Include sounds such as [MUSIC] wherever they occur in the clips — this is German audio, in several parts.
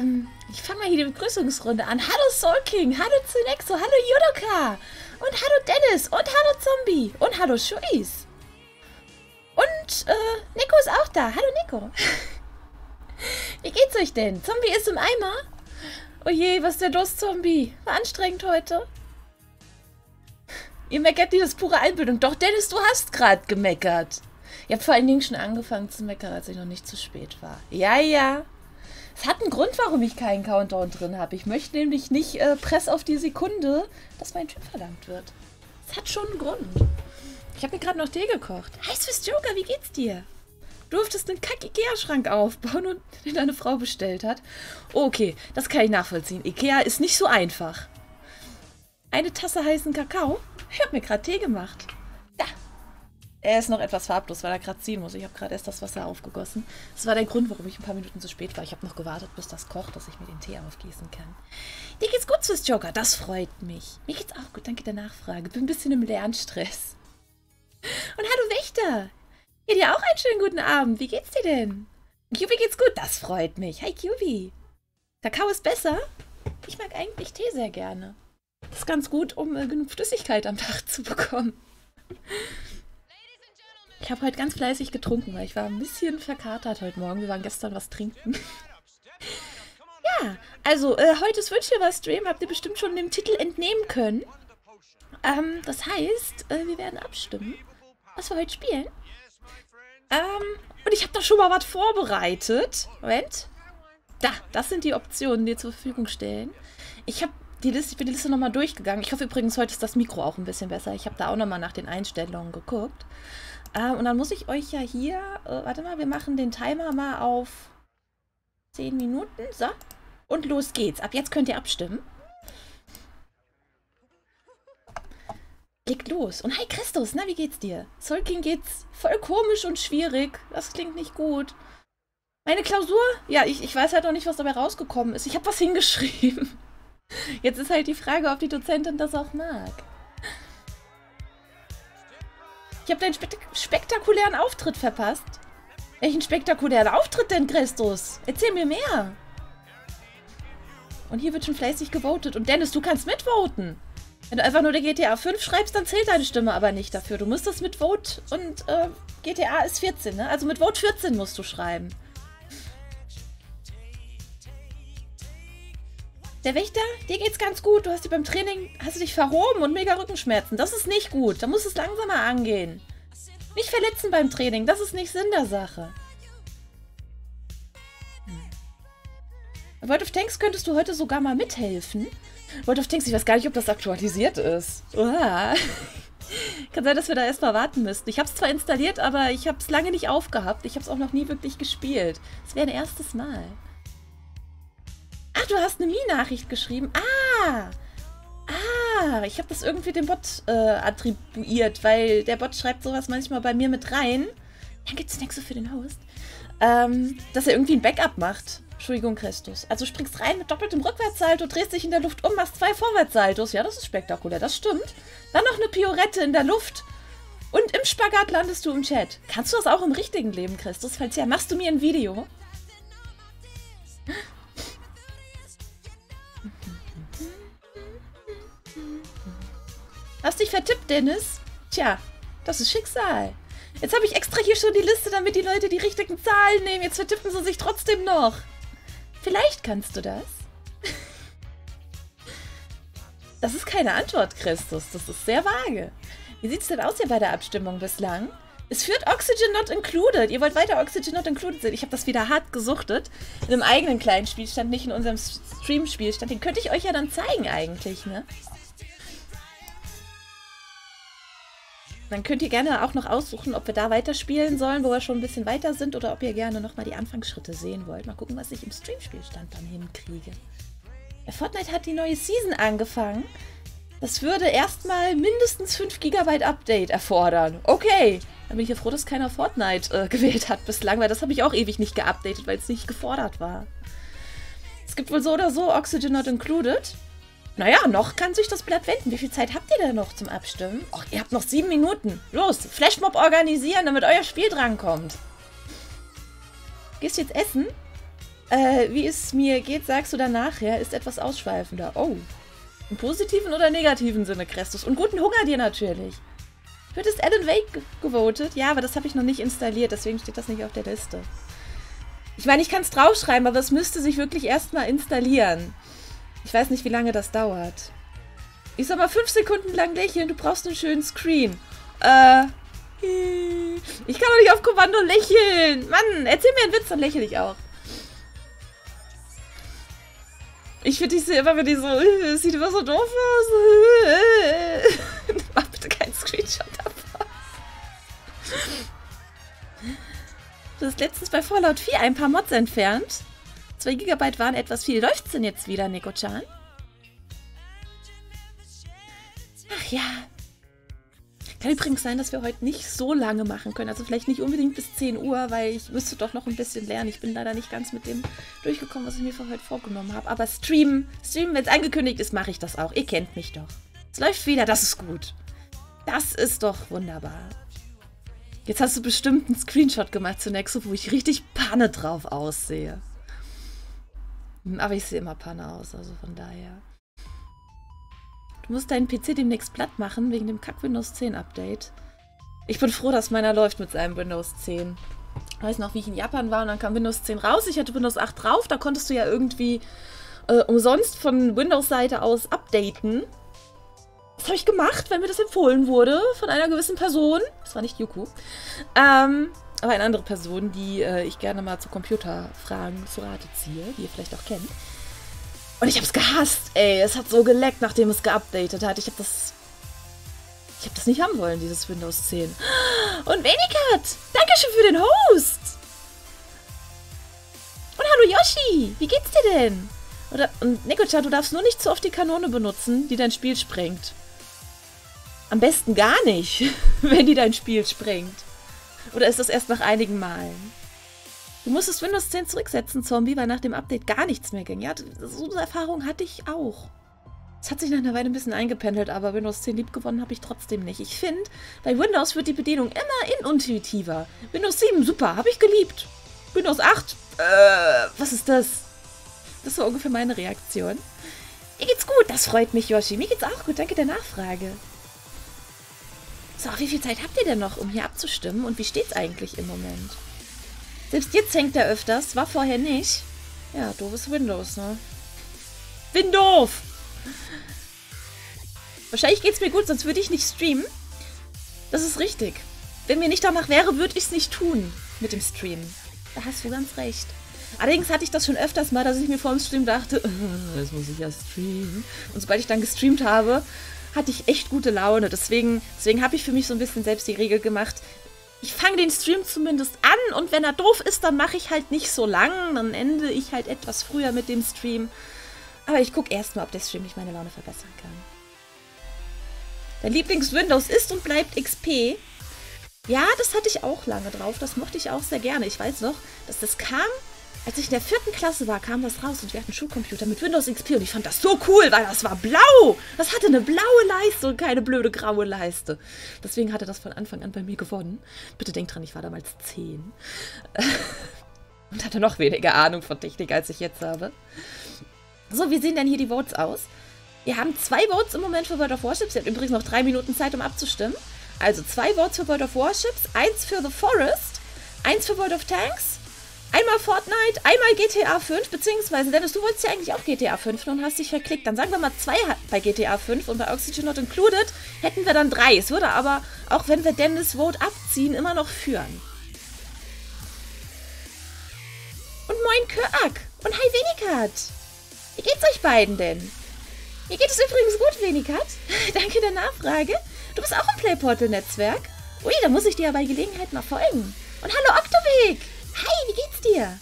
Ähm, ich fange mal hier die Begrüßungsrunde an. Hallo Soul King, hallo Zunexo, hallo Judoka und hallo Dennis und hallo Zombie und hallo Shuis. Und äh, Nico ist auch da. Hallo Nico. [LAUGHS] Wie geht's euch denn? Zombie ist im Eimer? Oh je, was ist denn los, Zombie? War anstrengend heute. [LAUGHS] Ihr meckert dieses pure Einbildung. Doch, Dennis, du hast gerade gemeckert. Ihr habt vor allen Dingen schon angefangen zu meckern, als ich noch nicht zu spät war. Ja, ja. Es hat einen Grund, warum ich keinen Countdown drin habe. Ich möchte nämlich nicht äh, Press auf die Sekunde, dass mein Typ verlangt wird. Es hat schon einen Grund. Ich habe mir gerade noch Tee gekocht. Heiß fürs Joker, wie geht's dir? Du durftest einen Kack-Ikea-Schrank aufbauen und [LAUGHS] den deine Frau bestellt hat. okay, das kann ich nachvollziehen. Ikea ist nicht so einfach. Eine Tasse heißen Kakao? Ich habe mir gerade Tee gemacht. Er ist noch etwas farblos, weil er gerade ziehen muss. Ich habe gerade erst das Wasser aufgegossen. Das war der Grund, warum ich ein paar Minuten zu spät war. Ich habe noch gewartet, bis das kocht, dass ich mir den Tee aufgießen kann. Dir geht's gut, Swiss Joker. Das freut mich. Mir geht's auch gut, danke der Nachfrage. Bin ein bisschen im Lernstress. Und hallo Wächter. Ja, dir auch einen schönen guten Abend. Wie geht's dir denn? Cubi geht's gut. Das freut mich. Hi, Cubi. Kakao ist besser? Ich mag eigentlich Tee sehr gerne. Das ist ganz gut, um äh, genug Flüssigkeit am Tag zu bekommen. Ich habe heute ganz fleißig getrunken, weil ich war ein bisschen verkatert heute Morgen. Wir waren gestern was trinken. [LAUGHS] ja, also äh, heute ist Wünsch was Stream. Habt ihr bestimmt schon dem Titel entnehmen können. Ähm, das heißt, äh, wir werden abstimmen, was wir heute spielen. Ähm, und ich habe da schon mal was vorbereitet. Moment. Da, das sind die Optionen, die zur Verfügung stellen. Ich habe die Liste, ich bin die Liste nochmal durchgegangen. Ich hoffe übrigens, heute ist das Mikro auch ein bisschen besser. Ich habe da auch nochmal nach den Einstellungen geguckt. Ähm, und dann muss ich euch ja hier, äh, warte mal, wir machen den Timer mal auf 10 Minuten. So. Und los geht's. Ab jetzt könnt ihr abstimmen. Legt los. Und hi Christus, na, wie geht's dir? Solking geht's voll komisch und schwierig. Das klingt nicht gut. Meine Klausur? Ja, ich, ich weiß halt noch nicht, was dabei rausgekommen ist. Ich habe was [LAUGHS] hingeschrieben. Jetzt ist halt die Frage, ob die Dozentin das auch mag. Ich habe deinen spek spektakulären Auftritt verpasst. Welchen spektakulären Auftritt denn, Christus? Erzähl mir mehr. Und hier wird schon fleißig gewotet. Und Dennis, du kannst mitvoten. Wenn du einfach nur der GTA 5 schreibst, dann zählt deine Stimme aber nicht dafür. Du musst das mit Vote und äh, GTA ist 14, ne? Also mit Vote 14 musst du schreiben. Der Wächter, dir geht's ganz gut. Du hast dich beim Training, hast du dich verhoben und mega Rückenschmerzen. Das ist nicht gut. Da musst du es langsamer angehen. Nicht verletzen beim Training. Das ist nicht Sinn der Sache. Hm. World of Tanks könntest du heute sogar mal mithelfen. World of Tanks, ich weiß gar nicht, ob das aktualisiert ist. Uah. [LAUGHS] Kann sein, dass wir da erstmal warten müssten. Ich habe es zwar installiert, aber ich habe es lange nicht aufgehabt. Ich habe es auch noch nie wirklich gespielt. Es wäre ein erstes Mal. Ach, du hast eine Mi-Nachricht geschrieben. Ah! Ah, ich habe das irgendwie dem Bot äh, attribuiert, weil der Bot schreibt sowas manchmal bei mir mit rein. Danke, Snackso für den Host. Ähm, dass er irgendwie ein Backup macht. Entschuldigung, Christus. Also springst rein mit doppeltem Rückwärtssalto, drehst dich in der Luft um, machst zwei Vorwärtssaltos. Ja, das ist spektakulär, das stimmt. Dann noch eine Piorette in der Luft. Und im Spagat landest du im Chat. Kannst du das auch im richtigen Leben, Christus? Falls ja, machst du mir ein Video? Hast dich vertippt, Dennis? Tja, das ist Schicksal. Jetzt habe ich extra hier schon die Liste, damit die Leute die richtigen Zahlen nehmen. Jetzt vertippen sie sich trotzdem noch. Vielleicht kannst du das. [LAUGHS] Das ist keine Antwort, Christus. Das ist sehr vage. Wie sieht es denn aus hier bei der Abstimmung bislang? Es führt Oxygen Not Included. Ihr wollt weiter Oxygen Not Included sehen. Ich habe das wieder hart gesuchtet. In einem eigenen kleinen Spielstand, nicht in unserem Stream-Spielstand. Den könnte ich euch ja dann zeigen eigentlich, ne? Dann könnt ihr gerne auch noch aussuchen, ob wir da weiterspielen sollen, wo wir schon ein bisschen weiter sind, oder ob ihr gerne nochmal die Anfangsschritte sehen wollt. Mal gucken, was ich im Streamspielstand dann hinkriege. Fortnite hat die neue Season angefangen. Das würde erstmal mindestens 5 GB Update erfordern. Okay, dann bin ich ja froh, dass keiner Fortnite äh, [LAUGHS] gewählt hat bislang, weil das habe ich auch ewig nicht geupdatet, weil es nicht gefordert war. Es gibt wohl so oder so Oxygen Not Included. Naja, noch kann sich das Blatt wenden. Wie viel Zeit habt ihr denn noch zum Abstimmen? Och, ihr habt noch sieben Minuten. Los, Flashmob organisieren, damit euer Spiel drankommt. Gehst du jetzt essen? Äh, wie es mir geht, sagst du dann nachher, ist etwas ausschweifender. Oh. Im positiven oder negativen Sinne, Krestus. Und guten Hunger dir natürlich. Wird es Alan Wake gewotet? Ja, aber das habe ich noch nicht installiert, deswegen steht das nicht auf der Liste. Ich meine, ich kann es draufschreiben, aber es müsste sich wirklich erstmal installieren. Ich weiß nicht, wie lange das dauert. Ich soll mal fünf Sekunden lang lächeln, du brauchst einen schönen Screen. Äh. Ich kann doch nicht auf Kommando lächeln. Mann, erzähl mir einen Witz, dann lächle ich auch. Ich finde die immer, wenn die so, es sieht immer so doof aus. [LAUGHS] Mach bitte keinen Screenshot davon. Du hast letztens bei Fallout 4 ein paar Mods entfernt. 2 GB waren etwas viel. Läuft's denn jetzt wieder, Neko-chan? Ach ja. Kann übrigens sein, dass wir heute nicht so lange machen können. Also vielleicht nicht unbedingt bis 10 Uhr, weil ich müsste doch noch ein bisschen lernen. Ich bin leider nicht ganz mit dem durchgekommen, was ich mir für heute vorgenommen habe. Aber streamen, streamen, wenn es angekündigt ist, mache ich das auch. Ihr kennt mich doch. Es läuft wieder, das ist gut. Das ist doch wunderbar. Jetzt hast du bestimmt einen Screenshot gemacht zu Nexo, wo ich richtig Panne drauf aussehe. Aber ich sehe immer Panne aus, also von daher. Du musst deinen PC demnächst platt machen, wegen dem Kack Windows 10 Update. Ich bin froh, dass meiner läuft mit seinem Windows 10. Ich weiß noch, wie ich in Japan war und dann kam Windows 10 raus. Ich hatte Windows 8 drauf. Da konntest du ja irgendwie äh, umsonst von Windows-Seite aus updaten. Das habe ich gemacht, weil mir das empfohlen wurde von einer gewissen Person. Das war nicht Yuku. Ähm, aber eine andere Person, die äh, ich gerne mal zu Computerfragen zu Rate ziehe, die ihr vielleicht auch kennt. Und ich hab's gehasst, ey. Es hat so geleckt, nachdem es geupdatet hat. Ich hab das... Ich hab das nicht haben wollen, dieses Windows 10. Und Wenikat! Dankeschön für den Host! Und hallo Yoshi! Wie geht's dir denn? Oder, und Nekocha, du darfst nur nicht zu oft die Kanone benutzen, die dein Spiel sprengt. Am besten gar nicht, [LAUGHS] wenn die dein Spiel sprengt. Oder ist das erst nach einigen Malen? Du musstest Windows 10 zurücksetzen, Zombie, weil nach dem Update gar nichts mehr ging. Ja, so eine Erfahrung hatte ich auch. Es hat sich nach einer Weile ein bisschen eingependelt, aber Windows 10 lieb gewonnen habe ich trotzdem nicht. Ich finde, bei Windows wird die Bedienung immer inintuitiver. Windows 7, super, habe ich geliebt. Windows 8, äh, was ist das? Das war ungefähr meine Reaktion. Mir geht's gut, das freut mich, Yoshi. Mir geht's auch gut, danke der Nachfrage. So, wie viel Zeit habt ihr denn noch, um hier abzustimmen? Und wie steht's eigentlich im Moment? Selbst jetzt hängt er öfters, war vorher nicht. Ja, doofes Windows, ne? Windows! Wahrscheinlich geht's mir gut, sonst würde ich nicht streamen. Das ist richtig. Wenn mir nicht danach wäre, würde ich es nicht tun mit dem Stream. Da hast du ganz recht. Allerdings hatte ich das schon öfters mal, dass ich mir vor dem Stream dachte, oh, [LAUGHS] jetzt muss ich ja streamen. Und sobald ich dann gestreamt habe, hatte ich echt gute Laune. Deswegen, deswegen habe ich für mich so ein bisschen selbst die Regel gemacht, ich fange den Stream zumindest an und wenn er doof ist, dann mache ich halt nicht so lang. Dann ende ich halt etwas früher mit dem Stream. Aber ich gucke erstmal, ob der Stream nicht meine Laune verbessern kann. Dein Lieblings-Windows ist und bleibt XP. Ja, das hatte ich auch lange drauf. Das mochte ich auch sehr gerne. Ich weiß noch, dass das kam als ich in der vierten Klasse war, kam das raus und wir hatten Schulcomputer mit Windows XP und ich fand das so cool, weil das war blau. Das hatte eine blaue Leiste und keine blöde graue Leiste. Deswegen hatte das von Anfang an bei mir gewonnen. Bitte denkt dran, ich war damals zehn. [LAUGHS] und hatte noch weniger Ahnung von Technik, als ich jetzt habe. So, wie sehen denn hier die Votes aus? Wir haben zwei Votes im Moment für World of Warships. Ihr habt übrigens noch drei Minuten Zeit, um abzustimmen. Also zwei Votes für World of Warships, eins für The Forest, eins für World of Tanks, Einmal Fortnite, einmal GTA 5, beziehungsweise Dennis, du wolltest ja eigentlich auch GTA 5 und hast dich verklickt. Dann sagen wir mal zwei bei GTA 5 und bei Oxygen Not Included hätten wir dann drei. Es würde aber, auch wenn wir Dennis Vote abziehen, immer noch führen. Und moin Kirk und hi Wenikat. Wie geht's euch beiden denn? Mir geht es übrigens gut, Wenikat. [LAUGHS] Danke der Nachfrage. Du bist auch im Playportal-Netzwerk. Ui, da muss ich dir ja bei Gelegenheit mal folgen. Und hallo Octowig. Hi, wie geht's dir?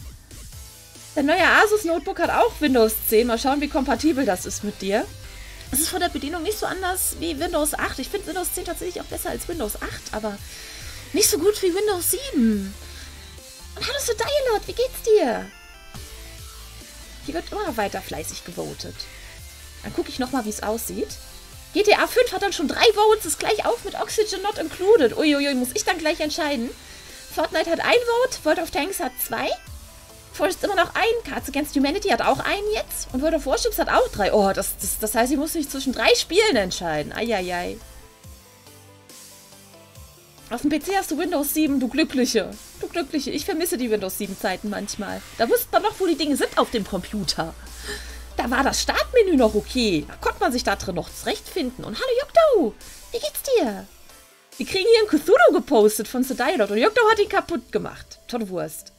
Der neue Asus Notebook hat auch Windows 10. Mal schauen, wie kompatibel das ist mit dir. Es ist von der Bedienung nicht so anders wie Windows 8. Ich finde Windows 10 tatsächlich auch besser als Windows 8, aber nicht so gut wie Windows 7. Und hallo zu Dialog, wie geht's dir? Hier wird immer weiter fleißig gewotet. Dann gucke ich nochmal, wie es aussieht. GTA 5 hat dann schon drei Votes, ist gleich auf mit Oxygen Not Included. Uiuiui, muss ich dann gleich entscheiden. Fortnite hat ein Vote, World of Tanks hat zwei. Forest immer noch einen. Cards Against Humanity hat auch einen jetzt. Und World of Warships hat auch drei. Oh, das, das, das heißt, ich muss mich zwischen drei Spielen entscheiden. Eieiei. Auf dem PC hast du Windows 7, du Glückliche. Du Glückliche. Ich vermisse die Windows 7 Zeiten manchmal. Da wusste man noch, wo die Dinge sind auf dem Computer. Da war das Startmenü noch okay. Da konnte man sich da drin noch zurechtfinden. Und hallo Jokto, wie geht's dir? Wir kriegen hier einen Cthulhu gepostet von Sedilot und Jokto hat ihn kaputt gemacht. Tolle Wurst.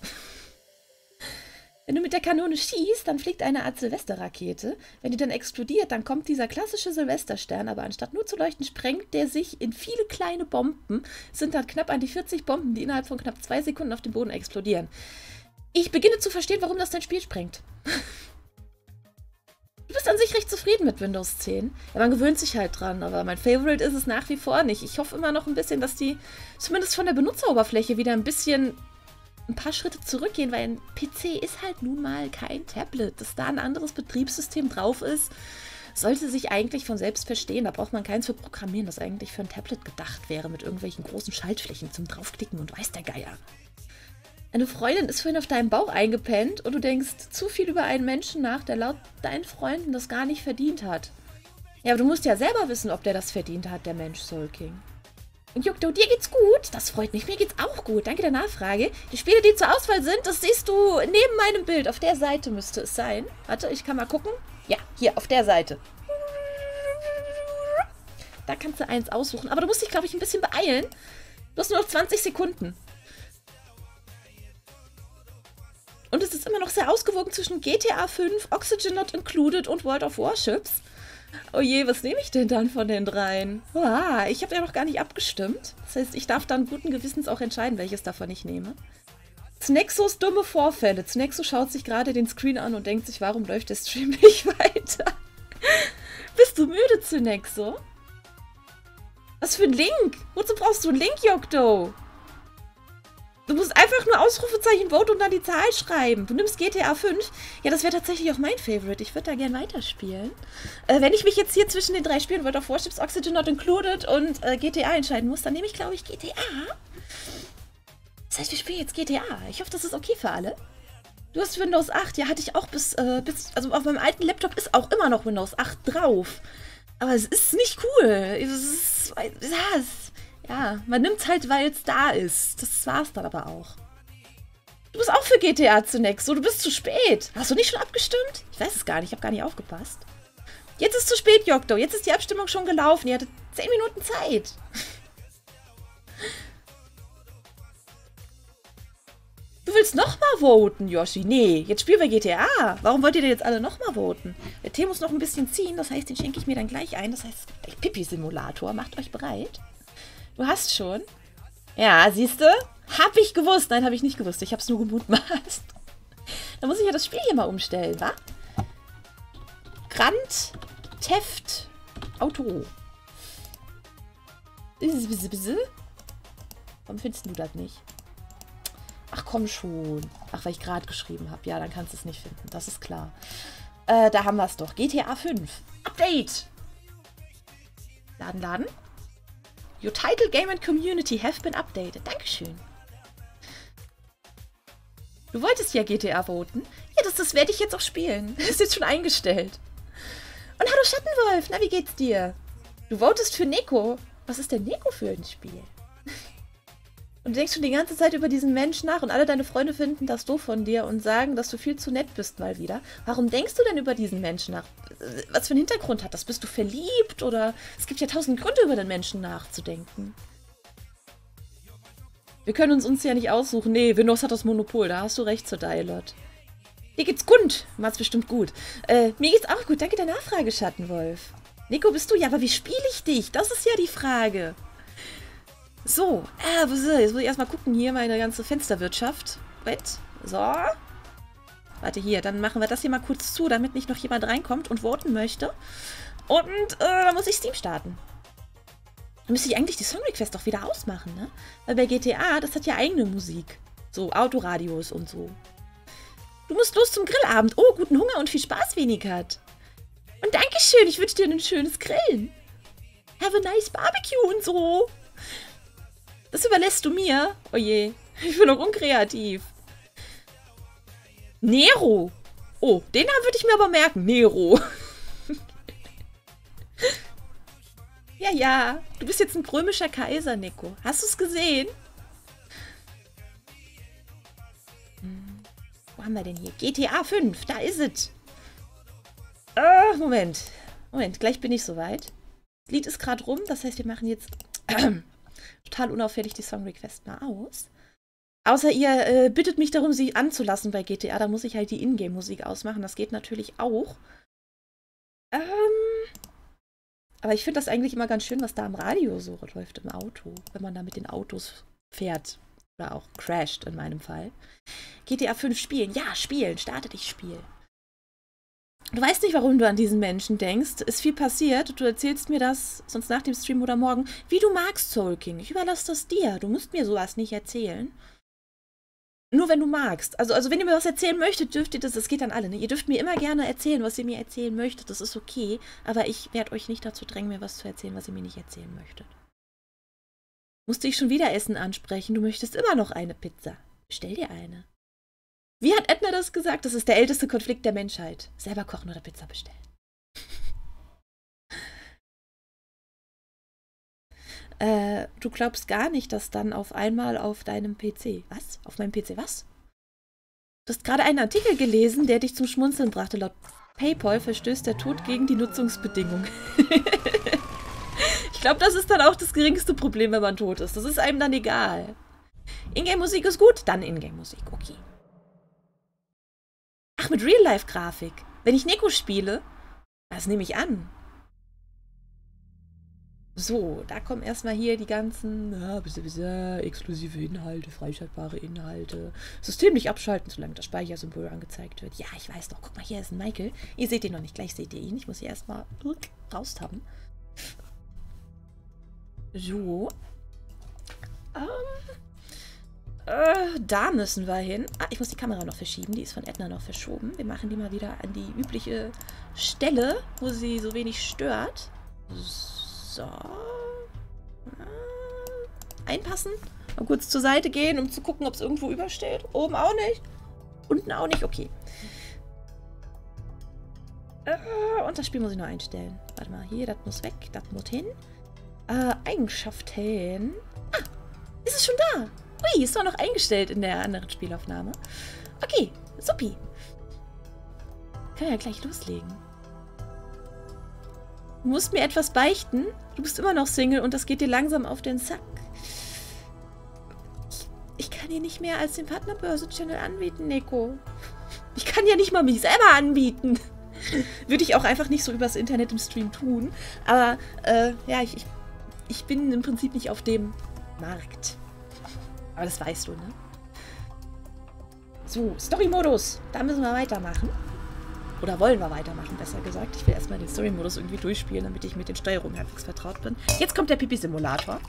Wenn du mit der Kanone schießt, dann fliegt eine Art Silvesterrakete. Wenn die dann explodiert, dann kommt dieser klassische Silvesterstern, aber anstatt nur zu leuchten, sprengt der sich in viele kleine Bomben. Es sind dann knapp an die 40 Bomben, die innerhalb von knapp zwei Sekunden auf dem Boden explodieren. Ich beginne zu verstehen, warum das dein Spiel sprengt. [LAUGHS] Du bist an sich recht zufrieden mit Windows 10. Ja, man gewöhnt sich halt dran, aber mein Favorite ist es nach wie vor nicht. Ich hoffe immer noch ein bisschen, dass die zumindest von der Benutzeroberfläche wieder ein bisschen ein paar Schritte zurückgehen, weil ein PC ist halt nun mal kein Tablet. Dass da ein anderes Betriebssystem drauf ist, sollte sich eigentlich von selbst verstehen. Da braucht man keins für Programmieren, das eigentlich für ein Tablet gedacht wäre, mit irgendwelchen großen Schaltflächen zum Draufklicken und weiß der Geier. Eine Freundin ist vorhin auf deinem Bauch eingepennt und du denkst zu viel über einen Menschen nach, der laut deinen Freunden das gar nicht verdient hat. Ja, aber du musst ja selber wissen, ob der das verdient hat, der Mensch Soul King. Und Jukto, dir geht's gut? Das freut mich. Mir geht's auch gut. Danke der Nachfrage. Die Spiele, die zur Auswahl sind, das siehst du neben meinem Bild. Auf der Seite müsste es sein. Warte, ich kann mal gucken. Ja, hier, auf der Seite. Da kannst du eins aussuchen. Aber du musst dich, glaube ich, ein bisschen beeilen. Du hast nur noch 20 Sekunden. Und es ist immer noch sehr ausgewogen zwischen GTA 5, Oxygen Not Included und World of Warships. Oh je, was nehme ich denn dann von den dreien? Ah, ich habe ja noch gar nicht abgestimmt. Das heißt, ich darf dann guten Gewissens auch entscheiden, welches davon ich nehme. Znexos dumme Vorfälle. Znexo schaut sich gerade den Screen an und denkt sich, warum läuft der Stream [LAUGHS] nicht weiter? Bist du müde, Znexo? Was für ein Link? Wozu brauchst du einen Link, Yokto? Du musst einfach nur Ausrufezeichen Vote und dann die Zahl schreiben. Du nimmst GTA 5. Ja, das wäre tatsächlich auch mein Favorite. Ich würde da gern weiterspielen. Äh, wenn ich mich jetzt hier zwischen den drei Spielen World of Warships, Oxygen Not Included und äh, GTA entscheiden muss, dann nehme ich, glaube ich, GTA. Das heißt, wir spielen jetzt GTA. Ich hoffe, das ist okay für alle. Du hast Windows 8. Ja, hatte ich auch bis, äh, bis... Also auf meinem alten Laptop ist auch immer noch Windows 8 drauf. Aber es ist nicht cool. Es ist... Es ja, man nimmt es halt, weil es da ist. Das war's dann aber auch. Du bist auch für GTA zunächst. So, du bist zu spät. Hast du nicht schon abgestimmt? Ich weiß es gar nicht. Ich habe gar nicht aufgepasst. Jetzt ist zu spät, Jokto. Jetzt ist die Abstimmung schon gelaufen. Ihr hattet 10 Minuten Zeit. [LAUGHS] Du willst nochmal voten, Yoshi? Nee, jetzt spielen wir GTA. Warum wollt ihr denn jetzt alle nochmal voten? Der Tee muss noch ein bisschen ziehen, das heißt, den schenke ich mir dann gleich ein. Das heißt, Pipi-Simulator. Macht euch bereit. Du hast schon? Ja, siehst du? Hab ich gewusst. Nein, habe ich nicht gewusst. Ich habe es nur gemutmaßt. Dann muss ich ja das Spiel hier mal umstellen, wa? Grand Theft Auto. Warum findest du das nicht? Ach komm schon. Ach, weil ich gerade geschrieben habe. Ja, dann kannst du es nicht finden. Das ist klar. Äh, da haben wir es doch. GTA 5. Update. Laden, laden. Your title, game and community have been updated. Dankeschön. Du wolltest ja GTA voten. Ja, das, das werde ich jetzt auch spielen. [LAUGHS] ist jetzt schon eingestellt. Und hallo Schattenwolf, na, wie geht's dir? Du votest für Neko. Was ist denn Neko für ein Spiel? Und du denkst schon die ganze Zeit über diesen Mensch nach und alle deine Freunde finden das doof von dir und sagen, dass du viel zu nett bist mal wieder. Warum denkst du denn über diesen Menschen nach? Was für einen Hintergrund hat das? Bist du verliebt oder es gibt ja tausend Gründe, über den Menschen nachzudenken. Wir können uns uns ja nicht aussuchen. Nee, Windows hat das Monopol, da hast du recht zur Dialot. Dir geht's gut. Macht's bestimmt gut. Äh, mir geht's auch gut. Danke der Nachfrage, Schattenwolf. Nico, bist du? Ja, aber wie spiele ich dich? Das ist ja die Frage. So, äh, jetzt muss ich erstmal gucken hier, meine ganze Fensterwirtschaft. Wait, so. Warte, hier, dann machen wir das hier mal kurz zu, damit nicht noch jemand reinkommt und voten möchte. Und äh, dann muss ich Steam starten. Dann müsste ich eigentlich die Song Request doch wieder ausmachen, ne? Weil bei GTA, das hat ja eigene Musik. So Autoradios und so. Du musst los zum Grillabend. Oh, guten Hunger und viel Spaß, Wenigkeit. Und Dankeschön, ich wünsche dir ein schönes Grillen. Have a nice Barbecue und so. Das überlässt du mir? Oh je, [LAUGHS] ich bin noch unkreativ. Nero. Oh, den würde ich mir aber merken. Nero. [LAUGHS] ja, ja. Du bist jetzt ein römischer Kaiser, Nico. Hast du es gesehen? Hm. Wo haben wir denn hier? GTA 5. Da ist es. Äh, Moment. Moment, gleich bin ich soweit. Das Lied ist gerade rum. Das heißt, wir machen jetzt [CLEARS THROAT] total unauffällig die Song Request mal aus. Außer ihr äh, bittet mich darum, sie anzulassen bei GTA. Da muss ich halt die Ingame-Musik ausmachen. Das geht natürlich auch. Ähm, aber ich finde das eigentlich immer ganz schön, was da am Radio so läuft im Auto. Wenn man da mit den Autos fährt. Oder auch crasht in meinem Fall. GTA 5 spielen. Ja, spielen. Starte dich, Spiel. Du weißt nicht, warum du an diesen Menschen denkst. Ist viel passiert. Du erzählst mir das sonst nach dem Stream oder morgen. Wie du magst, Soul King. Ich überlasse das dir. Du musst mir sowas nicht erzählen. Nur wenn du magst. Also, also wenn ihr mir was erzählen möchtet, dürft ihr das, das geht an alle, ne? Ihr dürft mir immer gerne erzählen, was ihr mir erzählen möchtet. Das ist okay. Aber ich werde euch nicht dazu drängen, mir was zu erzählen, was ihr mir nicht erzählen möchtet. Musste ich schon wieder Essen ansprechen? Du möchtest immer noch eine Pizza. Bestell dir eine. Wie hat Edna das gesagt? Das ist der älteste Konflikt der Menschheit. Selber kochen oder Pizza bestellen. [LAUGHS] äh, du glaubst gar nicht, dass dann auf einmal auf deinem PC. Was? Auf meinem PC was? Du hast gerade einen Artikel gelesen, der dich zum Schmunzeln brachte. Laut PayPal verstößt der Tod gegen die Nutzungsbedingungen. [LAUGHS] ich glaube, das ist dann auch das geringste Problem, wenn man tot ist. Das ist einem dann egal. Ingame-Musik ist gut, dann Ingame-Musik. Okay. Ach, mit Real-Life-Grafik. Wenn ich Neko spiele, das nehme ich an. So, da kommen erstmal hier die ganzen ja, bisschen, bisschen, exklusive Inhalte, freischaltbare Inhalte. System nicht abschalten, solange das Speichersymbol angezeigt wird. Ja, ich weiß doch. Guck mal, hier ist ein Michael. Ihr seht ihn noch nicht. Gleich seht ihr ihn. Ich muss hier erstmal raus haben. So. Ähm. Äh, da müssen wir hin. Ah, ich muss die Kamera noch verschieben. Die ist von Edna noch verschoben. Wir machen die mal wieder an die übliche Stelle, wo sie so wenig stört. So. So. Einpassen. Mal kurz zur Seite gehen, um zu gucken, ob es irgendwo übersteht. Oben auch nicht. Unten auch nicht. Okay. Äh, und das Spiel muss ich noch einstellen. Warte mal, hier, das muss weg. Das muss hin. Äh, Eigenschaften. Ah, ist es schon da? Ui, ist doch noch eingestellt in der anderen Spielaufnahme. Okay, supi. Können wir ja gleich loslegen. Du musst mir etwas beichten. Du bist immer noch Single und das geht dir langsam auf den Sack. Ich, ich kann dir nicht mehr als den Partnerbörse-Channel anbieten, Neko. Ich kann ja nicht mal mich selber anbieten. Würde ich auch einfach nicht so übers Internet im Stream tun. Aber, äh, ja, ich, ich, ich bin im Prinzip nicht auf dem Markt. Aber das weißt du, ne? So, Story-Modus. Da müssen wir weitermachen. Oder wollen wir weitermachen, besser gesagt. Ich will erstmal den Story-Modus irgendwie durchspielen, damit ich mit den Steuerungen halbwegs vertraut bin. Jetzt kommt der Pipi-Simulator.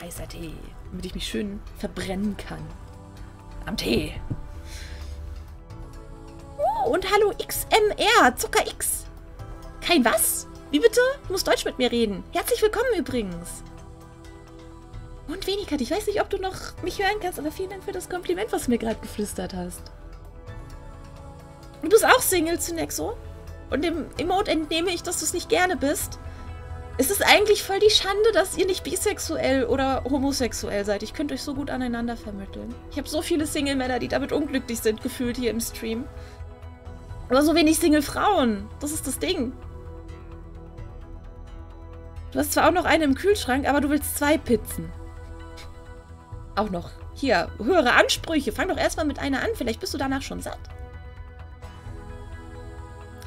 Heißer Tee. Damit ich mich schön verbrennen kann. Am Tee. Oh, und hallo XMR, Zucker X. Kein was? Wie bitte? Du musst Deutsch mit mir reden. Herzlich willkommen übrigens. Und Wenigkeit, ich weiß nicht, ob du noch mich hören kannst, aber vielen Dank für das Kompliment, was du mir gerade geflüstert hast. Du bist auch Single zu Nexo. Und dem Emote entnehme ich, dass du es nicht gerne bist. Es ist eigentlich voll die Schande, dass ihr nicht bisexuell oder homosexuell seid. Ich könnte euch so gut aneinander vermitteln. Ich habe so viele Single-Männer, die damit unglücklich sind, gefühlt hier im Stream. Aber so wenig Single-Frauen. Das ist das Ding. Du hast zwar auch noch eine im Kühlschrank, aber du willst zwei Pizzen. Auch noch. Hier, höhere Ansprüche. Fang doch erstmal mit einer an. Vielleicht bist du danach schon satt.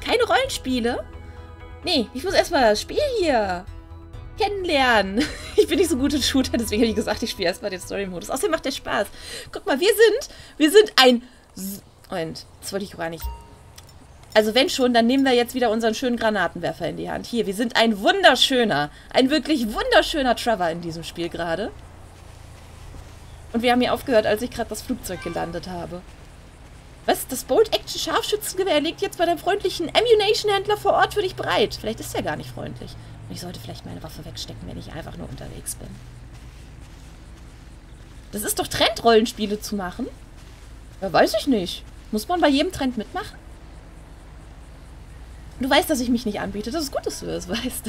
Keine Rollenspiele? Nee, ich muss erstmal das Spiel hier kennenlernen. [LAUGHS] Ich bin nicht so gut in Shooter, deswegen habe ich gesagt, ich spiele erstmal den Story-Modus. Außerdem macht der Spaß. Guck mal, wir sind, wir sind ein... Moment, das wollte ich gar nicht. Also wenn schon, dann nehmen wir jetzt wieder unseren schönen Granatenwerfer in die Hand. Hier, wir sind ein wunderschöner, ein wirklich wunderschöner Trevor in diesem Spiel gerade. Und wir haben hier aufgehört, als ich gerade das Flugzeug gelandet habe. Was? Das Bolt-Action-Scharfschützengewehr liegt jetzt bei deinem freundlichen Ammunition-Händler vor Ort für dich bereit. Vielleicht ist er gar nicht freundlich. Und ich sollte vielleicht meine Waffe wegstecken, wenn ich einfach nur unterwegs bin. Das ist doch Trend, Rollenspiele zu machen. Ja, weiß ich nicht. Muss man bei jedem Trend mitmachen? Du weißt, dass ich mich nicht anbiete. Das ist gut, dass du das [LAUGHS] weißt.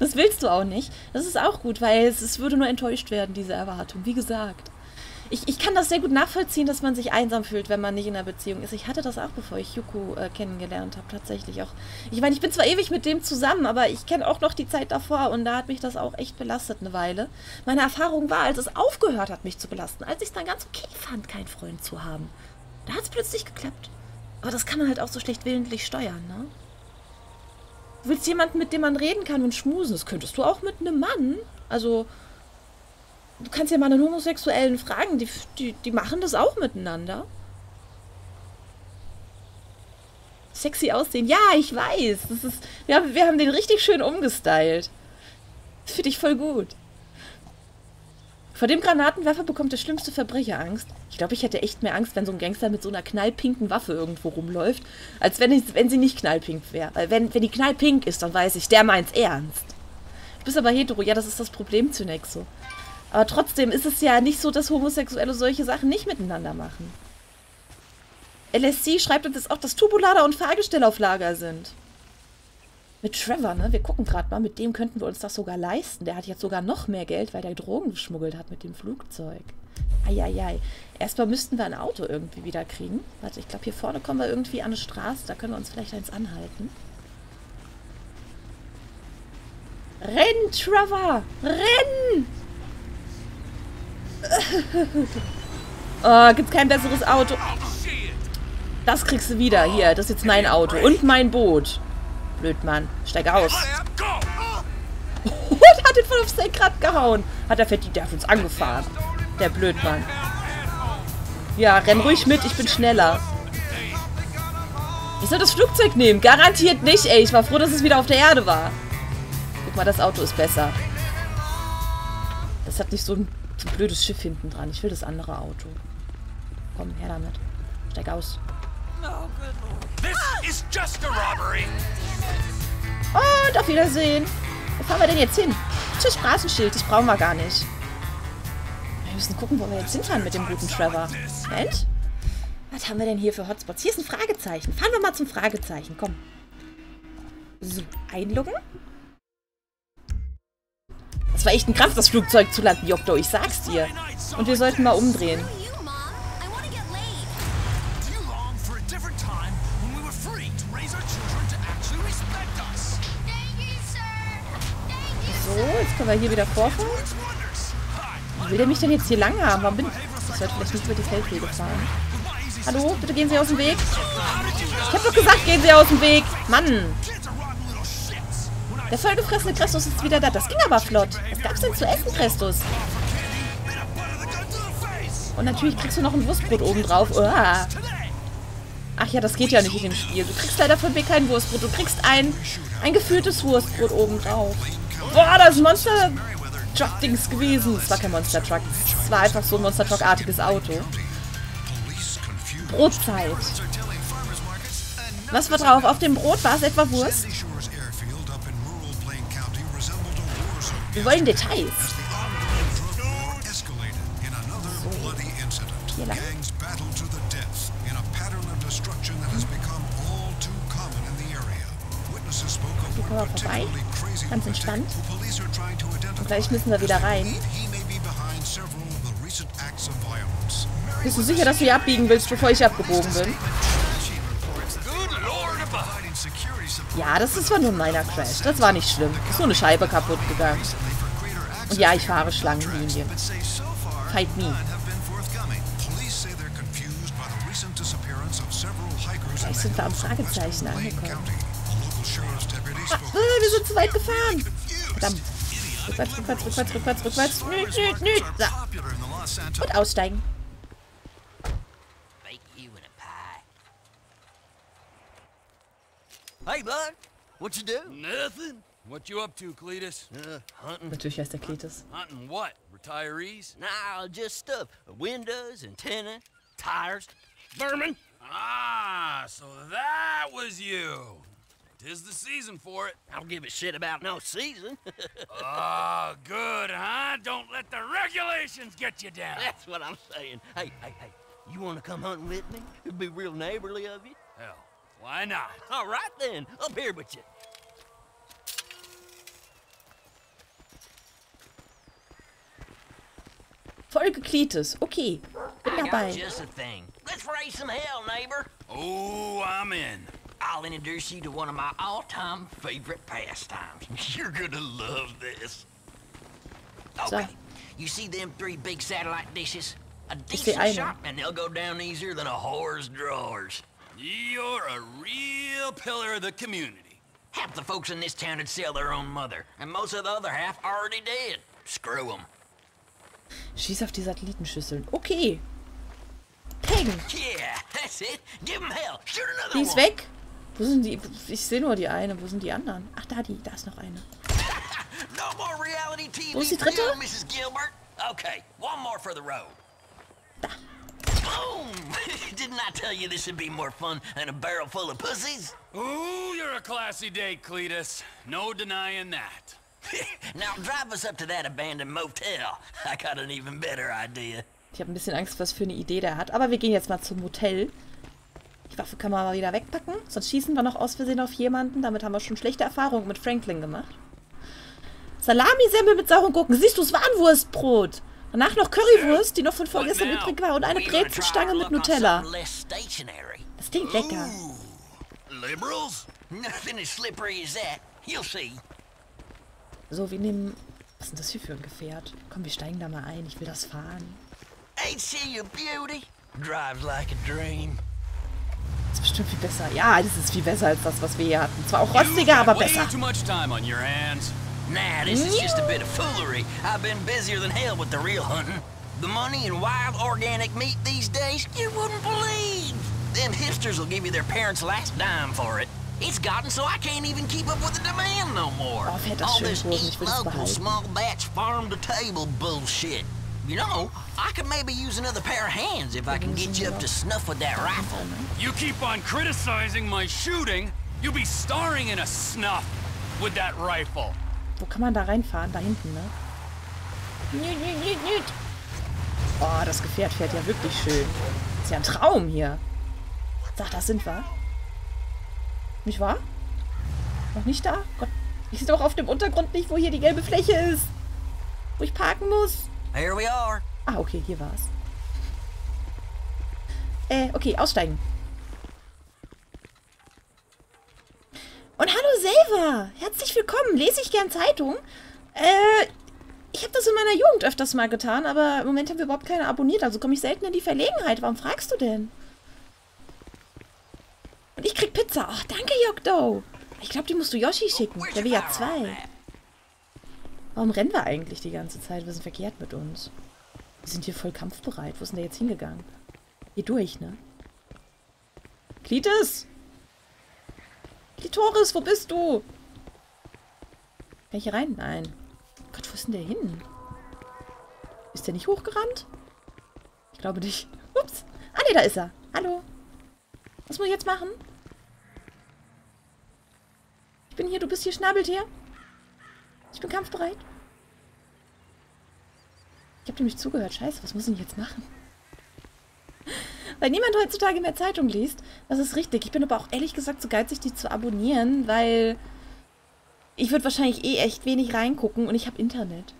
Das willst du auch nicht. Das ist auch gut, weil es, es würde nur enttäuscht werden, diese Erwartung. Wie gesagt. Ich, ich kann das sehr gut nachvollziehen, dass man sich einsam fühlt, wenn man nicht in einer Beziehung ist. Ich hatte das auch, bevor ich Yuko äh, kennengelernt habe, tatsächlich auch. Ich meine, ich bin zwar ewig mit dem zusammen, aber ich kenne auch noch die Zeit davor und da hat mich das auch echt belastet eine Weile. Meine Erfahrung war, als es aufgehört hat, mich zu belasten, als ich es dann ganz okay fand, keinen Freund zu haben, da hat es plötzlich geklappt. Aber das kann man halt auch so schlecht willentlich steuern, ne? Du willst jemanden, mit dem man reden kann und schmusen. Das könntest du auch mit einem Mann. Also, du kannst ja mal einen Homosexuellen fragen. Die, die, die machen das auch miteinander. Sexy aussehen. Ja, ich weiß. Das ist, wir, haben, wir haben den richtig schön umgestylt. Das finde ich voll gut. Vor dem Granatenwerfer bekommt der schlimmste Verbrecher Angst. Ich glaube, ich hätte echt mehr Angst, wenn so ein Gangster mit so einer knallpinken Waffe irgendwo rumläuft, als wenn, ich, wenn sie nicht knallpink wäre. Weil wenn, wenn die knallpink ist, dann weiß ich, der meint's ernst. Du bist aber hetero. Ja, das ist das Problem zunächst so. Aber trotzdem ist es ja nicht so, dass Homosexuelle solche Sachen nicht miteinander machen. LSC schreibt uns auch, dass Turbolader und Fahrgestell auf Lager sind. Mit Trevor, ne? Wir gucken gerade mal, mit dem könnten wir uns das sogar leisten. Der hat jetzt sogar noch mehr Geld, weil der Drogen geschmuggelt hat mit dem Flugzeug. Eieiei. Erstmal müssten wir ein Auto irgendwie wieder kriegen. Warte, ich glaube, hier vorne kommen wir irgendwie an eine Straße. Da können wir uns vielleicht eins anhalten. Renn, Trevor! Renn! Oh, [LAUGHS] gibt's kein besseres Auto. Das kriegst du wieder. Hier, das ist jetzt mein Auto. Und mein Boot. Blödmann. Steig aus. [LAUGHS] der hat den voll aufs Lenkrad gehauen. Hat er verdient, der hat uns angefahren. Der Blödmann. Ja, renn ruhig mit, ich bin schneller. Ich soll das Flugzeug nehmen. Garantiert nicht, ey. Ich war froh, dass es wieder auf der Erde war. Guck mal, das Auto ist besser. Das hat nicht so ein, so ein blödes Schiff hinten dran. Ich will das andere Auto. Komm, her damit. Steig aus. This is just a robbery. Und auf Wiedersehen. Wo fahren wir denn jetzt hin? Tschüss, Straßenschild. Das brauchen wir gar nicht. Wir müssen gucken, wo wir jetzt hinfahren mit dem guten Trevor. Moment. Was haben wir denn hier für Hotspots? Hier ist ein Fragezeichen. Fahren wir mal zum Fragezeichen. Komm. So, einloggen. Das war echt ein Krampf, das Flugzeug zu landen, Jokto. Ich sag's dir. Und wir sollten mal umdrehen. So, jetzt können wir hier wieder vorfahren. Will der mich denn jetzt hier lang haben? Warum bin ich... Ich sollte vielleicht nicht über die Feldwege fahren. Hallo, bitte gehen Sie aus dem Weg. Ich hab doch gesagt, gehen Sie aus dem Weg. Mann. Der vollgefressene Christus ist wieder da. Das ging aber flott. Was gab's denn zu essen, Christus? Und natürlich kriegst du noch ein Wurstbrot oben drauf. Uah. Ach ja, das geht ja nicht in dem Spiel. Du kriegst leider von mir kein Wurstbrot. Du kriegst ein, ein gefülltes Wurstbrot oben drauf. Boah, das ist Monster Truck Dings gewesen. Es war kein Monster Truck. Es war einfach so ein Monster Truck artiges Auto. Brotzeit. Was war drauf? Auf dem Brot war es etwa Wurst? Wir wollen Details. So. Hier lang. Hier kommen wir vorbei. Ganz entspannt. Und gleich müssen wir wieder rein. Bist du sicher, dass du hier abbiegen willst, bevor ich abgebogen bin? Ja, das ist zwar nur ein meiner Crash. Das war nicht schlimm. Ist nur eine Scheibe kaputt gegangen. Und ja, ich fahre Schlangenlinien. Fight me. Vielleicht sind wir am Fragezeichen angekommen. Ah, wir sind zu weit gefahren. Verdammt. Rückwärts, rückwärts, rückwärts, rückwärts, rückwärts. Nüt, nüt, nüt. So. Und aussteigen. Hey, bud. What you do? Nothing. What you up to, Cletus? Uh, hunting. Natürlich heißt der Cletus. Hunting what? Retirees? Nah, just stuff. Windows, antenna, tires, vermin. Ah, so that was you. Tis the season for it. I don't give a shit about no season. oh, [LAUGHS] good, huh? Don't let the regulations get you down. That's what I'm saying. Hey, hey, hey. You want to come hunting with me? It'd be real neighborly of you. Hell, why not? All right then, up here with you. Folge Klites. Okay. Bin I got dabei. just a thing. Let's raise some hell, neighbor. Oh, I'm in. I'll introduce you to one of my all-time favorite pastimes. [LAUGHS] You're gonna love this. So. Okay, you see them three big satellite dishes? A decent shot, and they'll go down easier than a whore's drawers. You're a real pillar of the community. Half the folks in this town would sell their own mother, and most of the other half already dead. Screw them. Schieß auf die Satellitenschüsseln. Okay. Peng. Yeah, that's it. Give 'em hell. Shoot another Die ist one. weg. Wo sind die? Ich sehe nur die eine. Wo sind die anderen? Ach, da die. Da ist noch eine. No more reality TV Wo ist die dritte? you, Mrs. Gilbert. Okay, one more for the road. Da. Boom! [LAUGHS] Didn't I tell you this would be more fun than a barrel full of pussies? Ooh, you're a classy date, Cletus. No denying that. [LAUGHS] now drive us up to that abandoned motel. [LAUGHS] I got an even better idea. Ich habe ein bisschen Angst, was für eine Idee der hat. Aber wir gehen jetzt mal zum Motel. Die Waffe kann man mal wieder wegpacken. Sonst schießen wir noch aus Versehen auf jemanden. Damit haben wir schon schlechte Erfahrungen mit Franklin gemacht. Salami-Semmel mit sauren Gurken. Siehst du, es war ein Wurstbrot. Danach noch Currywurst, die noch von vorgestern übrig war. Und eine our mit Nutella. Das klingt lecker. Liberals? [LAUGHS] Nothing as slippery as that. You'll see. So, wir nehmen... Was ist denn das hier für ein Gefährt? Komm, wir steigen da mal ein. Ich will das fahren. Ain't she a beauty? Drives like a dream. Das ist bestimmt viel besser. Ja, das ist viel besser als das, was wir hier hatten. Zwar auch rostiger, aber besser. too much time on your hands. Nah, this is just a bit of foolery. I've been busier than hell with the real hunting. The money in wild organic meat these days, you wouldn't believe. Them hipsters will give you their parents' last dime for it. It's gotten so I can't even keep up with the demand no more. Fährt das All this Kurven. eat Ich will das local, small batch, farm to table bullshit. You know, I could maybe use another pair of hands if I can get you up to snuff with that rifle. You keep on criticizing my shooting, you'll be starring in a snuff with that rifle. Wo kann man da reinfahren? Da hinten, ne? Nüt, nüt, nüt, nüt. Oh, das Gefährt fährt ja wirklich schön. Ist ja ein Traum hier. Sag, da sind wir. Nicht wahr? Noch nicht da? Gott, ich sehe doch auf dem Untergrund nicht, wo hier die gelbe Fläche ist. Wo ich parken muss. Here we are. Ah, okay, hier war's. Äh, okay, aussteigen. Und hallo Selva! Herzlich willkommen. Lese ich gern Zeitung? Äh, ich habe das in meiner Jugend öfters mal getan, aber im Moment haben wir überhaupt keine abonniert, also komme ich selten in die Verlegenheit. Warum fragst du denn? Und ich krieg Pizza. Ach, danke, Yokdo. Ich glaube, die musst du Yoshi schicken. Der will ja zwei. Warum rennen wir eigentlich die ganze Zeit? Ist denn verkehrt mit uns? Wir sind hier voll kampfbereit. Wo ist denn der jetzt hingegangen? Hier durch, ne? Klitis! Klitoris, wo bist du? Kann ich hier rein? Nein. Gott, wo ist denn der hin? Ist der nicht hochgerannt? Ich glaube nicht. Ups. Ah, ne, da ist er. Hallo. Was muss ich jetzt machen? Ich bin hier, du bist hier, schnabbelt her. Ich bin kampfbereit. Ich habe dir nicht zugehört. Scheiße, was muss ich jetzt machen? Weil niemand heutzutage mehr Zeitung liest. Das ist richtig. Ich bin aber auch ehrlich gesagt so geizig, die zu abonnieren, weil ich würde wahrscheinlich eh echt wenig reingucken und ich habe Internet.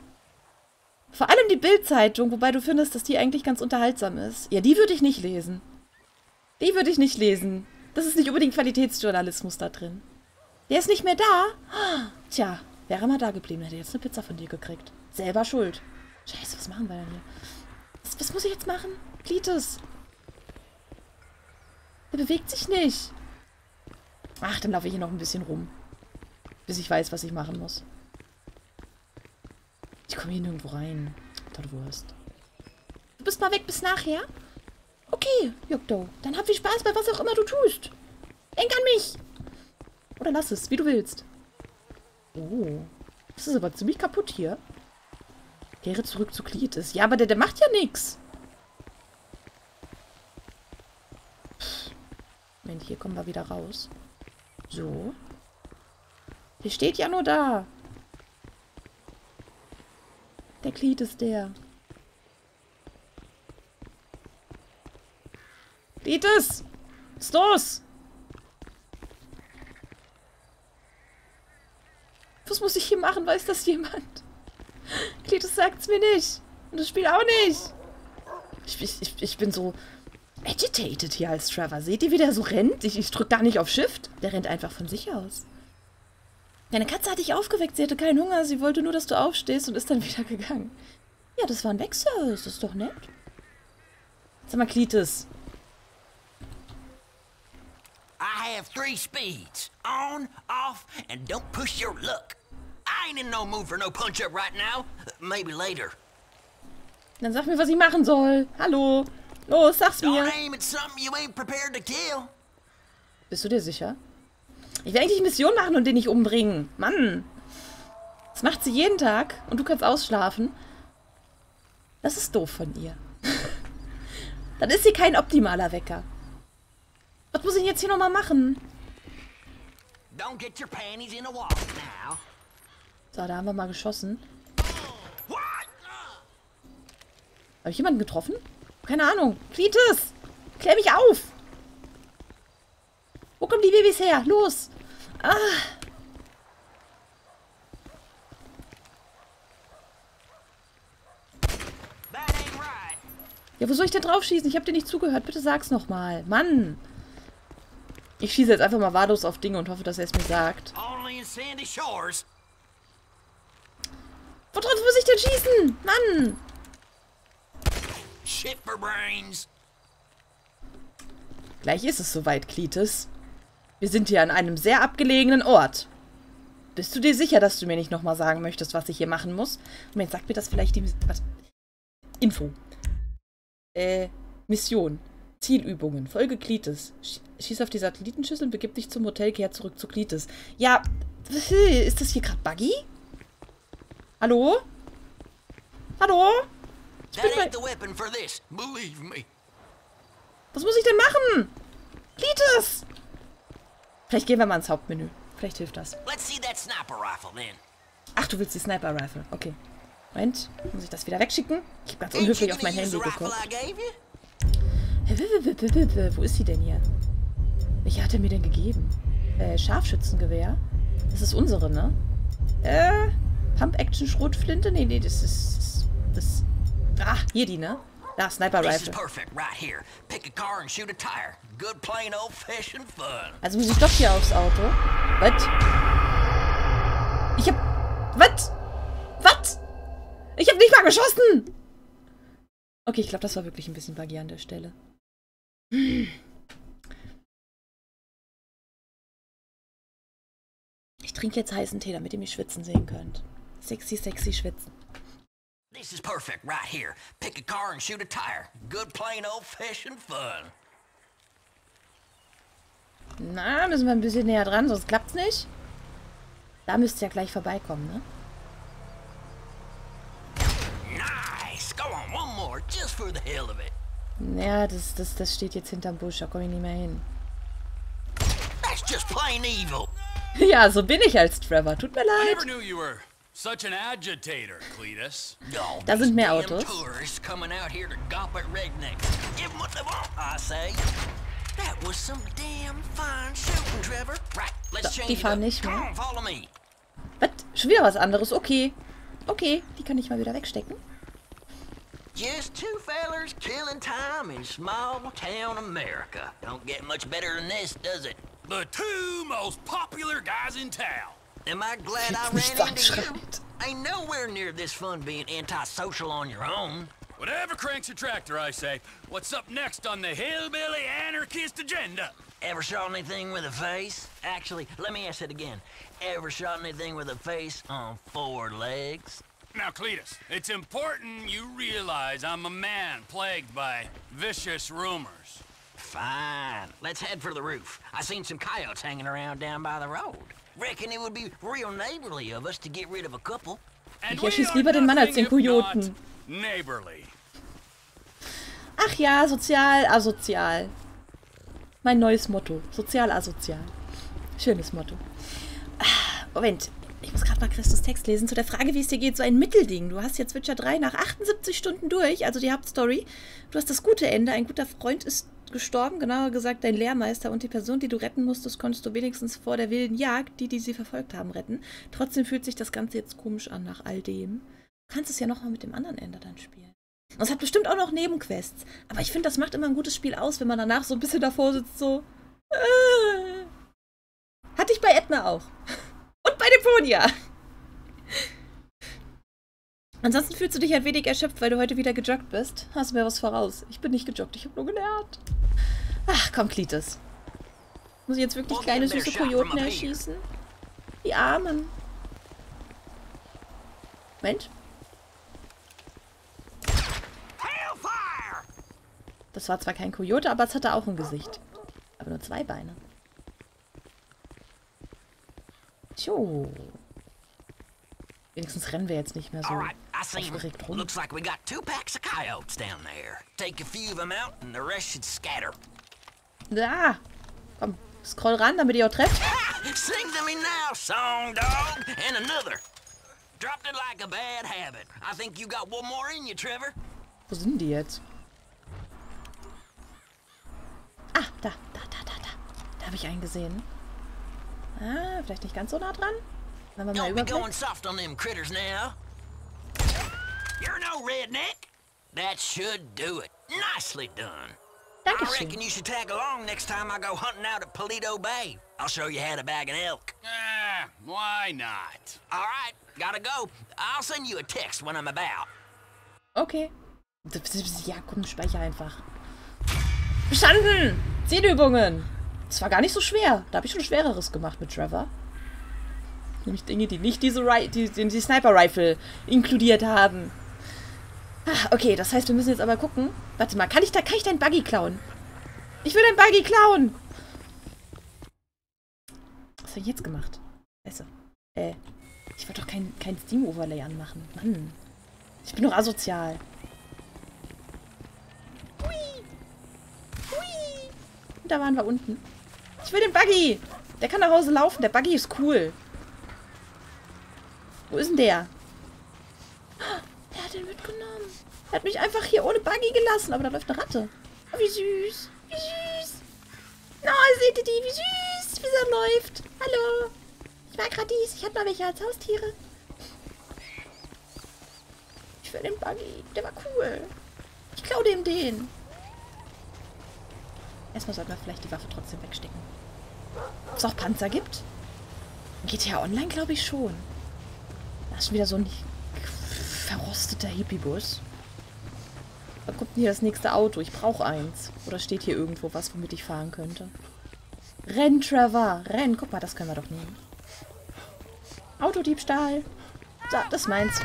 Vor allem die Bild-Zeitung, wobei du findest, dass die eigentlich ganz unterhaltsam ist. Ja, die würde ich nicht lesen. Die würde ich nicht lesen. Das ist nicht unbedingt Qualitätsjournalismus da drin. Der ist nicht mehr da? Tja, wäre mal da geblieben, hätte jetzt eine Pizza von dir gekriegt. Selber schuld. Scheiße, was machen wir denn hier? Was, was muss ich jetzt machen? Klitus. Der bewegt sich nicht. Ach, dann laufe ich hier noch ein bisschen rum. Bis ich weiß, was ich machen muss. Ich komme hier nirgendwo rein. Tolle Wurst. Du bist mal weg bis nachher? Okay, Jokdo. Dann hab viel Spaß bei was auch immer du tust. Denk an mich. Oder lass es, wie du willst. Oh. Das ist aber ziemlich kaputt hier. Kehre zurück zu Klitis. Ja, aber der, der macht ja nichts. Moment, hier kommen wir wieder raus. So. Der steht ja nur da. Der Glied der. Cletus! Was ist los? Was muss ich hier machen? Weiß das jemand? Cletus sagt's mir nicht. Und das Spiel auch nicht. Ich, ich, ich bin so agitated hier als Trevor. Seht ihr, wie der so rennt? Ich, ich drück gar nicht auf Shift. Der rennt einfach von sich aus. Deine Katze hat dich aufgeweckt. Sie hatte keinen Hunger. Sie wollte nur, dass du aufstehst und ist dann wieder gegangen. Ja, das war ein Wechsel. Das ist doch nett. Sag mal, Cletus. I have three speeds. On, off, and don't push your luck. I ain't in no mood for no punch-up right now. Maybe later. Dann sag mir, was ich machen soll. Hallo. Los, sag's mir. Don't aim at something you ain't prepared to kill. Bist du dir sicher? Ich will eigentlich Mission machen und den nicht umbringen. Mann. Das macht sie jeden Tag und du kannst ausschlafen. Das ist doof von ihr. [LAUGHS] Dann ist sie kein optimaler Wecker. Was muss ich jetzt hier nochmal machen? So, da haben wir mal geschossen. Habe ich jemanden getroffen? Keine Ahnung. Cletus! Klär mich auf! Wo kommen die Babys her? Los! Ah! Ja, wo soll ich denn drauf schießen? Ich habe dir nicht zugehört. Bitte sag's nochmal. Mann! Ich schieße jetzt einfach mal wahllos auf Dinge und hoffe, dass er es mir sagt. Worauf muss ich denn schießen? Mann! Gleich ist es soweit, Cletus. Wir sind hier an einem sehr abgelegenen Ort. Bist du dir sicher, dass du mir nicht nochmal sagen möchtest, was ich hier machen muss? Moment, sagt mir das vielleicht die... Was? Info. Äh, Mission. Zielübungen. Folge. Sch- Schieß auf die Satellitenschüssel und begib dich zum Hotel, kehr zurück zu Cletus. Ja, [LAUGHS] ist das hier gerade Buggy? Hallo? Hallo? Ich bin bei... Was muss ich denn machen? Cletus! Vielleicht gehen wir mal ins Hauptmenü. Vielleicht hilft das. Let's see that sniper rifle then. Ach, du willst die Sniper Rifle. Okay. Moment, muss ich das wieder wegschicken? Ich habe ganz unhöflich auf mein Handy geguckt. Wo ist sie denn hier? Welche hat er mir denn gegeben? Äh, Scharfschützengewehr? Das ist unsere, ne? Äh, Pump-Action-Schrotflinte? Nee, nee, das ist... Das... Ah, hier die, ne? Da, Sniper This is Rifle. perfect right here. Pick a car and shoot a tire. Good plain old fashioned fun. Also muss ich doch hier aufs Auto. Was? Ich hab... Was? Was? Ich hab nicht mal geschossen! Okay, ich glaube, das war wirklich ein bisschen buggy an der Stelle. Ich trinke jetzt heißen Tee, damit ihr mich schwitzen sehen könnt. Sexy, sexy schwitzen. This is perfect right here. Pick a car and shoot a tire. Good plain old fashioned fun. Na, müssen wir ein bisschen näher dran, sonst klappt's nicht. Da müsst ihr ja gleich vorbeikommen, ne? Nice. Go on, one more, just for the hell of it. Ja, das, das, das steht jetzt hinterm Busch, da komme ich nicht mehr hin. That's just plain evil. [LAUGHS] Ja, so bin ich als Trevor. Tut mir I leid. never knew you were such an agitator, Cletus. Da sind mehr Autos. tourists coming out here to gawp at rednecks. Give 'em what they want, I say. That was some damn fine shooting, Trevor. Right, let's Da- change die fahren nicht mehr. on, follow me. Was? Schon wieder was anderes? Okay. Okay, die kann ich mal wieder wegstecken. Just two fellers killing time in small town America. Don't get much better than this, does it? The two most popular guys in town. Am I glad I [LAUGHS] ran into you? Ain't nowhere near this fun being antisocial on your own. Whatever cranks your tractor, I say. What's up next on the hillbilly anarchist agenda? Ever shot anything with a face? Actually, let me ask it again. Ever shot anything with a face on four legs? Now, Cletus, it's important you realize I'm a man plagued by vicious rumors. Fine. Let's head for the roof. I seen some coyotes hanging around down by the road. Reckon it would be real neighborly of us to get rid of a couple. And Ich we erschieß lieber den Mann als den if Kojoten. Neighborly. Ach ja, sozial, asozial. Mein neues Motto. Sozial, asozial. Schönes Motto. Ah, Moment. Ich muss gerade mal Christus Text lesen zu der Frage, wie es dir geht. So ein Mittelding. Du hast jetzt Witcher 3 nach 78 Stunden durch, also die Hauptstory. Du hast das gute Ende. Ein guter Freund ist gestorben, genauer gesagt dein Lehrmeister und die Person, die du retten musstest, konntest du wenigstens vor der wilden Jagd, die, die sie verfolgt haben, retten. Trotzdem fühlt sich das Ganze jetzt komisch an nach all dem. Du kannst es ja nochmal mit dem anderen Ende dann spielen. Und es hat bestimmt auch noch Nebenquests. Aber ich finde, das macht immer ein gutes Spiel aus, wenn man danach so ein bisschen davor sitzt, so. Äh. Hatte ich bei Edna auch. [LAUGHS] Und bei Deponia. Ansonsten fühlst du dich ein wenig erschöpft, weil du heute wieder gejoggt bist. Hast mir was voraus. Ich bin nicht gejoggt, ich habe nur gelernt. Ach, komm, Klitus. Muss ich jetzt wirklich kleine süße Kojoten erschießen? Die Armen. Moment. Das war zwar kein Kojote, aber es hatte auch ein Gesicht. Aber nur zwei Beine. Tjo. Wenigstens rennen wir jetzt nicht mehr so aufgeregt rum. Looks like we got two packs of coyotes down there. Take a few of them out and the rest should scatter. Da! Komm, scroll ran, damit ihr auch trefft. Sing to me now, song dog, and another. Dropped it like a bad habit. I think you got one more in you, Trevor. Wo sind die jetzt? Ah, da, da, da, da, da. Da habe ich einen gesehen. Ah, vielleicht nicht ganz so nah dran. Dann haben wir mal Don't be Überblick. going soft on them critters now. You're no redneck. That should do it. Nicely done. I Dankeschön. reckon you should tag along next time I go hunting out at Polito Bay. I'll show you how to bag an elk. Ah, why not? All right, gotta go. I'll send you a text when I'm about. Okay. Ja, komm, speicher einfach. Bestanden! Zielübungen! Das war gar nicht so schwer. Da habe ich schon Schwereres gemacht mit Trevor. Nämlich Dinge, die nicht diese die, die, die Sniper-Rifle inkludiert haben. Ah, okay, das heißt, wir müssen jetzt aber gucken. Warte mal, kann ich da kann ich deinen Buggy klauen? Ich will deinen Buggy klauen! Was habe ich jetzt gemacht? Scheiße. Äh, ich wollte doch kein, kein Steam-Overlay anmachen. Mann. Ich bin doch asozial. Hui. Hui. Und da waren wir unten. Ich will den Buggy. Der kann nach Hause laufen. Der Buggy ist cool. Wo ist denn der? Der hat den mitgenommen. Er hat mich einfach hier ohne Buggy gelassen. Aber da läuft eine Ratte. Oh, wie süß. Wie süß. Na, seht ihr die? Wie süß. Wie sie läuft. Hallo. Ich mag Radis. Ich hatte mal welche als Haustiere. Ich will den Buggy. Der war cool. Ich klau dem den. Erstmal sollten wir vielleicht die Waffe trotzdem wegstecken. Ob es auch Panzer gibt? GTA Online glaube ich schon. Da ist schon wieder so ein verrosteter Hippiebus. Wann kommt hier das nächste Auto? Ich brauche eins. Oder steht hier irgendwo was, womit ich fahren könnte? Renn, Trevor. Renn. Guck mal, das können wir doch nehmen. Autodiebstahl. So, das ist meins.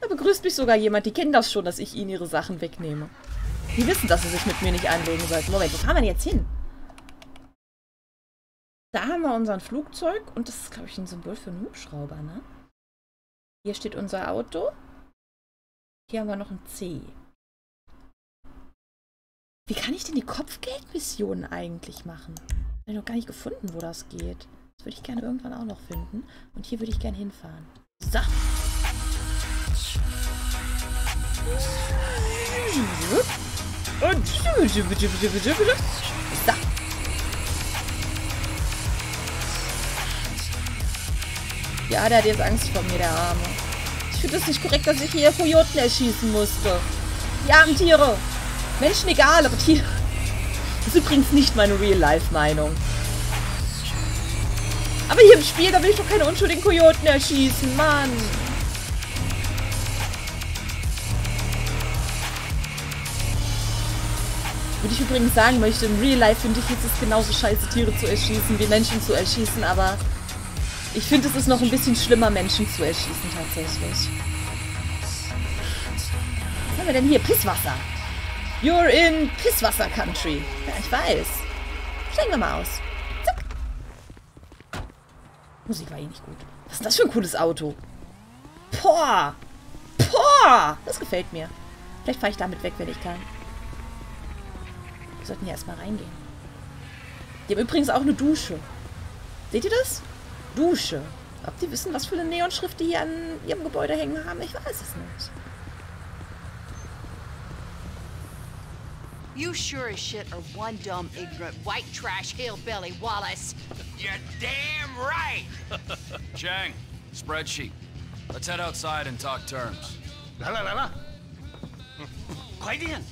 Da begrüßt mich sogar jemand. Die kennen das schon, dass ich ihnen ihre Sachen wegnehme. Die wissen, dass sie sich mit mir nicht anlegen sollten. Moment, wo fahren wir denn jetzt hin? Da haben wir unser Flugzeug und das ist, glaube ich, ein Symbol für einen Hubschrauber, ne? Hier steht unser Auto. Hier haben wir noch ein C. Wie kann ich denn die Kopfgeldmissionen eigentlich machen? Habe ich noch gar nicht gefunden, wo das geht. Das würde ich gerne irgendwann auch noch finden. Und hier würde ich gerne hinfahren. So. So. Ja, der hat jetzt Angst vor mir, der Arme. Ich finde es nicht korrekt, dass ich hier Kojoten erschießen musste. Die armen Tiere. Menschen egal, aber Tiere. Das ist übrigens nicht meine Real-Life-Meinung. Aber hier im Spiel, da will ich doch keine unschuldigen Kojoten erschießen, Mann. Würde ich übrigens sagen möchte, im Real Life finde ich jetzt es genauso scheiße, Tiere zu erschießen, wie Menschen zu erschießen, aber ich finde, es ist noch ein bisschen schlimmer, Menschen zu erschießen tatsächlich. Was haben wir denn hier? Pisswasser. You're in Pisswasser Country. Ja, ich weiß. Steigen wir mal aus. Zack. Musik war eh nicht gut. Was ist das für ein cooles Auto? Boah. Boah. Das gefällt mir. Vielleicht fahre ich damit weg, wenn ich kann. Wir sollten hier erstmal reingehen. Die haben übrigens auch eine Dusche. Seht ihr das? Dusche. Ob die wissen, was für eine Neonschrift die hier an ihrem Gebäude hängen haben, ich weiß es nicht. You sure as shit are one dumb, ignorant, white trash hillbilly, Wallace. You're damn right! [LAUGHS] Chang, spreadsheet. Let's head outside and talk terms. La la la la. Hm. Quite in.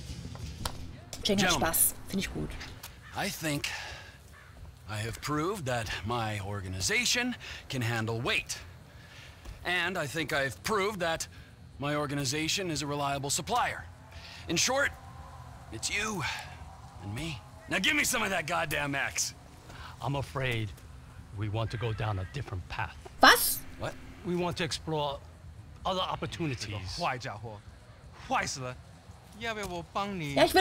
Chang hat Spaß. Finde ich gut. I think I have proved that my organization can handle weight. And I think I've proved that my organization is a reliable supplier. In short, it's you and me. Now give me some of that goddamn X. I'm afraid we want to go down a different path. Was? What? We want to explore other opportunities. Yeah, I will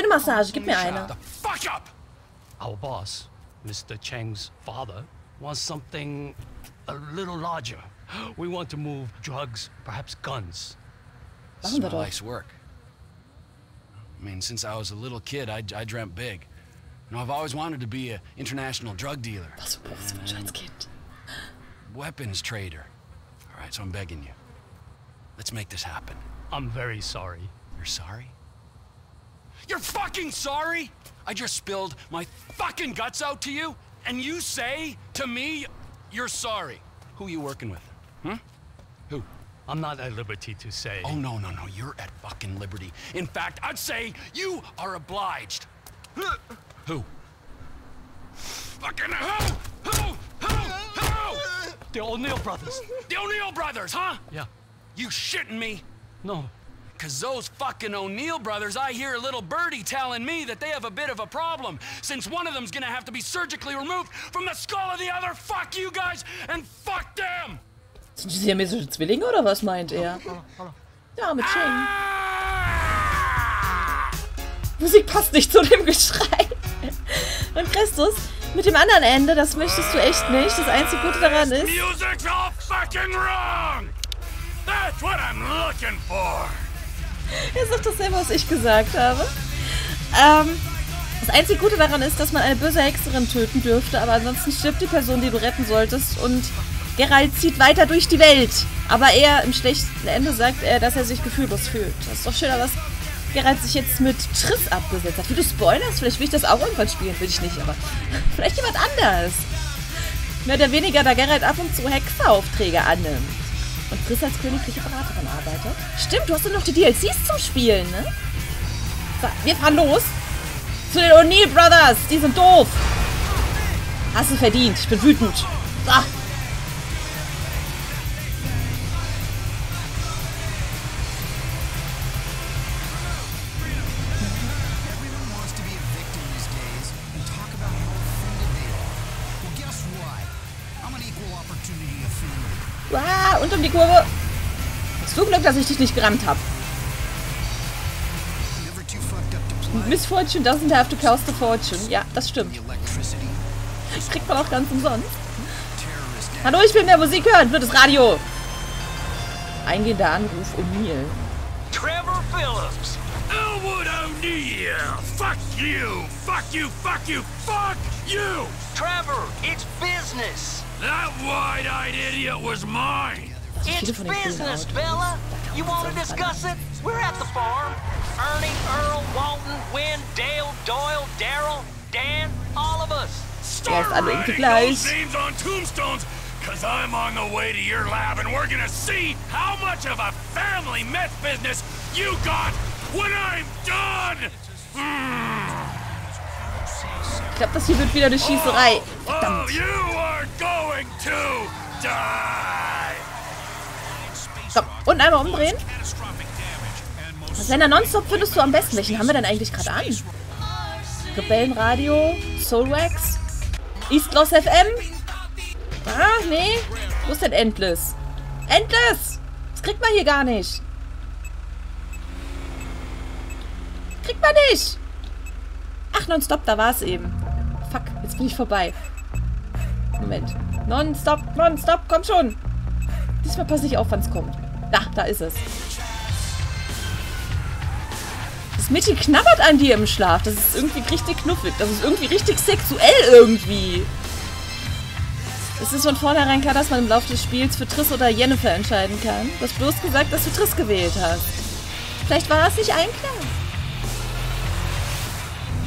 eine Massage. Give me one. Shut the Fuck up! Our boss Mr. Cheng's father, wants something a little larger. We want to move drugs, perhaps guns. This Machen is wir my doch. life's work. I mean, since I was a little kid, I, I dreamt big. You know, I've always wanted to be an international drug dealer, Was du brauchst Wunsch als Kind. weapons trader. All right, so I'm begging you. Let's make this happen. I'm very sorry. You're sorry? You're fucking sorry? I just spilled my fucking guts out to you, and you say to me, you're sorry. Who are you working with? Hmm? Who? I'm not at liberty to say. Oh, no, no, no. You're at fucking liberty. In fact, I'd say you are obliged. Who? Fucking who? Who? Who? Who? The O'Neill brothers. The O'Neill brothers, huh? Yeah. You shitting me? No. Cause those fucking O'Neill brothers, I hear a little birdie telling me that they have a bit of a problem, since one of them's gonna have to be surgically removed from the skull of the other. Fuck you guys and fuck them! Sind die siamesische Zwillinge oder was meint er? Ja, mit Cheng. Ah! Musik passt nicht zu dem Geschrei. Und Christus, mit dem anderen Ende, das möchtest du echt nicht. Das einzige Gute daran ist, Music's all fucking wrong! That's what I'm looking for! Er sagt dasselbe, was ich gesagt habe. Ähm, das einzige Gute daran ist, dass man eine böse Hexerin töten dürfte, aber ansonsten stirbt die Person, die du retten solltest und Geralt zieht weiter durch die Welt. Aber er, im schlechten Ende sagt er, dass er sich gefühllos fühlt. Das ist doch schöner, was Geralt sich jetzt mit Triss abgesetzt hat. Wie du spoilerst, vielleicht will ich das auch irgendwann spielen, will ich nicht, aber [LAUGHS] vielleicht jemand anders. Mehr oder weniger, da Geralt ab und zu Hexeraufträge annimmt. Und Triss als königliche Beraterin arbeitet. Stimmt, du hast doch noch die DLCs zum Spielen, ne? So, wir fahren los. Zu den O'Neill Brothers. Die sind doof. Hast du verdient. Ich bin wütend. So. Ah, und um die Kurve. Hast du Glück, dass ich dich nicht gerammt habe. Misfortune doesn't have to cost a fortune. Ja, das stimmt. Das kriegt man auch ganz umsonst. Hallo, ich will mehr Musik hören. Wird das Radio. Eingehender Anruf O'Neill. Trevor Phillips. Elwood O'Neill! Fuck you! Fuck you! Fuck you! Fuck you! Trevor, it's business. That wide-eyed idiot was mine! It's viele von den coolen business, Bella. You want to discuss it? We're at the farm. Ernie, Earl, Walton, Wynn, Dale, Doyle, Daryl, Dan, all of us. Ja, ist alle irgendwie writing gleich. those names on tombstones, cause I'm on the way to your lab and we're gonna see how much of a family meth business you got when I'm done! Hmm. Ich glaube, das hier wird wieder eine Schießerei. Oh, Verdammt. die! Komm, und einmal umdrehen. Sender Nonstop findest du am besten. Welchen haben wir denn eigentlich gerade an? Rebellenradio, Soulwax, East Lost FM. Ah, nee. Wo ist denn Endless? Endless! Das kriegt man hier gar nicht. Kriegt man nicht. Ach, Nonstop, da war es eben. Fuck, jetzt bin ich vorbei. Moment. Nonstop, Nonstop, komm schon. Diesmal passe ich auf, wann es kommt. Da, da ist es. Das Mädchen knabbert an dir im Schlaf. Das ist irgendwie richtig knuffig. Das ist irgendwie richtig sexuell irgendwie. Es ist von vornherein klar, dass man im Laufe des Spiels für Triss oder Jennifer entscheiden kann. Du hast bloß gesagt, dass du Triss gewählt hast. Vielleicht war es nicht allen klar.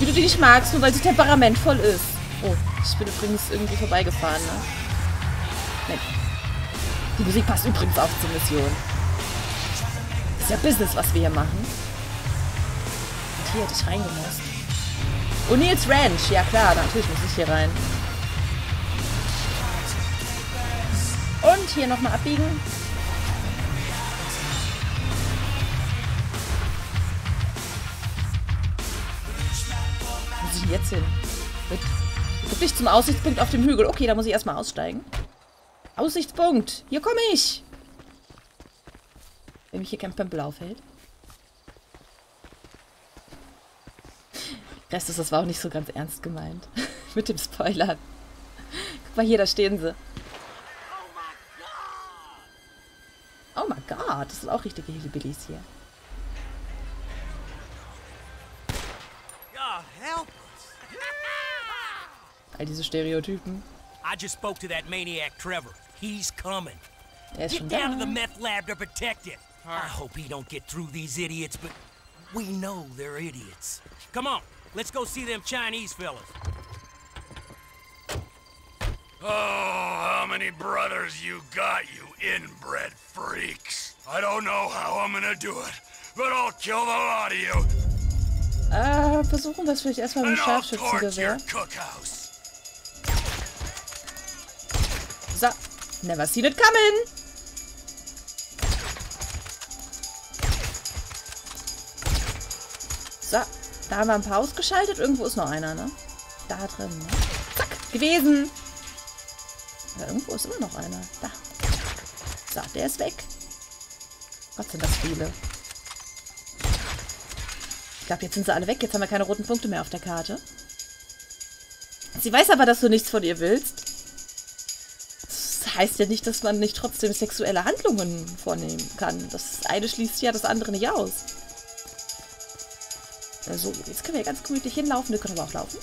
Wie du die nicht magst, nur weil sie temperamentvoll ist. Oh, ich bin übrigens irgendwie vorbeigefahren, ne? Mensch. Die Musik passt übrigens auch zur Mission. Ist ja Business, was wir hier machen. Und hier hätte ich reingemusst. O'Neill's Ranch. Ja klar, natürlich muss ich hier rein. Und hier nochmal abbiegen. Jetzt hin? Mit- Wirklich zum Aussichtspunkt auf dem Hügel. Okay, da muss ich erstmal aussteigen. Aussichtspunkt. Hier komme ich. Wenn mich hier kein Pömpel aufhält. Rest ist, das war auch nicht so ganz ernst gemeint. [LAUGHS] Mit dem Spoiler. Guck mal hier, da stehen sie. Oh mein Gott, das sind auch richtige Hillbillies hier. All diese Stereotypen. I just spoke to that maniac Trevor. He's coming. Der ist schon Get down to the meth lab to protect it. I hope he don't get through these idiots, but we know they're idiots. Come on, let's go see them Chinese fellas. Oh, how many brothers you got, you inbred freaks? I don't know how I'm gonna do it, but I'll kill the lot of you, Äh, versuchen wir es vielleicht erstmal mit dem and I'll torch your Scharfschützengewehr. Never seen it coming. So, da haben wir ein paar ausgeschaltet. Irgendwo ist noch einer, ne? Da drin, ne? Zack, gewesen. Aber irgendwo ist immer noch einer. Da. So, der ist weg. Gott sind das viele. Ich glaube, jetzt sind sie alle weg. Jetzt haben wir keine roten Punkte mehr auf der Karte. Sie weiß aber, dass du nichts von ihr willst. Heißt ja nicht, dass man nicht trotzdem sexuelle Handlungen vornehmen kann. Das eine schließt ja das andere nicht aus. So, jetzt können wir ganz gemütlich hinlaufen. Wir können aber auch laufen.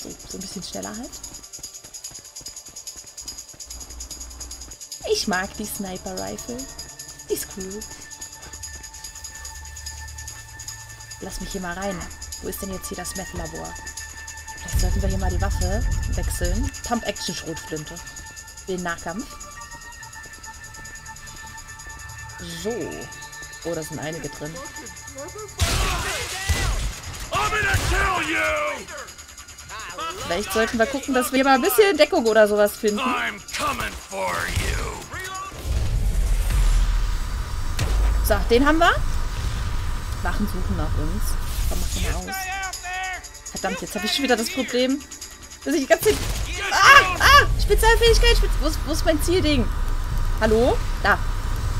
So, so ein bisschen schneller halt. Ich mag die Sniper Rifle. Die ist cool. Lass mich hier mal rein. Wo ist denn jetzt hier das Meth-Labor? Vielleicht sollten wir hier mal die Waffe wechseln. Pump-Action-Schrotflinte. Den Nahkampf. So. Oh, da sind einige drin. Vielleicht sollten wir gucken, dass wir mal ein bisschen Deckung oder sowas finden. So, den haben wir. Wachen suchen nach uns. Komm, mach mal aus. Verdammt, jetzt habe ich schon wieder das Problem, dass ich die ganze Zeit... Spezialfähigkeit! Spez wo, ist, wo ist mein Zielding? Hallo? Da.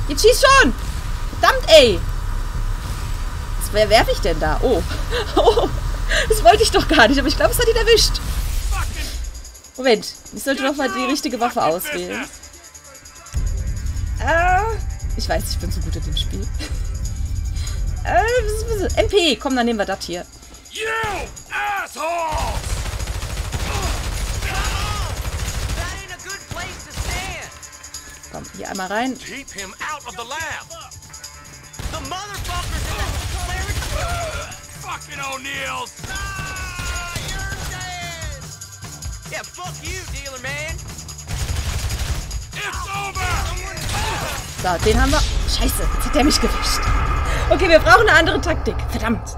Jetzt schieß schon! Verdammt, ey! Was wer werfe ich denn da? Oh. [LAUGHS] Oh. Das wollte ich doch gar nicht, aber ich glaube, es hat ihn erwischt. Moment. Ich sollte doch mal die richtige Waffe auswählen. Ah, ich weiß, ich bin so gut in dem Spiel. [LAUGHS] Äh, MP, komm, dann nehmen wir das hier. You asshole! Dealer man. It's over! So, den haben wir. Scheiße, jetzt hat der mich gewischt. Okay, wir brauchen eine andere Taktik. Verdammt.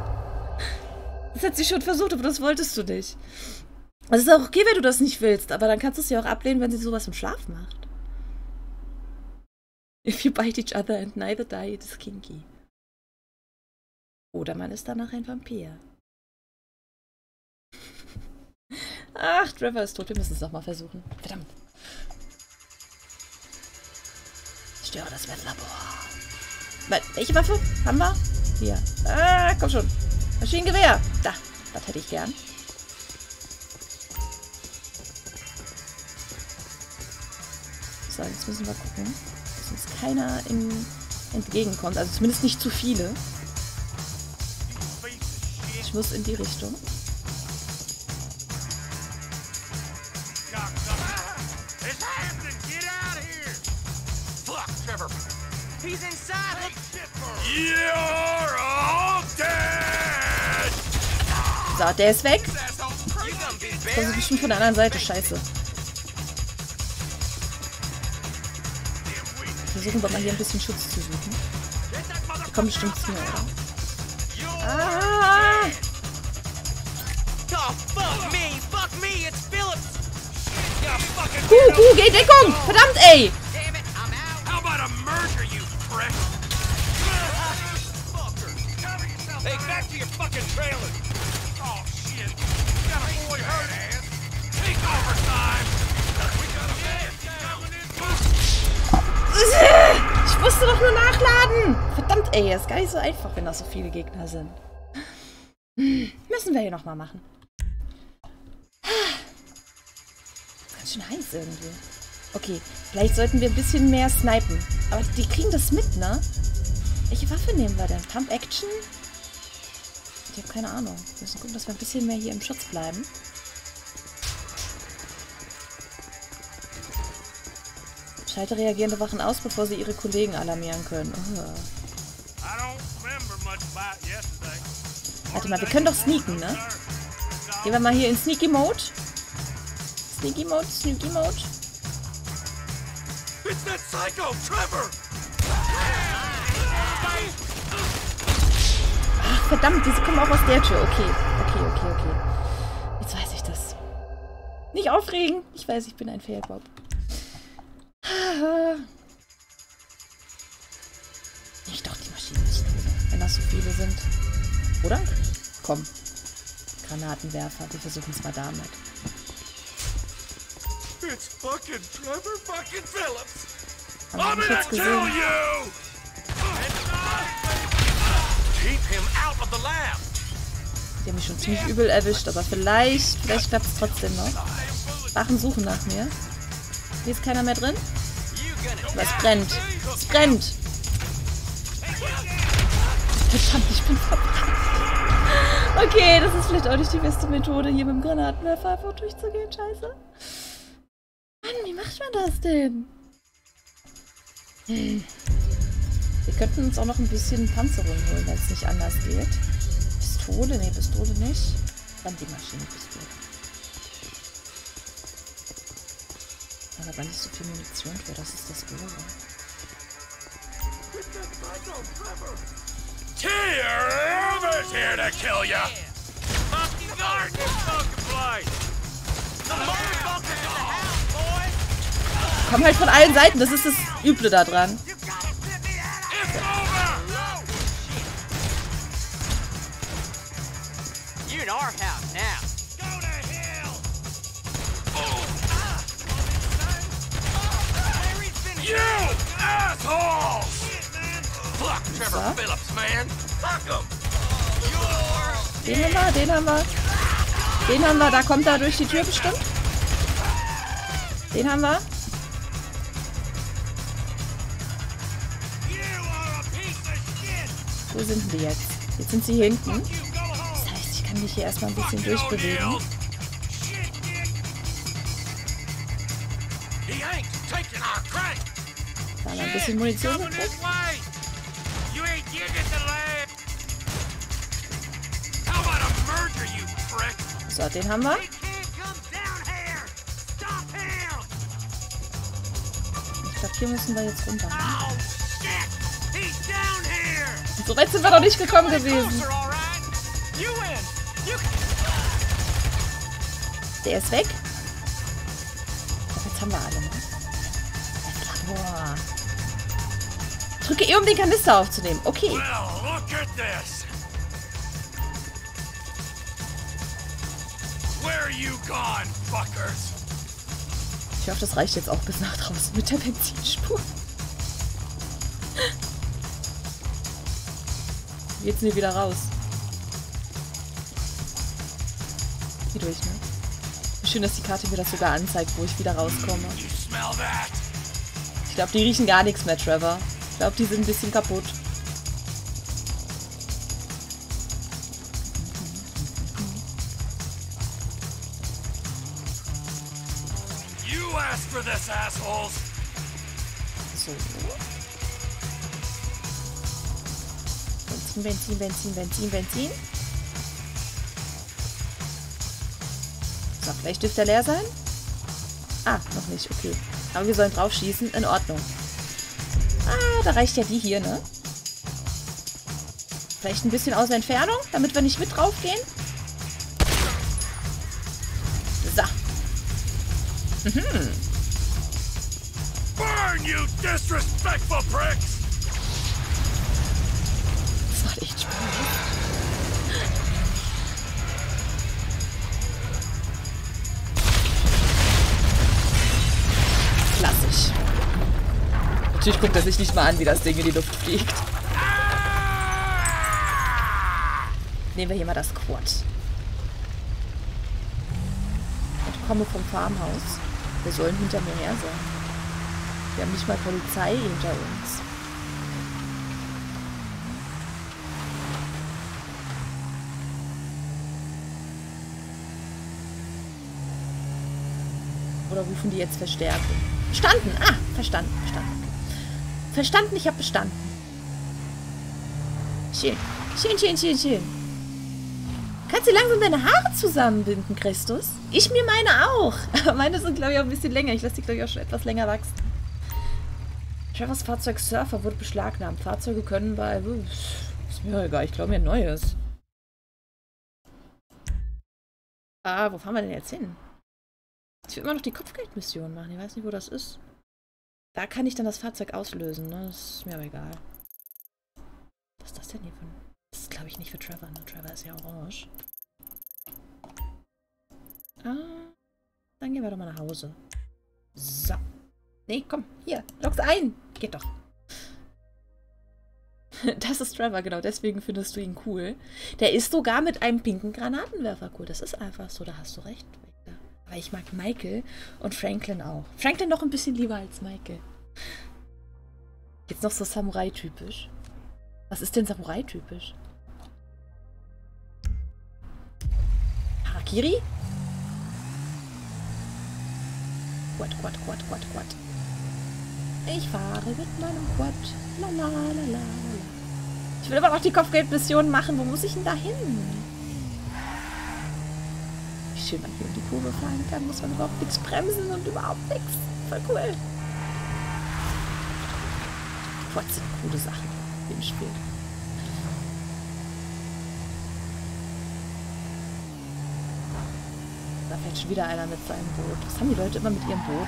Das hat sie schon versucht, aber das wolltest du nicht. Es ist auch okay, wenn du das nicht willst, aber dann kannst du es ja auch ablehnen, wenn sie sowas im Schlaf macht. If you bite each other and neither die, it is kinky. Oder man ist danach ein Vampir. [LAUGHS] Ach, Trevor ist tot. Wir müssen es nochmal versuchen. Verdammt. Störe das Wettlabor. Wel- Welche Waffe haben wir? Hier. Ah, komm schon. Maschinengewehr. Da, das hätte ich gern. So, jetzt müssen wir gucken, dass uns keiner in, entgegenkommt. Also zumindest nicht zu viele. Ich muss in die Richtung. He's inside. You're all dead! So, der ist weg. Das ist bestimmt von der anderen Seite. Scheiße. Versuchen wir mal hier ein bisschen Schutz zu suchen. Die kommen bestimmt zu mir, oder? Ah! Kuh, Kuh, geh Deckung! Verdammt, ey! Hey, back to your fucking trailer! Oh, shit. Got a boy hurt, ass. Take over time. Ich musste doch nur nachladen! Verdammt, ey, ist gar nicht so einfach, wenn das so viele Gegner sind. Müssen wir hier nochmal machen. Ganz schön heiß irgendwie. Okay, vielleicht sollten wir ein bisschen mehr snipen. Aber die kriegen das mit, ne? Welche Waffe nehmen wir denn? Pump Action? Ich habe keine Ahnung. Wir müssen gucken, dass wir ein bisschen mehr hier im Schutz bleiben. Schalte reagierende Wachen aus, bevor sie ihre Kollegen alarmieren können. Oh. Warte mal, wir können doch sneaken, ne? Gehen wir mal hier in Sneaky Mode. Sneaky Mode, Sneaky Mode. It's that psycho, Trevor! Ach, verdammt, diese kommen auch aus der Tür. Okay, okay, okay, okay. Jetzt weiß ich das. Nicht aufregen. Ich weiß, ich bin ein Failbob. Nicht doch die Maschinenpistole, wenn das so viele sind. Oder? Komm. Granatenwerfer, wir versuchen es mal damit. It's fucking Trevor fucking Phillips! Ihn jetzt gesehen? you! Keep him out of the lab! Die haben mich schon ziemlich übel erwischt, aber vielleicht, vielleicht klappt es trotzdem noch. Wachen suchen nach mir. Hier ist keiner mehr drin. Es brennt. Es brennt. Verdammt, ich bin verbrannt. Okay, das ist vielleicht auch nicht die beste Methode, hier mit dem Granatenwerfer einfach durchzugehen. Scheiße. Mann, wie macht man das denn? Hm. Wir könnten uns auch noch ein bisschen Panzerung holen, wenn es nicht anders geht. Pistole? Nee, Pistole nicht. Dann die Maschinenpistole. Aber aber nicht so viel Munition für, das ist das Blöde. Whoever's here to kill ya! Fucking guard this fucking place! The motherfucker's in the house, boys! Kommen halt von allen Seiten, das ist das Üble da dran. You in our house now. You assholes! Fuck Trevor? Phillips, man! Fuck him! Den haben wir, den haben wir. Den haben wir, da kommt er durch die Tür bestimmt. Den haben wir. Wo sind die jetzt? Jetzt sind sie hinten. Das heißt, ich kann mich hier erstmal ein bisschen durchbewegen. Da ein bisschen Munition gekriegt. So, den haben wir. Ich glaube, hier müssen wir jetzt runter. Oh! So weit sind wir noch nicht gekommen gewesen. Der ist weg. Um den Kanister aufzunehmen. Okay. Well, look at this! Where are you gone, fuckers? Ich hoffe, das reicht jetzt auch bis nach draußen mit der Benzinspur. Wie geht's denn hier wieder raus? Hier durch, ne? Schön, dass die Karte mir das sogar anzeigt, wo ich wieder rauskomme. Ich glaube, die riechen gar nichts mehr, Trevor. Ich glaube, die sind ein bisschen kaputt. You asked for this, assholes! So. Benzin, Benzin, Benzin, Benzin, Benzin. Werfer. Vielleicht dürfte er leer sein? Ah, noch nicht, okay. Aber wir sollen drauf schießen. In Ordnung. Ah, da reicht ja die hier, ne? Vielleicht ein bisschen aus Entfernung, damit wir nicht mit drauf gehen. So. Mhm. Burn, you disrespectful pricks! Natürlich guckt er sich nicht mal an, wie das Ding in die Luft fliegt. Nehmen wir hier mal das Quad. Ich komme vom Farmhaus. Wir sollen hinter mir her sein. Wir haben nicht mal Polizei hinter uns. Oder rufen die jetzt Verstärkung? Verstanden! Ah, verstanden, verstanden. Verstanden, ich habe bestanden. Schön. Schön, schön, schön, schön. Kannst du langsam deine Haare zusammenbinden, Christus? Ich mir meine auch. [LAUGHS] Aber meine sind, glaube ich, auch ein bisschen länger. Ich lasse die, glaube ich, auch schon etwas länger wachsen. Trevors Fahrzeug Surfer wurde beschlagnahmt. Fahrzeuge können bei... Ist mir egal, ich glaube mir ein neues. Ah, wo fahren wir denn jetzt hin? Ich will immer noch die Kopfgeldmission machen. Ich weiß nicht, wo das ist. Da kann ich dann das Fahrzeug auslösen, ne? Das ist mir aber egal. Was ist das denn hier für ein... Das ist, glaube ich, nicht für Trevor, ne? Trevor ist ja orange. Ah, dann gehen wir doch mal nach Hause. So. Nee, komm, hier, lock's ein. Geht doch. [LAUGHS] Das ist Trevor, genau, deswegen findest du ihn cool. Der ist sogar mit einem pinken Granatenwerfer cool. Das ist einfach so, da hast du recht. Aber ich mag Michael und Franklin auch. Franklin noch ein bisschen lieber als Michael. Jetzt noch so Samurai-typisch. Was ist denn Samurai-typisch? Harakiri? Quad, Quad, Quad, Quad, Quad. Ich fahre mit meinem Quad. La, la, la, la, la. Ich will aber noch die Kopfgeldmission machen. Wo muss ich denn da hin? Wie schön man hier um die Kurve fahren kann. Muss man überhaupt nichts bremsen und überhaupt nichts. Voll cool. Sind coole Sachen im Spiel. Da fährt schon wieder einer mit seinem Boot. Was haben die Leute immer mit ihren Booten?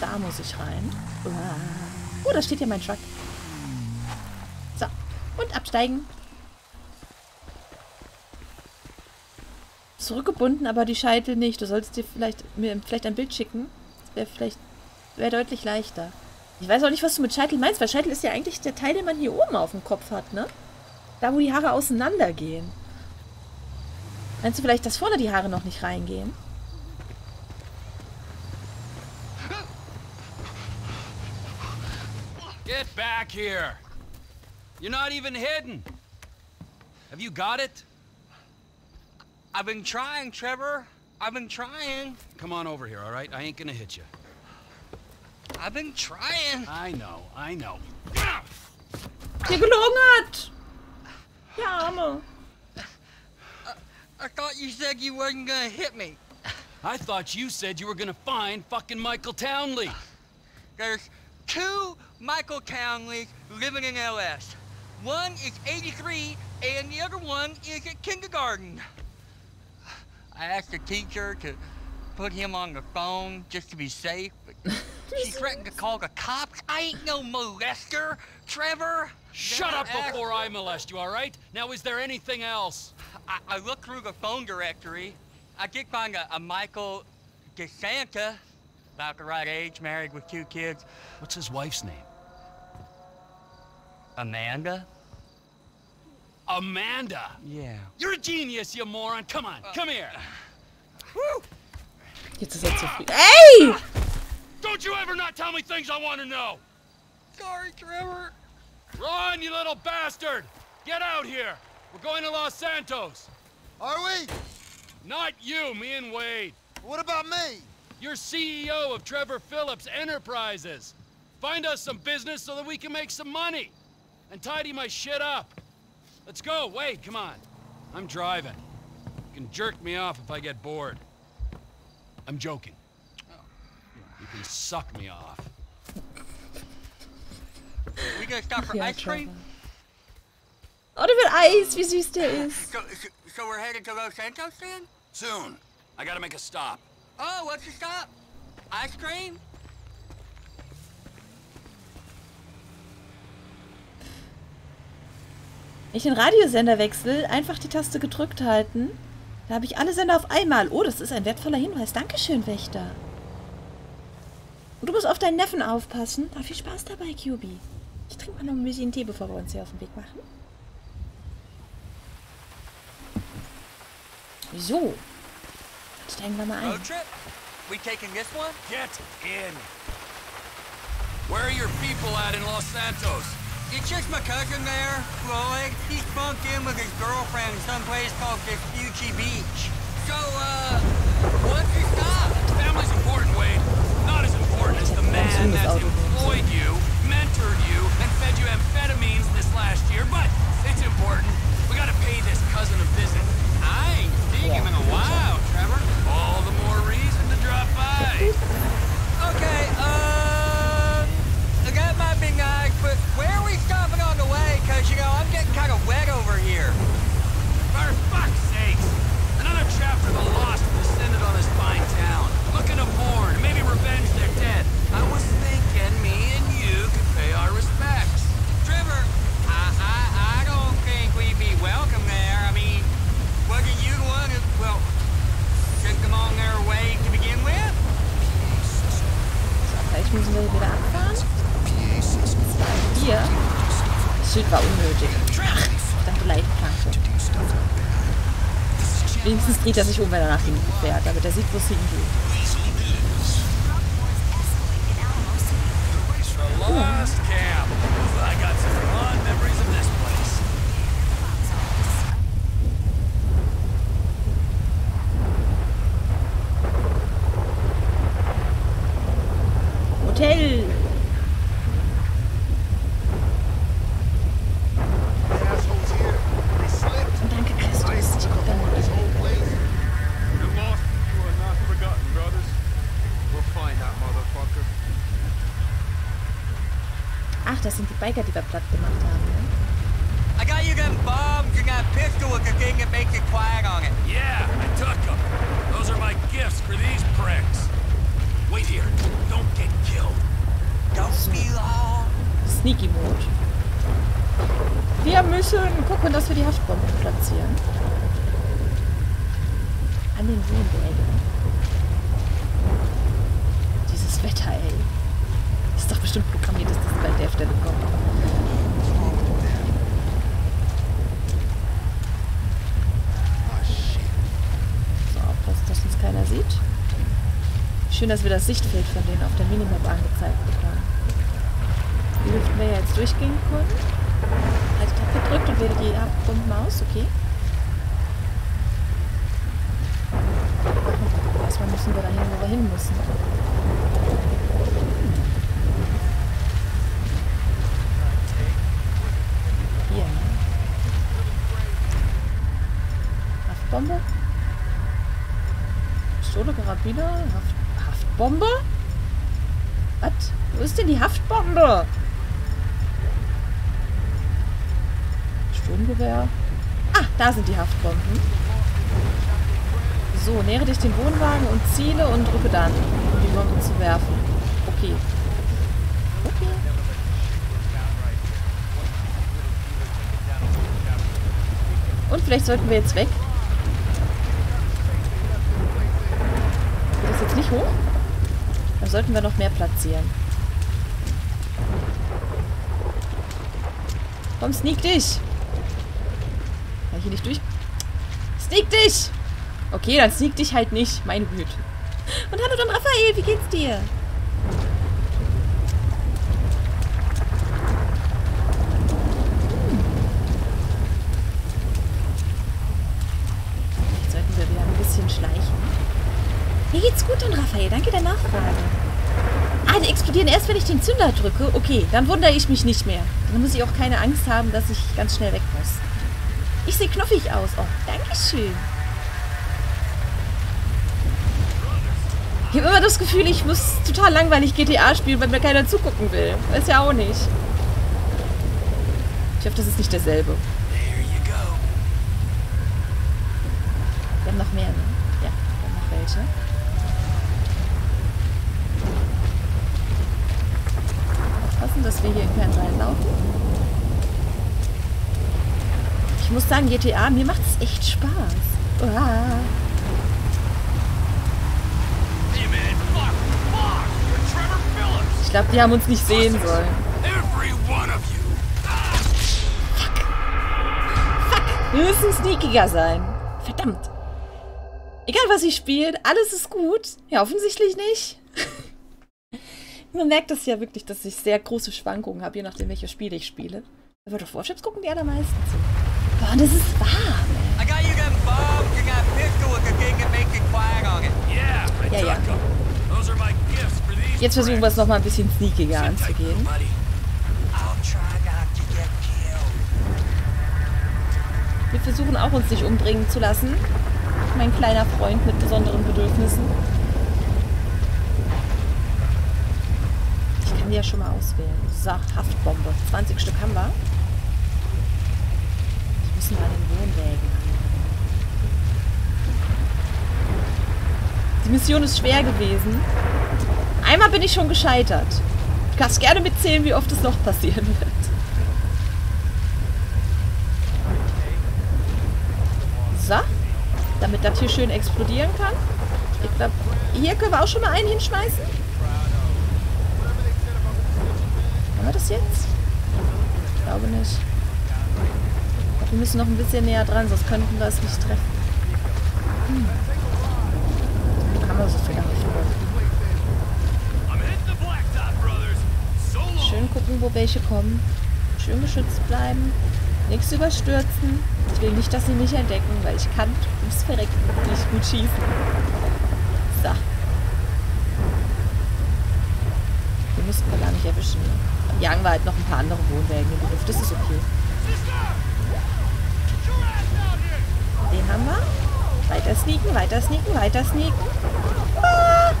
Da muss ich rein. Oh, da steht ja mein Truck. So. Und absteigen. Zurückgebunden, aber die Scheitel nicht. Du solltest dir vielleicht mir vielleicht ein Bild schicken. Das wäre vielleicht wäre deutlich leichter. Ich weiß auch nicht, was du mit Scheitel meinst, weil Scheitel ist ja eigentlich der Teil, den man hier oben auf dem Kopf hat, ne? Da, wo die Haare auseinandergehen. Meinst du vielleicht, dass vorne die Haare noch nicht reingehen? Get back here! You're not even hidden! Have you got it? I've been trying, Trevor. I've been trying. Come on over here, all right? I ain't gonna hit you. I've been trying. I know, I know. Dir gelogen hat! Der Arme. I thought you said you wasn't gonna hit me. I thought you said you were gonna find fucking Michael Townley. There's two Michael Townleys living in LS. One is 83 and the other one is at kindergarten. I asked the teacher to put him on the phone just to be safe, but [LAUGHS] she threatened to call the cops. I ain't no molester, Trevor. Shut up I before I molest you, all right? Now, is there anything else? I, I looked through the phone directory. I did find a, a Michael DeSanta, about the right age, married with two kids. What's his wife's name? Amanda? Amanda! Yeah. You're a genius, you moron! Come on, come here! Jetzt ist er zufrieden. Ey! Don't you ever not tell me things I want to know! Sorry, Trevor. Run, you little bastard! Get out here! We're going to Los Santos! Are we? Not you, me and Wade. What about me? You're CEO of Trevor Phillips Enterprises. Find us some business so that we can make some money. And tidy my shit up. Let's go, Wait, come on. I'm driving. You can jerk me off if I get bored. I'm joking. You can suck me off. We gonna stop for Ja, ice cream? Trevor. Oh, der will Eis, wie süß der ist. So, so, so we're headed to Los Santos then? Soon. I gotta make a stop. Oh, what's the stop? Ice cream? Wenn ich den Radiosender wechsle, einfach die Taste gedrückt halten. Da habe ich alle Sender auf einmal. Oh, das ist ein wertvoller Hinweis. Dankeschön, Wächter. Und du musst auf deinen Neffen aufpassen. Na, viel Spaß dabei, QB. Ich trinke mal noch ein bisschen Tee, bevor wir uns hier auf den Weg machen. So. Dann steigen wir mal ein. Road trip? We taking this one? Get in. Where are your people at in Los Santos? It's just my cousin there, Floyd. He's bunked in with his girlfriend someplace called Vespucci Beach. So, uh, what's your stop? Family's important, Wade. Not as important as the man that's employed you, mentored you, and fed you amphetamines this last year, but it's important. We gotta pay this cousin a visit. I ain't seen him in a while, Trevor. All the more reason to drop by. Okay, um, that might be nice, but where are we stopping on the way? Cause, you know, I'm getting kind of wet over here. For fuck's sakes! Another chapter of the Lost descended on this fine town, looking to mourn, maybe revenge their dead. I was thinking me and you could pay our respects. Trevor, I, I, I don't think we'd be welcome there. I mean, wasn't you the one who, well, took them on their way to begin with? So, vielleicht müssen wir wieder abfahren. Hier. Das Schild war unnötig. Ach, verdammte Leitplanke. Wenigstens dreht er sich um, wenn er nach hinten fährt, damit er sieht, wo es hingeht. The Lost Camp. I got some fond memories of this place. Hotel! assholes here. They slipped. Und danke, Christus. Ich guck dann mal. The lost you are not forgotten, brothers. We'll find that motherfucker. Ach, das sind die Biker, die wir platt gemacht haben. Ne? I got you them bombs and that pistol with the thing that makes it quiet on it. Yeah, I took them. Those are my gifts for these pricks. Wait here. Don't get killed. Don't be long. Sneaky Mode. Wir müssen gucken, dass wir die Haftbomben platzieren. An den Wohnwägen. Dieses Wetter, ey. Ist doch bestimmt programmiert, dass das bei der Stelle kommt. So, aufpassen, dass uns keiner sieht. Schön, dass wir das Sichtfeld von denen auf der Minimap angezeigt bekommen. Wie dürften wir jetzt durchgehen können? Halt Tab gedrückt und wähle die Haftbomben aus, okay. Erstmal müssen wir dahin, wo wir hin müssen. Hier, ne? Haftbombe? Pistole, Karabiner, Haftbombe? Was? Wo ist denn die Haftbombe? Sturmgewehr. Ah, da sind die Haftbomben. So, nähere dich dem Wohnwagen und ziele und drücke dann, um die Bombe zu werfen. Okay. Okay. Und vielleicht sollten wir jetzt weg. Geht das jetzt nicht hoch? Dann sollten wir noch mehr platzieren. Komm, sneak dich! Kann ich hier nicht durch? Sneak dich! Okay, dann sneak dich halt nicht. Meine Güte. Und hallo Don Raphael, wie geht's dir? Jetzt sollten wir wieder ein bisschen schleichen. Mir geht's gut, Don Raphael. Danke der Nachfrage. Ah, die explodieren erst, wenn ich den Zünder drücke. Okay, dann wundere ich mich nicht mehr. Dann muss ich auch keine Angst haben, dass ich ganz schnell weg muss. Ich sehe knuffig aus. Oh, Dankeschön. Ich habe immer das Gefühl, ich muss total langweilig GTA spielen, weil mir keiner zugucken will. Weiß ja auch nicht. Ich hoffe, das ist nicht derselbe. Wir haben noch mehr, ne? Ja, wir haben noch welche. Aufpassen, dass wir hier in keinen reinlaufen. Ich muss sagen, GTA, mir macht es echt Spaß. Uah. Ich glaube, die haben uns nicht sehen sollen. Wir müssen sneakiger sein. Verdammt. Egal, was ich spiele, alles ist gut. Ja, offensichtlich nicht. Man merkt das ja wirklich, dass ich sehr große Schwankungen habe, je nachdem, welche Spiele ich spiele. Aber doch Warships gucken die allermeisten zu. Boah, und es ist warm. Ja, ja. Jetzt versuchen wir es nochmal ein bisschen sneakiger anzugehen. Wir versuchen auch, uns nicht umbringen zu lassen. Mein kleiner Freund mit besonderen Bedürfnissen. Kann die ja schon mal auswählen. So, Haftbombe. 20 Stück haben wir. Ich wir an den Wohnwägen. Die Mission ist schwer gewesen. Einmal bin ich schon gescheitert. Du kannst gerne mitzählen, wie oft es noch passieren wird. So, damit das hier schön explodieren kann. Ich glaube, hier können wir auch schon mal einen hinschmeißen. Haben wir das jetzt? Ich glaube nicht. Wir müssen noch ein bisschen näher dran, sonst könnten wir es nicht treffen. Hm. Kann man so viel. Schön gucken, wo welche kommen. Schön geschützt bleiben. Nichts überstürzen. Ich will nicht, dass sie mich entdecken, weil ich kann ums Verrecken nicht gut schießen. So. Die müssten wir gar nicht erwischen. Jagen wir halt noch ein paar andere Wohnwägen in die Luft. Das ist okay. Den haben wir. Weiter sneaken, weiter sneaken, weiter sneaken. Ah!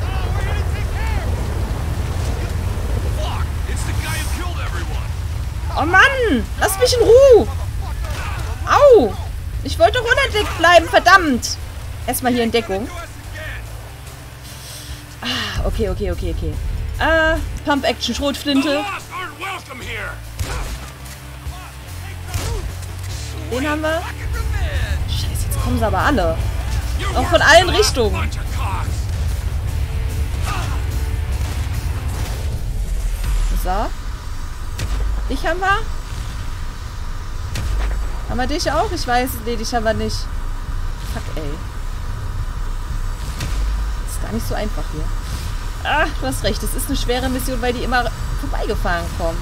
Oh Mann! Lass mich in Ruhe! Au! Ich wollte doch unentdeckt bleiben, verdammt! Erstmal hier in Deckung. Ah, okay, okay, okay, okay. Ah, Pump-Action, Den haben wir. Scheiße, jetzt kommen sie aber alle. Auch von allen Richtungen. So. Dich haben wir. Haben wir dich auch? Ich weiß, nee, dich haben wir nicht. Fuck, ey. Ist gar nicht so einfach hier. Ah, du hast recht. Es ist eine schwere Mission, weil die immer vorbeigefahren kommen.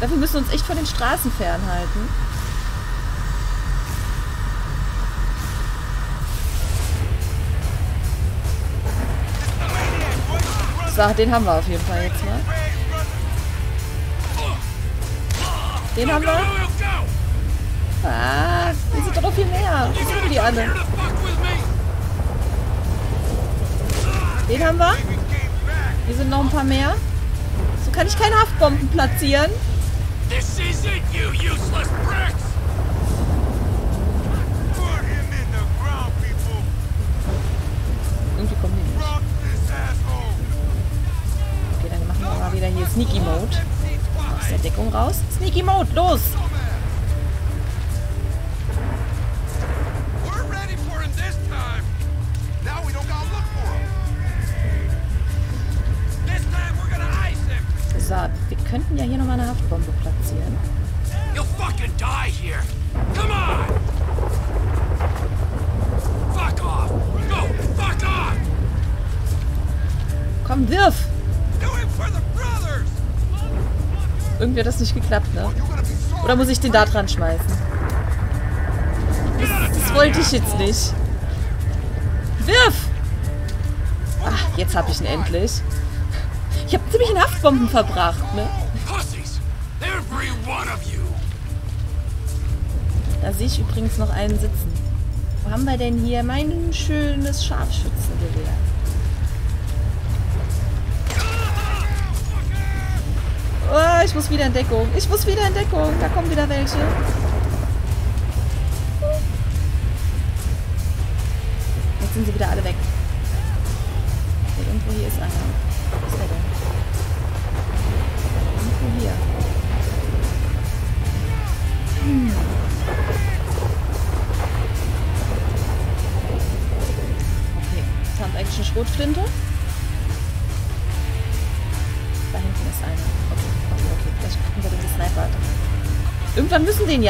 Dafür müssen wir uns echt von den Straßen fernhalten. So, den haben wir auf jeden Fall jetzt mal. Den haben wir. Ah, hier sind doch viel mehr. Wo sind die alle? Den haben wir. Hier sind noch ein paar mehr. So kann ich keine Haftbomben platzieren. This is it, you useless pricks. Put him in the ground, people. Irgendwie kommen die nicht. Okay, dann machen wir mal wieder hier Sneaky Mode. Aus der Deckung raus. Sneaky Mode, los! Könnten ja hier nochmal eine Haftbombe platzieren. You'll fucking die here. Come on. Fuck off. Go. Fuck off. Komm, wirf! Do it for the brothers. Irgendwie hat das nicht geklappt, ne? Oder muss ich den da dran schmeißen? Das, das wollte ich jetzt nicht. Wirf! Ach, jetzt hab ich ihn endlich. Ich habe ziemlich in Haftbomben verbracht, ne? Da sehe ich übrigens noch einen sitzen. Wo haben wir denn hier mein schönes Scharfschützengewehr? Oh, ich muss wieder in Deckung. Ich muss wieder in Deckung. Da kommen wieder welche.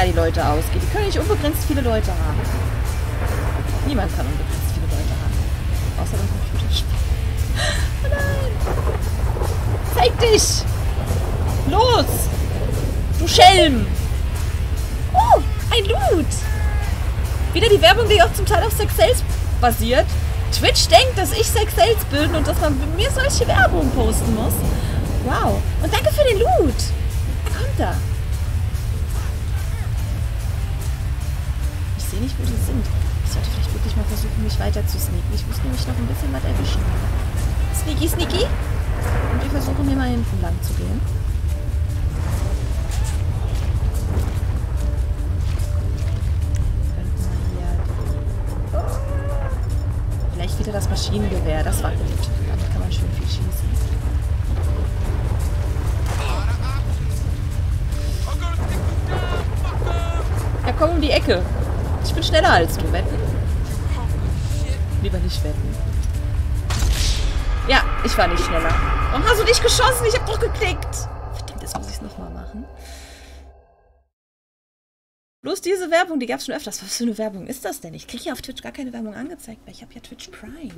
Ja die Leute ausgehen. Die können nicht unbegrenzt viele Leute haben. Niemand kann unbegrenzt viele Leute haben. Außer beim Computerspiel. [LAUGHS] Oh nein! Zeig dich! Los! Du Schelm! Oh, ein Loot! Wieder die Werbung, die auch zum Teil auf Sex Sales basiert. Twitch denkt, dass ich Sex Sales bilden und dass man mir solche Werbung posten muss. Wow. Und danke für den Loot. Kommt da. Nicht, wo die sind. Ich sollte vielleicht wirklich mal versuchen, mich weiter zu sneaken. Ich muss nämlich noch ein bisschen was erwischen. Sneaky, sneaky. Und wir versuchen hier mal hinten lang zu gehen. Vielleicht wieder das Maschinengewehr. Das war gut. Damit kann man schön viel schießen. Komm um die Ecke. Schneller als du. Wetten? Lieber nicht wetten. Ja, ich war nicht schneller. Warum hast du nicht geschossen? Ich hab doch geklickt. Verdammt, jetzt muss ich es nochmal machen. Bloß diese Werbung, die gab es schon öfters. Was für eine Werbung ist das denn? Ich kriege ja auf Twitch gar keine Werbung angezeigt, weil ich habe ja Twitch Prime.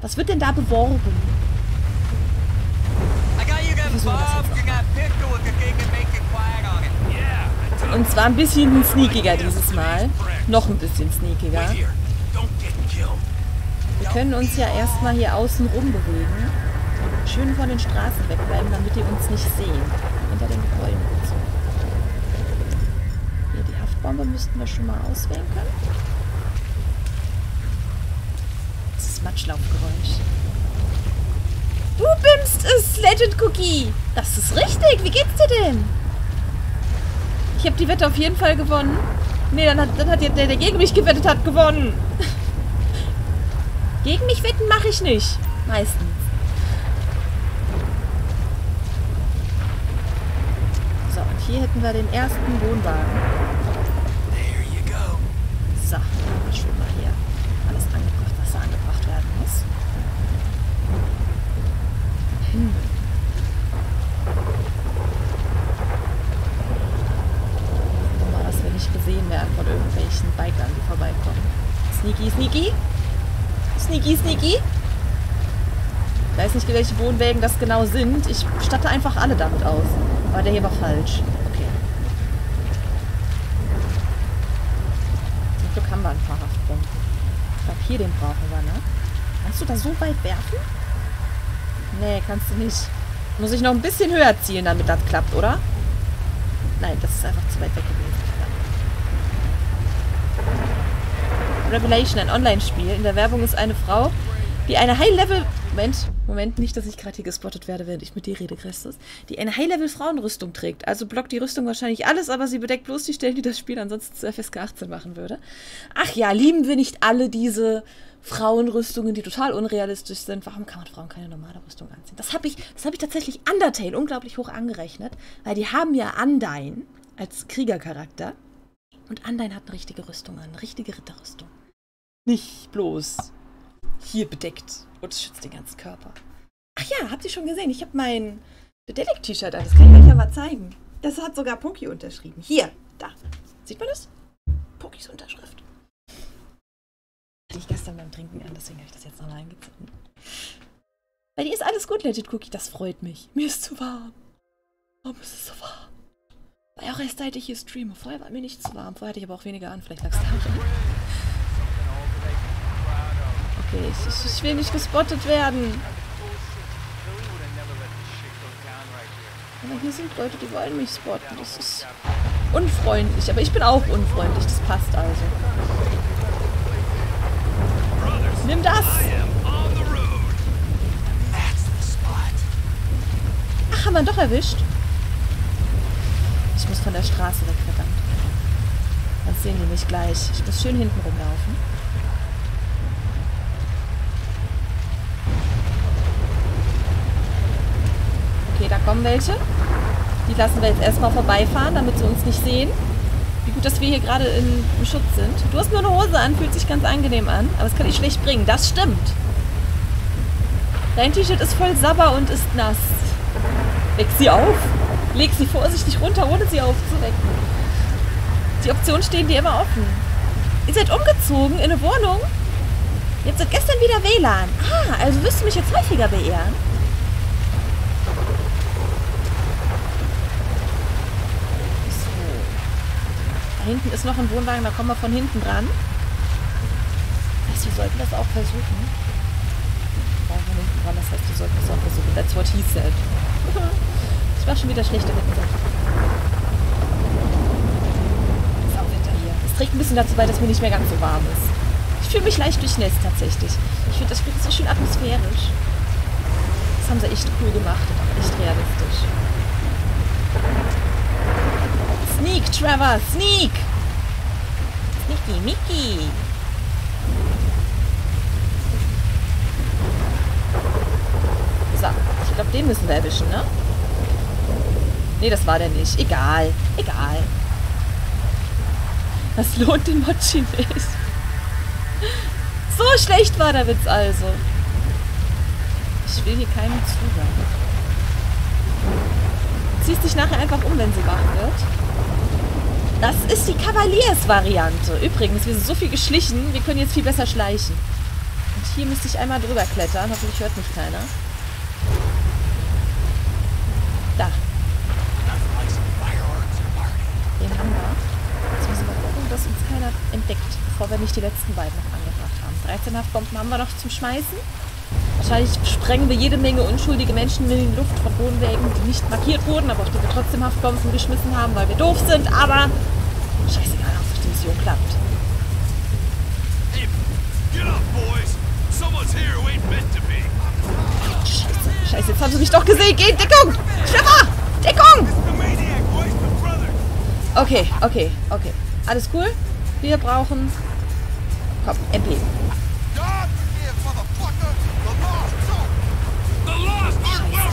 Was wird denn da beworben? I got you them Versuchen wir das bombs jetzt and that pistol if you can make it quiet on it. Und zwar ein bisschen sneakiger dieses Mal. Noch ein bisschen sneakiger. Wir können uns ja erstmal hier außen rum bewegen. Schön von den Straßen wegbleiben, damit die uns nicht sehen. Hinter den Gebäuden und so. Hier, die Haftbombe müssten wir schon mal auswählen können. Das ist Matschlaufgeräusch. Du bimst es, Legend Cookie! Das ist richtig! Wie geht's dir denn? Ich habe die Wette auf jeden Fall gewonnen. Nee, dann hat, dann hat der, der gegen mich gewettet hat, gewonnen. [LAUGHS] Gegen mich wetten mache ich nicht. Meistens. So, und hier hätten wir den ersten Wohnwagen. There you go. So, dann haben wir schon mal hier alles angebracht, was da angebracht werden muss. Hm. Gucken wir mal, dass wir nicht gesehen werden von irgendwelchen Bikern, die vorbeikommen. Sneaky, sneaky. Sneaky, sneaky. Ich weiß nicht, welche Wohnwägen das genau sind. Ich statte einfach alle damit aus. Aber der hier war falsch. Okay. Zum Glück haben wir ein paar Haftbomben. Ich glaube, hier den brauchen wir, ne? Kannst du da so weit werfen? Nee, kannst du nicht. Muss ich noch ein bisschen höher zielen, damit das klappt, oder? Nein, das ist einfach zu weit weg gewesen. Ja. Revelation, ein Online-Spiel. In der Werbung ist eine Frau, die eine High-Level... Moment, Moment, nicht, dass ich gerade hier gespottet werde, während ich mit dir rede, Christus. Die eine High-Level-Frauenrüstung trägt. Also blockt die Rüstung wahrscheinlich alles, aber sie bedeckt bloß die Stellen, die das Spiel ansonsten zu FSK 18 machen würde. Ach ja, lieben wir nicht alle diese Frauenrüstungen, die total unrealistisch sind? Warum kann man Frauen keine normale Rüstung anziehen? Das habe ich, hab ich tatsächlich Undertale unglaublich hoch angerechnet, weil die haben ja Undyne als Kriegercharakter. Und Undyne hat eine richtige Rüstung an, eine richtige Ritterrüstung. Nicht bloß hier bedeckt und es schützt den ganzen Körper. Ach ja, habt ihr schon gesehen? Ich habe mein Dedelic-T-Shirt an. Das kann ich euch ja mal zeigen. Das hat sogar Poki unterschrieben. Hier, da. Sieht man das? Pokis Unterschrift. Hatte ich gestern beim Trinken an, deswegen habe ich das jetzt noch eingezogen. Bei dir ist alles gut, Legit Cookie. Das freut mich. Mir ist zu warm. Warum ist es so warm? War ja auch erst seit ich hier streame. Vorher war mir nicht zu warm. Vorher hatte ich aber auch weniger an. Vielleicht lag es daran. Ich, will nicht gespottet werden. Aber hier sind Leute, die wollen mich spotten. Das ist unfreundlich. Aber ich bin auch unfreundlich. Das passt also. Nimm das! Ach, haben wir ihn doch erwischt. Ich muss von der Straße weg, verdammt. Das sehen die mich gleich. Ich muss schön hinten rumlaufen. Okay, da kommen welche. Die lassen wir jetzt erstmal vorbeifahren, damit sie uns nicht sehen. Wie gut, dass wir hier gerade im Schutz sind. Du hast nur eine Hose an, fühlt sich ganz angenehm an. Aber das kann ich schlecht bringen. Das stimmt. Dein T-Shirt ist voll sabber und ist nass. Weck sie auf. Leg sie vorsichtig runter, ohne sie aufzuwecken. Die Optionen stehen dir immer offen. Ihr seid umgezogen in eine Wohnung? Ihr habt seit gestern wieder WLAN. Ah, also wirst du mich jetzt häufiger beehren? So. Da hinten ist noch ein Wohnwagen, da kommen wir von hinten dran. Das heißt, wir sollten das auch versuchen. Ja, von hinten dran, das heißt, wir sollten das auch versuchen. That's what he said. [LAUGHS] Ich war schon wieder schlechter Witze. Sauwetter hier. Es trägt ein bisschen dazu bei, dass mir nicht mehr ganz so warm ist. Ich fühle mich leicht durchnässt tatsächlich. Ich finde das Spiel so schön atmosphärisch. Das haben sie echt cool gemacht und auch echt realistisch. Sneak, Trevor, sneak! Sneaky, Mickey! So, ich glaube, den müssen wir erwischen, ne? Nee, das war der nicht. Egal. Egal. Das lohnt den Mochi nicht. So schlecht war der Witz also. Ich will hier keinem zuhören. Ziehst dich nachher einfach um, wenn sie wach wird. Das ist die Cavaliers-Variante. Übrigens, wir sind so viel geschlichen, wir können jetzt viel besser schleichen. Und hier müsste ich einmal drüber klettern. Hoffentlich hört mich keiner. Da. Den haben wir. Jetzt müssen wir gucken, dass uns keiner entdeckt, bevor wir nicht die letzten beiden noch angebracht haben. 13 Haftbomben haben wir noch zum Schmeißen. Wahrscheinlich sprengen wir jede Menge unschuldige Menschen in die Luft von Wohnwägen, die nicht markiert wurden, aber auf die wir trotzdem Haftbomben geschmissen haben, weil wir doof sind. Aber scheißegal, ob die Mission klappt. Scheiße, scheiße, jetzt haben sie mich doch gesehen. Deckung! Trevor! Deckung! My brother. Okay, okay, okay. Alles cool? Wir brauchen... Komm, MP.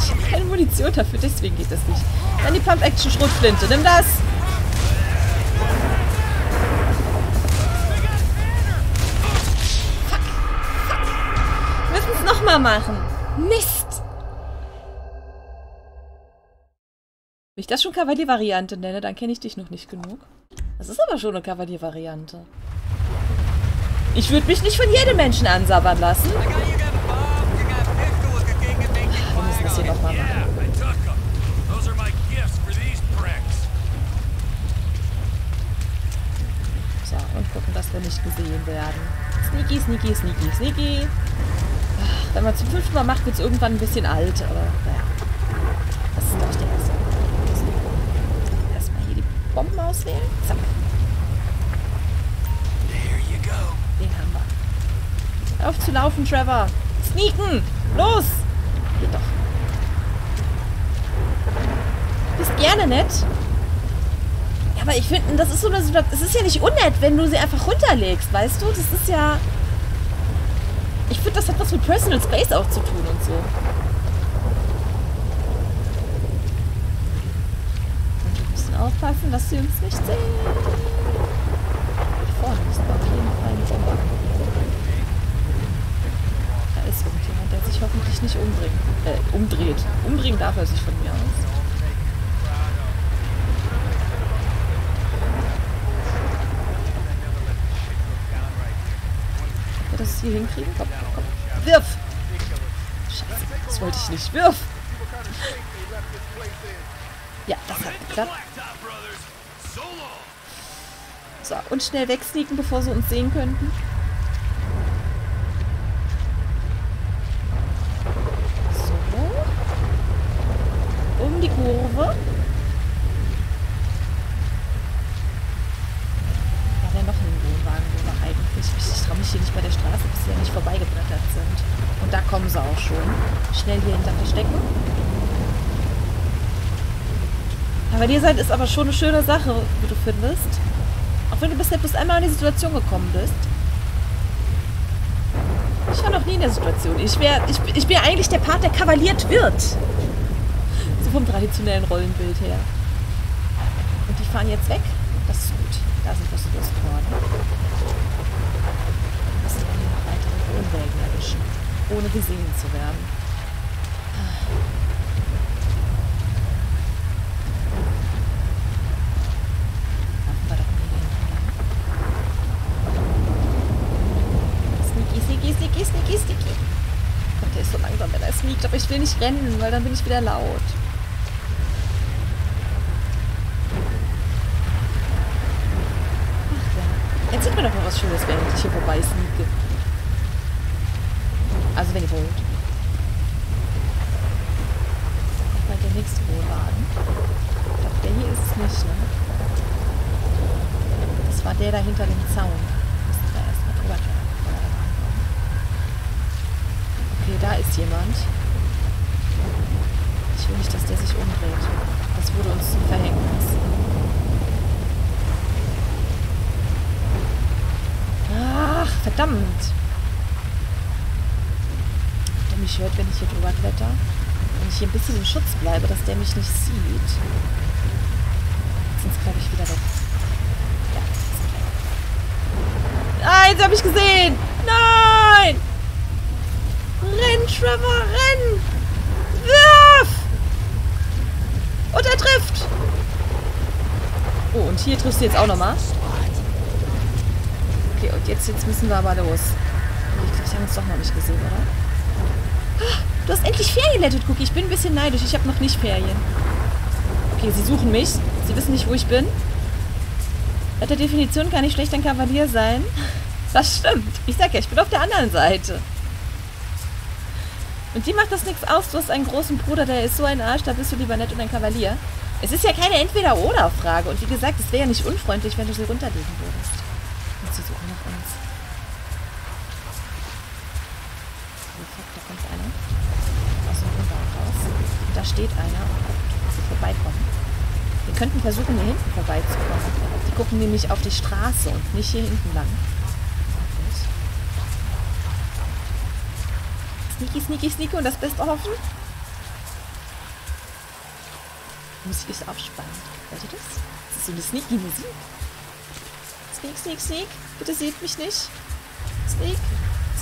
Welcome here. Keine Munition dafür, deswegen geht das nicht. Dann die Pump-Action-Schrotflinte. Nimm das! Fuck. Müssen es nochmal machen. Mist! Wenn ich das schon Kavalier-Variante nenne, dann kenne ich dich noch nicht genug. Das ist aber schon eine Kavalier-Variante. Ich würde mich nicht von jedem Menschen ansabbern lassen. Gifts for these pricks. So, und gucken, dass wir nicht gesehen werden. Sneaky, sneaky, sneaky, sneaky. Ach, Wenn man zum fünften Mal macht, wird es irgendwann ein bisschen alt, aber naja. Das ist, glaube ich, der erste. Erstmal hier die Bomben auswählen. Zack, den haben wir. Auf zu laufen, Trevor. Sneaken! Los! Geht doch. Bist gerne nett. Ja, aber ich finde, das ist so eine Situation. Es ist ja nicht unnett, wenn du sie einfach runterlegst, weißt du? Das ist ja. Ich finde, das hat was mit Personal Space auch zu tun und so. Wir müssen aufpassen, dass sie uns nicht sehen. Hier vorne müssen wir auf jeden Fall anbringen. Da ist irgendjemand, der sich hoffentlich nicht umbringt. Äh, umdreht. Umbringen darf er sich von mir aus. Ja, das hier hinkriegen? Komm, komm. Wirf! Scheiße, das wollte ich nicht. Wirf! Ja, das hat geklappt. So, und schnell wegsneaken, bevor sie uns sehen könnten. So. Um die Kurve. Da noch ein Wohnwagen, wo wir eigentlich... Ich traue mich hier nicht bei der Straße, bis ja nicht vorbeigebrettert sind. Und da kommen sie auch schon. Schnell hier hinter verstecken. Aber dir sein ist aber schon eine schöne Sache, wie du findest. Auch wenn du bisher bloß einmal in die Situation gekommen bist. Ich war noch nie in der Situation. Ich wäre ich, ich wär eigentlich der Part, der kavaliert wird. Vom traditionellen Rollenbild her. Und die fahren jetzt weg. Das ist gut. Da sind wir losgeworden. Wir müssen noch weitere Wohnwägen erwischen. Ohne gesehen zu werden. Sneaky, sneaky, sneaky, sneaky. Gott, der ist so langsam, wenn er sneakt. Aber ich will nicht rennen, weil dann bin ich wieder laut. Ach ja. Erzählt mir doch mal was Schönes, während ich hier vorbei sneake. Also, wenn ihr wollt. Bald der nächste Wohnwagen. Ich glaube, der hier ist es nicht, ne? Das war der da hinter dem Zaun. Müssen wir erstmal drüber klettern, bevor wir da rankommen. Okay, da ist jemand. Ich will nicht, dass der sich umdreht. Das wurde uns zum Verhängnis. Ach, verdammt. Der mich hört, wenn ich hier drüber kletter. Wenn ich hier ein bisschen im Schutz bleibe, der mich nicht sieht. Sonst glaube ich wieder weg. Ja, ist klar. Nein, sie habe ich gesehen! Nein! Renn, Trevor, renn! Wirf! Und er trifft! Oh, und hier triffst du jetzt auch nochmal. Okay, und jetzt, jetzt müssen wir aber los. Ich glaube, sie haben uns doch noch nicht gesehen, oder? Hast endlich Ferien, Let It Cookie. Ich bin ein bisschen neidisch. Ich habe noch nicht Ferien. Okay, sie suchen mich. Sie wissen nicht, wo ich bin. Laut der Definition kann ich schlecht ein Kavalier sein. Das stimmt. Ich sag ja, ich bin auf der anderen Seite. Und die macht das nichts aus. Du hast einen großen Bruder, der ist so ein Arsch, da bist du lieber nett und ein Kavalier. Es ist ja keine Entweder-Oder-Frage. Und wie gesagt, es wäre ja nicht unfreundlich, wenn du sie runterlegen würdest. Und sie suchen nach uns. Oh, fuck, da kommt einer. Aus dem Wohnwagen raus. Und da steht einer und guckt, ob sie vorbeikommen. Wir könnten versuchen, hier hinten vorbeizukommen. Die gucken nämlich auf die Straße und nicht hier hinten lang. Sneaky, sneaky, sneaky und das Beste hoffen. Musik ist auch spannend. Hört ihr das? Das ist so eine sneaky Musik. Sneak, sneak, sneak. Bitte seht mich nicht. Sneak.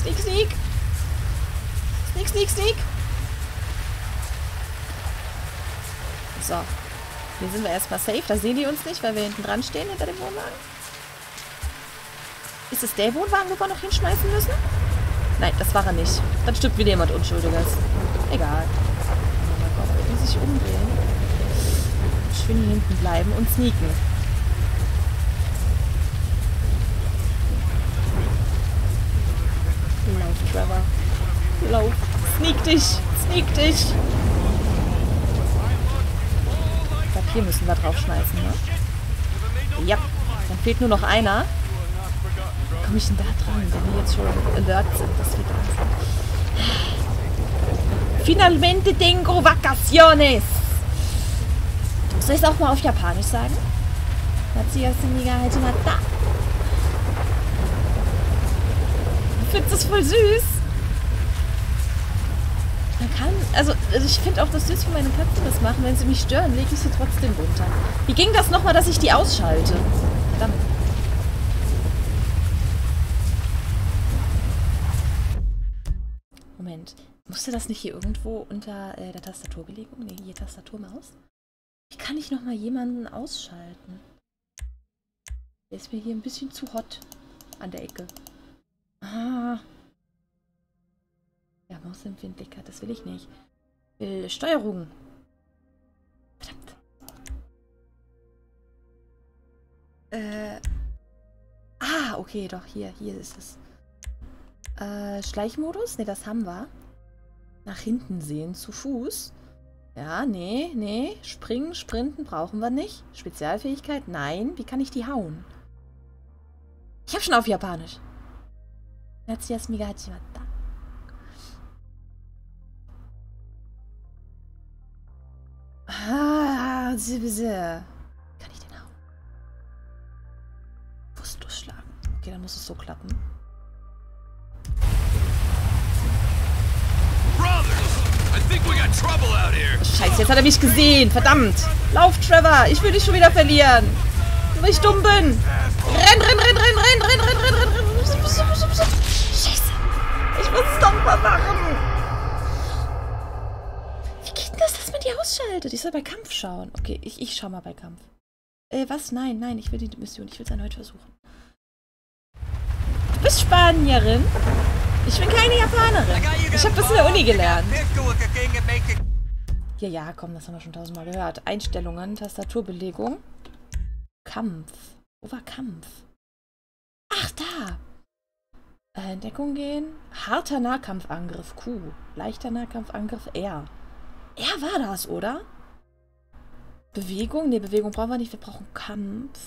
Sneak, sneak. Sneak, sneak, sneak. So. Hier sind wir erstmal safe. Da sehen die uns nicht, weil wir hinten dran stehen, hinter dem Wohnwagen. Ist es der Wohnwagen, wo wir noch hinschmeißen müssen? Nein, das war er nicht. Dann stimmt wieder jemand Unschuldiges. Egal. Oh Gott, die sich umdrehen. Schön hier hinten bleiben und sneaken. Lauf, Trevor. Lauf. Sneak dich. Sneak dich. Ich glaube, hier müssen wir drauf schmeißen, ne? Ja. Dann fehlt nur noch einer. Wie komme ich denn da dran, wenn wir jetzt schon alert sind, dass wir da sind? Finalmente tengo vacaciones. Soll ich es auch mal auf Japanisch sagen? Ich finde das voll süß. Man kann, also, also ich finde auch das süß, wie meine Katzen das machen. Wenn sie mich stören, lege ich sie trotzdem runter. Wie ging das nochmal, dass ich die ausschalte? Verdammt. Moment. Musste das nicht hier irgendwo unter äh, der Tastaturbelegung? Nee, hier Tastaturmaus? Wie kann ich nochmal jemanden ausschalten? Der ist mir hier ein bisschen zu hot an der Ecke. Ah. Ja, Mausempfindlichkeit, das will ich nicht. Ich will Steuerung. Verdammt. Äh. Ah, okay, doch, hier, hier ist es. Äh, Schleichmodus? Ne, das haben wir. Nach hinten sehen, zu Fuß. Ja, nee, nee. Springen, sprinten brauchen wir nicht. Spezialfähigkeit? Nein. Wie kann ich die hauen? Ich hab schon auf Japanisch. Natsias Migahachimata. Ah, zibze. Kann ich den hauen? Brust durchschlagen. Okay, dann muss es so klappen. Scheiße, jetzt hat er mich gesehen. Verdammt. Lauf, Trevor. Ich will dich schon wieder verlieren. Weil ich dumm bin. Renn, renn, renn, renn, renn, renn, renn, renn, renn, renn. Scheiße. Ich muss es doch mal machen. Die ausschaltet? Ich soll bei Kampf schauen. Okay, ich, ich schau mal bei Kampf. Äh, was? Nein, nein, ich will die Mission. Ich will es erneut versuchen. Du bist Spanierin? Ich bin keine Japanerin. Ich habe das in der Uni gelernt. Ja, ja, komm, das haben wir schon tausendmal gehört. Einstellungen, Tastaturbelegung. Kampf. Wo war Kampf? Ach, da. Äh, in Deckung gehen. Harter Nahkampfangriff Q. Leichter Nahkampfangriff R. R war das, oder? Bewegung? Ne, Bewegung brauchen wir nicht. Wir brauchen Kampf.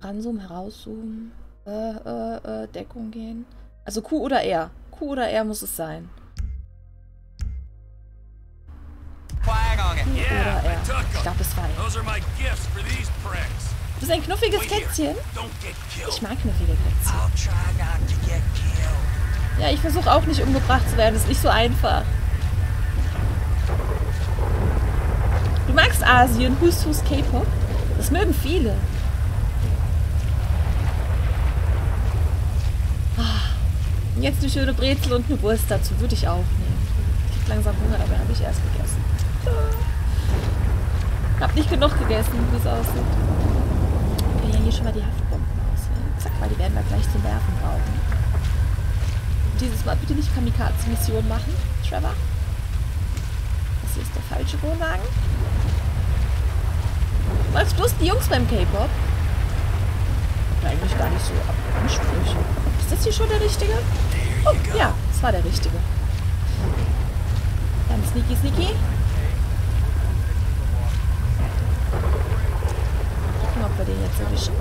Ranzoomen, herauszoomen. Äh, äh, äh, Deckung gehen. Also Q oder R. Q oder R muss es sein. Q oder R. Ich glaube, es war R. Du bist ein knuffiges Kätzchen. Ich mag knuffige Kätzchen. Ja, ich versuche auch nicht umgebracht zu werden. Das ist nicht so einfach. Du magst Asien, Who's Who's K-Pop? Das mögen viele. Ah, und Jetzt eine schöne Brezel und eine Wurst dazu würde ich auch nehmen. Ich hab langsam Hunger, dabei habe ich erst gegessen. Hab nicht genug gegessen, wie es aussieht. Wir können ja hier schon mal die Haftbomben auswählen. Zack, weil die werden wir gleich zum Werfen brauchen. Dieses Mal bitte nicht Kamikaze-Mission machen, Trevor. Das ist der falsche Wohnwagen. Magst bloß die Jungs beim K-Pop? Eigentlich gar nicht so Ansprüche. Ist das hier schon der richtige? Oh, ja, das war der richtige. Dann sneaky, sneaky. Gucken, ob wir den jetzt erwischen.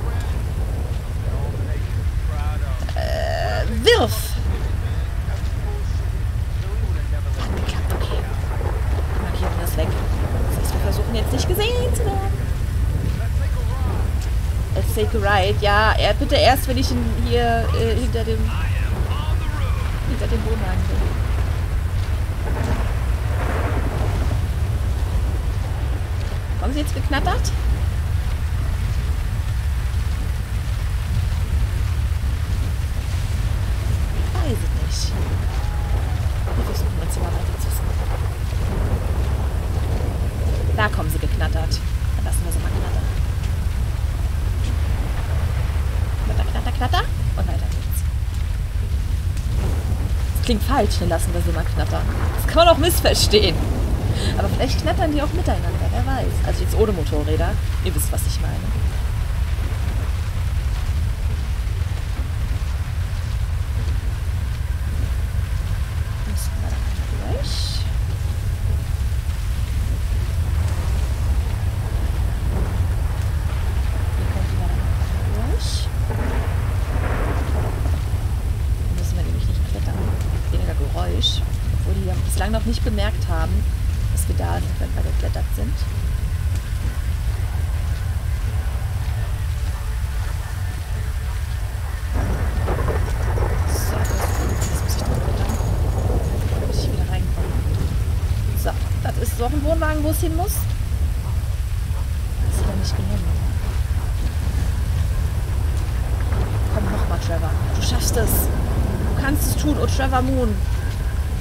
Äh, wirf! Hat geklappt, okay. Die Markierung ist weg. Das heißt, wir versuchen jetzt nicht gesehen zu werden. Let's take a ride. Ja, er, bitte erst, wenn ich ihn hier äh, hinter dem hinter dem Wohnwagen bin. Haben sie jetzt geknattert? Weiß ich nicht. Wir versuchen uns immer weiter zu suchen. Da kommen sie geknattert. Dann lassen wir sie mal knattern. Knatter, knatter, knatter. Und weiter geht's. Dann lassen wir sie knattern. Das kann man auch missverstehen. Aber vielleicht knattern die auch miteinander, wer weiß. Also jetzt ohne Motorräder. Ihr wisst, was ich meine. Müssen wir da einmal durch. Hier kommt die Wanderung durch. Hier müssen wir nämlich nicht klettern. Weniger Geräusch. Obwohl die ja bislang noch nicht bemerkt haben, dass wir da sind, wenn wir geklettert sind. So, das das muss ich noch klettern. Damit ich wieder reinkomme. So, das ist so ein Wohnwagen, wo es hin muss. Das ist aber nicht genommen. Komm nochmal, Trevor. Du schaffst es. Du kannst es tun. Oh, Trevor Moon.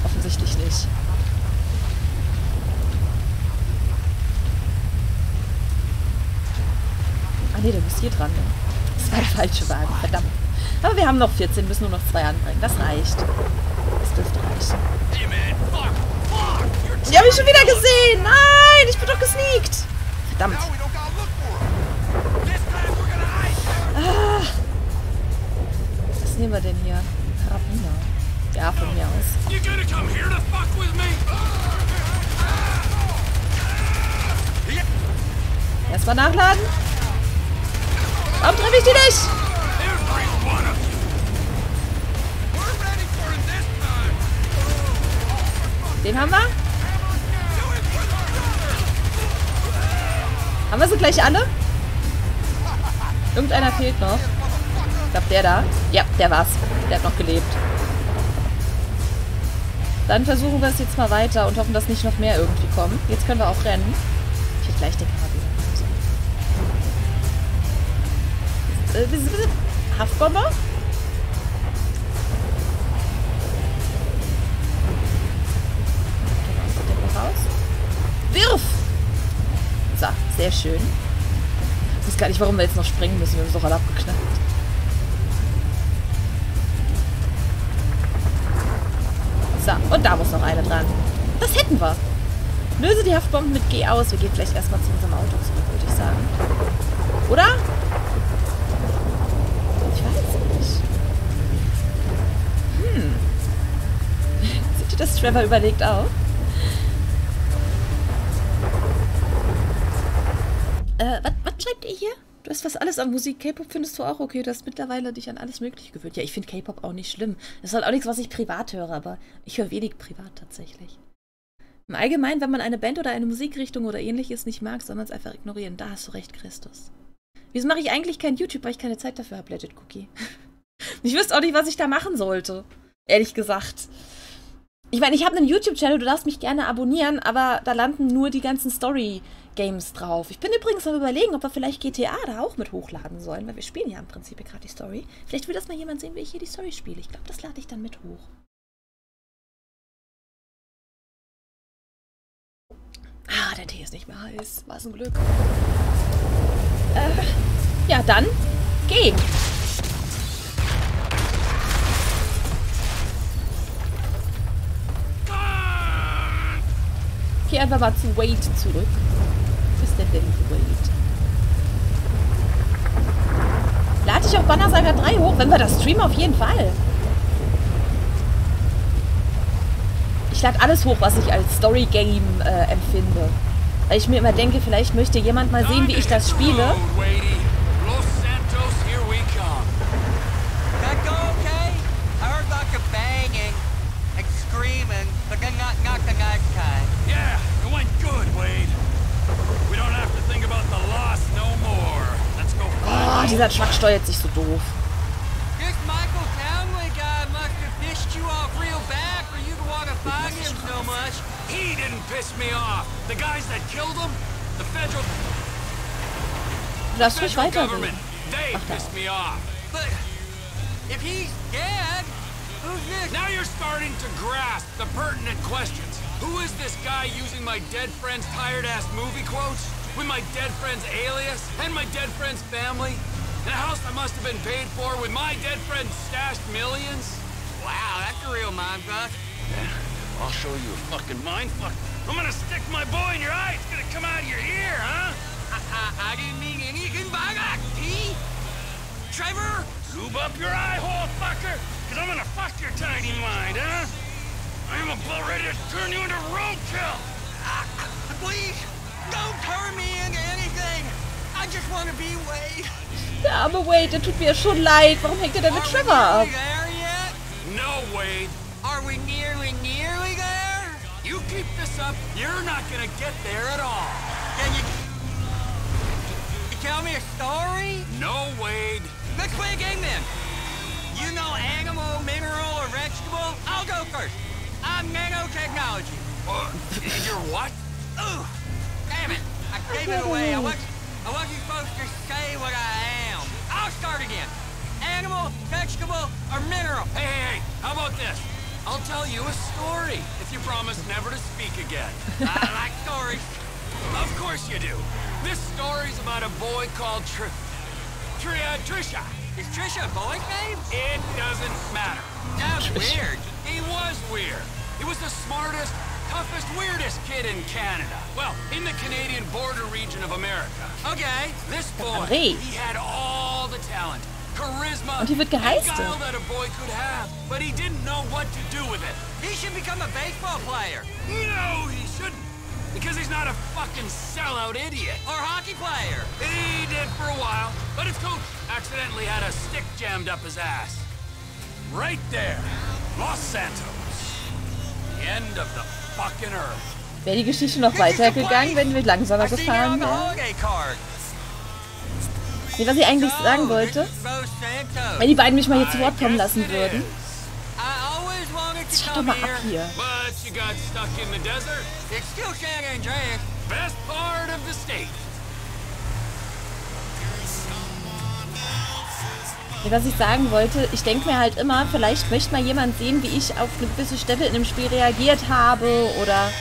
Offensichtlich nicht. Ah hier dran. Ne? Das war der falsche Wagen. Verdammt. Aber wir haben noch 14, müssen nur noch zwei anbringen. Das reicht. Das dürfte reichen. Die habe ich schon wieder gesehen. Nein, ich bin doch gesneakt. Verdammt. Hide. Was nehmen wir denn hier? Karabiner. Ja, von mir aus. You gonna Warum treffe ich die nicht? Den haben wir. Haben wir sie gleich alle? Irgendeiner fehlt noch. Ich glaube, der da. Ja, der war's. Der hat noch gelebt. Dann versuchen wir es jetzt mal weiter und hoffen, dass nicht noch mehr irgendwie kommen. Jetzt können wir auch rennen. Ich hätte gleich den Karabiner. Äh. Haftbomber? Wirf! So, sehr schön. Ich weiß gar nicht, warum wir jetzt noch springen müssen. Wir haben es doch alle abgeknallt. So, und da muss noch eine dran. Das hätten wir. Löse die Haftbomben mit G aus. Wir gehen vielleicht erstmal zu unserem Auto zurück, würde ich sagen. Oder? Trevor überlegt auch. Äh, was, was schreibt ihr hier? Du hast fast alles an Musik. K-Pop findest du auch okay. Du hast mittlerweile dich an alles Mögliche gewöhnt. Ja, ich finde K-Pop auch nicht schlimm. Das ist halt auch nichts, was ich privat höre, aber ich höre wenig privat tatsächlich. Im Allgemeinen, wenn man eine Band oder eine Musikrichtung oder ähnliches nicht mag, soll man es einfach ignorieren. Da hast du recht, Christus. Wieso mache ich eigentlich kein YouTube, weil ich keine Zeit dafür habe, Legit Cookie? [LAUGHS] ich wüsste auch nicht, was ich da machen sollte. Ehrlich gesagt. Ich meine, ich habe einen YouTube-Channel, du darfst mich gerne abonnieren, aber da landen nur die ganzen Story-Games drauf. Ich bin übrigens am überlegen, ob wir vielleicht GTA da auch mit hochladen sollen, weil wir spielen ja im Prinzip gerade die Story. Vielleicht will das mal jemand sehen, wie ich hier die Story spiele. Ich glaube, das lade ich dann mit hoch. Ah, der Tee ist nicht mehr heiß. Was ein Glück. Äh, ja, dann geh. Geh einfach mal zu Wade zurück. Was ist denn denn Wade? Lade ich auch Banner Saga 3 hoch, wenn wir das streamen, auf jeden Fall. Ich lade alles hoch, was ich als Story-Game äh, empfinde. Weil ich mir immer denke, vielleicht möchte jemand mal sehen, wie ich das spiele. Screaming, but then not not the nice kind. Yeah, it went good, Wade. We don't have to think about the loss no more. Let's go Oh, find ah, dieser Truck steuert sich so doof. This Michael Townley guy must have pissed you off real bad for you to want to find him so much. He didn't piss me off. The guys that killed him, the federal, Du darfst ruhig weiterreden. they Ach da. pissed me off. But if he's dead, who's this? Now you're starting to grasp the pertinent questions. Who is this guy using my dead friend's tired-ass movie quotes? With my dead friend's alias and my dead friend's family? In a house that must have been paid for with my dead friend's stashed millions? Wow, that's a real mind fuck. Yeah, I'll show you a fucking mind fuck. I'm gonna stick my boy in your eye. It's gonna come out of your ear, huh? I, I, I didn't mean anything by that, T. Trevor, Lube up your eye hole, fucker! Cause I'm gonna fuck your tiny mind, huh? I'm about ready to turn you into roadkill! please, don't turn me into anything. I just want to be Wade. Der arme Wade, der tut mir schon leid. Warum hängt er denn mit Are we Trevor ab? nearly there yet? No, Wade. Are we nearly, nearly there? You keep this up, you're not gonna get there at all. Can you, you tell me a story? No, Wade. Let's play a game then. You know animal, mineral, or vegetable? I'll go first. I'm nanotechnology. Uh, [LAUGHS] and you're what? Ooh, damn it. I gave it away. I wasn't, I wasn't supposed to say what I am. I'll start again. Animal, vegetable, or mineral? Hey, hey, hey, how about this? I'll tell you a story if you promise never to speak again. [LAUGHS] I like stories. Of course you do. This story's about a boy called Tr... Tr... uh, Trisha. Is Trisha a boy's name? It doesn't matter. That's weird. He was weird. He was the smartest, toughest, weirdest kid in Canada. Well, in the Canadian border region of America. Okay. This boy, he had all the talent, charisma, Und die wird and geheistet. guile that a boy could have, but he didn't know what to do with it. He should become a baseball player No, he shouldn't. Because he's not a fucking sellout idiot. or hockey player. He did for a while, but his coach accidentally had a stick jammed up his ass. Right there. Los Santos. The end of the fucking earth. Wäre die Geschichte noch weitergegangen, wenn wir langsamer gefahren wären? Nee, was ich eigentlich sagen wollte, wenn die beiden mich mal hier zu Wort kommen lassen würden. I always wanted to Shut doch come mal here. ab hier. But you got stuck in the desert. It's still San Andreas. Best part of the state. Was ich sagen wollte, ich denke mir halt immer, vielleicht möchte mal jemand sehen, wie ich auf eine gewisse Stelle in einem Spiel reagiert habe oder...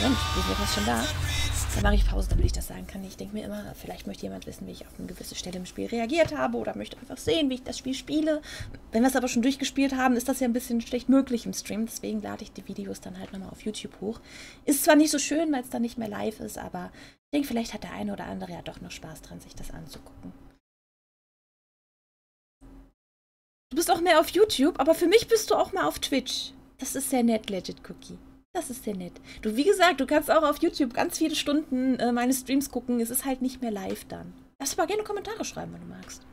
Mensch, wir sind fast schon da. Dann mache ich Pause, damit ich das sagen kann. Ich denke mir immer, vielleicht möchte jemand wissen, wie ich auf eine gewisse Stelle im Spiel reagiert habe oder möchte einfach sehen, wie ich das Spiel spiele. Wenn wir es aber schon durchgespielt haben, ist das ja ein bisschen schlecht möglich im Stream. Deswegen lade ich die Videos dann halt nochmal auf YouTube hoch. Ist zwar nicht so schön, weil es dann nicht mehr live ist, aber ich denke, vielleicht hat der eine oder andere ja doch noch Spaß dran, sich das anzugucken. Du bist auch mehr auf YouTube, aber für mich bist du auch mal auf Twitch. Das ist sehr nett, Legit Cookie. Das ist sehr nett. Du, wie gesagt, du kannst auch auf YouTube ganz viele Stunden äh, meine Streams gucken. Es ist halt nicht mehr live dann. Lass aber gerne Kommentare schreiben, wenn du magst.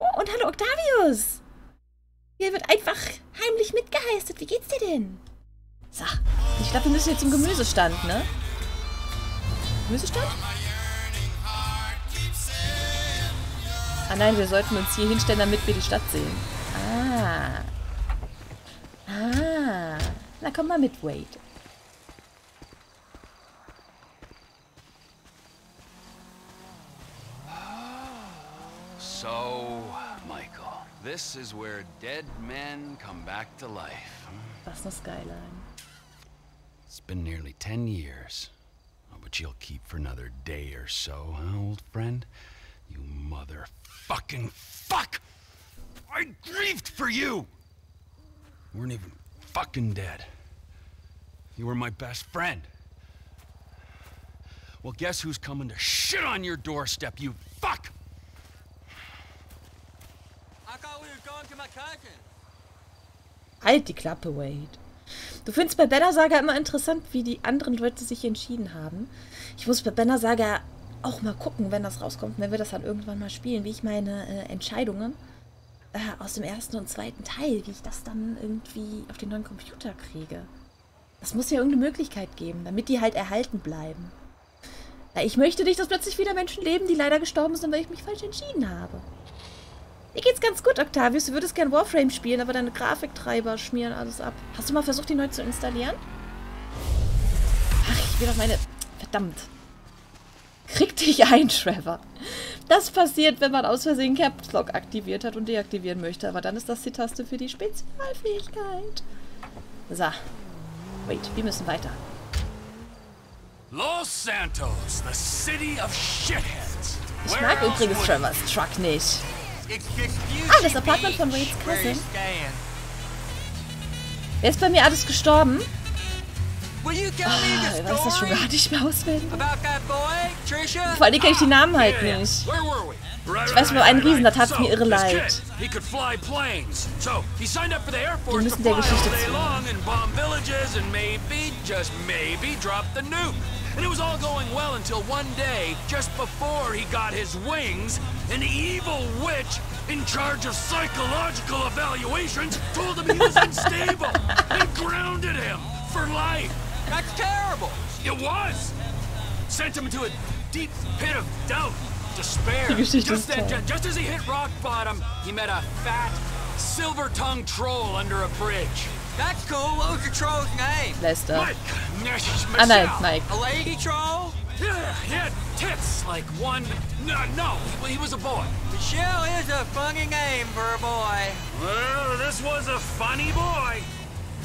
Oh, und hallo Octavius! Hier wird einfach heimlich mitgeheistet. Wie geht's dir denn? So, ich glaube, wir müssen jetzt zum Gemüsestand, ne? Gemüsestand? Ah nein, wir sollten uns hier hinstellen, damit wir die Stadt sehen. Ah. Ah. Komm mal mit, Wade. So, Michael, this is where dead men come back to life. Was eine Skyline. It's been nearly ten years. Oh, but you'll keep for another day or so, huh, old friend? You motherfucking fuck! I grieved for you! You weren't even fucking dead. You were my best friend. Well, guess who's coming to shit on your doorstep, you fuck! I thought we was going to my cousin. Halt die Klappe, Wade. Du findest bei Banner Saga immer interessant, wie die anderen Leute sich entschieden haben. Ich muss bei Banner Saga auch mal gucken, wenn das rauskommt, wenn wir das dann irgendwann mal spielen, wie ich meine äh, Entscheidungen äh, aus dem ersten und zweiten Teil, wie ich das dann irgendwie auf den neuen Computer kriege. Das muss ja irgendeine Möglichkeit geben, damit die halt erhalten bleiben. Weil ich möchte nicht, dass plötzlich wieder Menschen leben, die leider gestorben sind, weil ich mich falsch entschieden habe. Mir geht's ganz gut, Octavius. Du würdest gern Warframe spielen, aber deine Grafiktreiber schmieren alles ab. Hast du mal versucht, die neu zu installieren? Ach, ich will doch meine... Verdammt. Krieg dich ein, Trevor. Das passiert, wenn man aus Versehen Caps Lock aktiviert hat und deaktivieren möchte. Aber dann ist das die Taste für die Spezialfähigkeit. So. Wait, wir müssen weiter. Los Santos, the city of shitheads. Ich mag übrigens Trevors Truck nicht. Ah, das Apartment von Wade's Cousin. Wer ist bei mir alles gestorben? Will you tell Ah, me ich the weiß das schon story gar nicht mehr auswendig. about that boy, Trisha? Vor allem kenne ich die Namen halt Yeah, yeah. nicht. Where were we? Right, Ich weiß nur einen Riesen, da tat's so, mir irre this leid. kid, he could fly planes. So, he signed up for the Air Force to müssen der fly all Geschichte day zuhören. long and bomb villages and maybe, just maybe, drop the nuke. And it was all going well until one day, just before he got his wings, an evil witch in charge of psychological evaluations told him he was [LAUGHS] unstable and grounded him for life. That's terrible. It was! Sent him into a deep pit of doubt, despair. [LAUGHS] Die Geschichte Just, ist then, ju- just as he hit rock bottom, he met a fat, silver-tongued troll under a bridge. That's cool. What was the troll's name? Lester. Mike! Ah nein, Michelle. Mike. A lady troll? Yeah, he had tits like one. No, no, he, he was a boy. Michelle is a funny name for a boy. Well, this was a funny boy.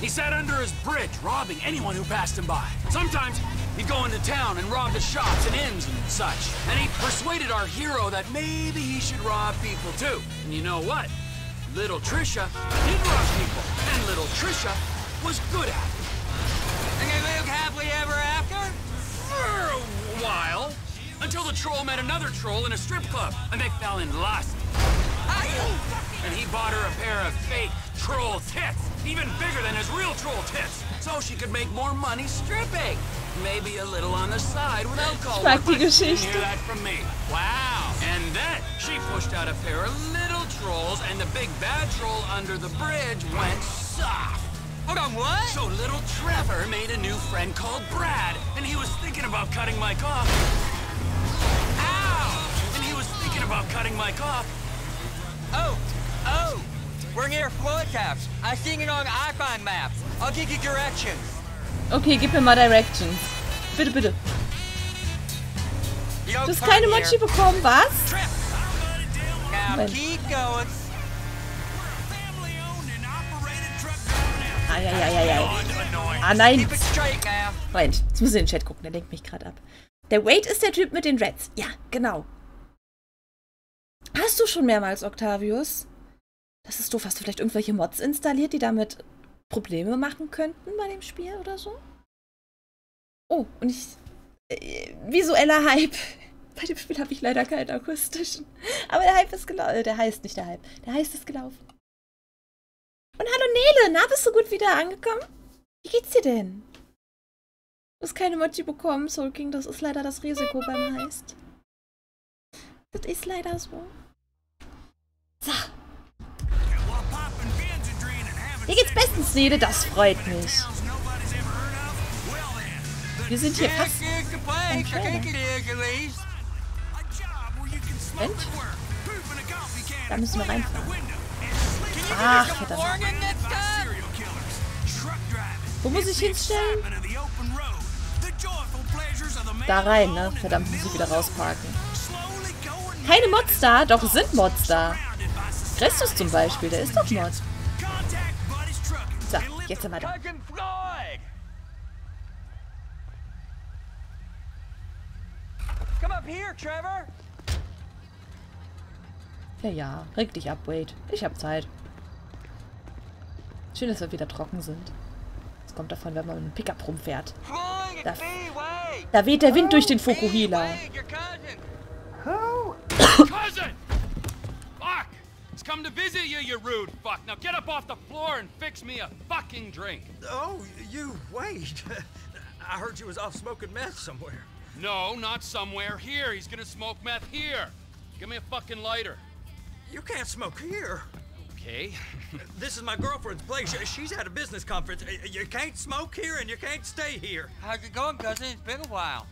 He sat under his bridge, robbing anyone who passed him by. Sometimes he'd go into town and rob the shops and inns and such. And he persuaded our hero that maybe he should rob people too. And you know what? Little Trisha did rob people, and little Trisha was good at it. And they lived happily ever after? For a while. Until the troll met another troll in a strip club, and they fell in lust. And he bought her a pair of fake troll tits, even bigger than his real troll tits, so she could make more money stripping. Maybe a little on the side with alcohol. Ich mag Didn't hear that from me. Wow. And then she pushed out a pair of little trolls, and the big bad troll under the bridge went soft. Hold on, what? So little Trevor made a new friend called Brad, and he was thinking about cutting Mike off. Ow! And he was thinking about cutting Mike off. Oh, oh, we're near flood taps. I seen it on iPhone maps. I'll give you directions. Okay, gib mir mal Directions. Bitte, bitte. Du hast keine. Mochi bekommen, was? Moment. Eieieiei. Ah nein. Moment, jetzt muss ich in den Chat gucken, der lenkt mich gerade ab. Der Wade ist der Typ mit den Reds. Ja, genau. Hast du schon mehrmals Octavius? Das ist doof. Hast du vielleicht irgendwelche Mods installiert, die damit Probleme machen könnten bei dem Spiel oder so? Oh, und ich. Äh, visueller Hype. [LAUGHS] Bei dem Spiel habe ich leider keinen akustischen. Aber der Hype ist gelaufen. Äh, der heißt nicht der Hype. Der heißt ist gelaufen. Und hallo Nele, na, bist du gut wieder angekommen? Wie geht's dir denn? Du hast keine Mochi bekommen, Soul King. Das ist leider das Risiko beim Heist. Das ist leider so. So. Mir geht's bestens, Nele. Das freut mich. Wir sind hier fast. Moment. Da müssen wir reinfahren. Ach, verdammt. Wo muss ich hinstellen? Da rein, ne? Verdammt, muss ich wieder rausparken. Keine Mods da? Doch, sind Mods da. Christus zum Beispiel, der ist doch Mod. So, jetzt da. Trevor. Ja, ja, reg dich ab, Wade. Ich hab Zeit. Schön, dass wir wieder trocken sind. Das kommt davon, wenn man mit einem Pickup rumfährt. Da-. Da weht der Wind durch den your cousin. [COUGHS] Cousin! Fuck! It's come to visit you, you rude fuck. Now get up off the floor and fix me a fucking drink. Oh, you, wait. [LAUGHS] I heard you was off smoking meth somewhere. No, not somewhere. Here. He's gonna smoke meth here. Give me a fucking lighter. You can't smoke here. Okay. [LAUGHS] This is my girlfriend's place. She's at a business conference. You can't smoke here and you can't stay here. How's it going, cousin? It's been a while.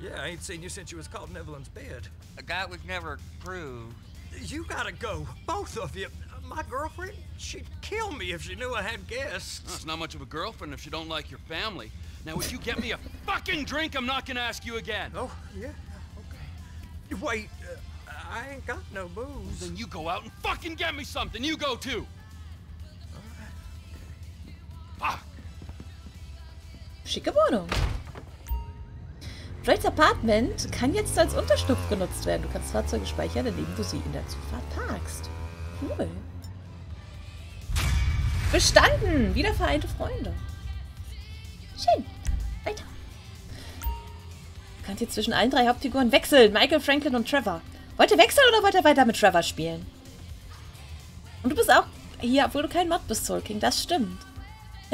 Yeah, I ain't seen you since you was caught in Evelyn's bed. That was never proved. You gotta go, both of you. My girlfriend, she'd kill me if she knew I had guests. That's not much of a girlfriend if she don't like your family. Now, would you get me a fucking drink? I'm not gonna ask you again. Oh, yeah, okay. Wait, uh, I ain't got no booze. Then you go out and fucking get me something. You go too. Fuck. Schicke Wades Apartment kann jetzt als Unterschlupf genutzt werden. Du kannst Fahrzeuge speichern, indem du sie in der Zufahrt parkst. Cool. Bestanden! Wieder vereinte Freunde. Schön. Weiter. Du kannst jetzt zwischen allen drei Hauptfiguren wechseln. Michael, Franklin und Trevor. Wollt ihr wechseln oder wollt ihr weiter mit Trevor spielen? Und du bist auch hier, obwohl du kein Mod bist, Soul King. Das stimmt.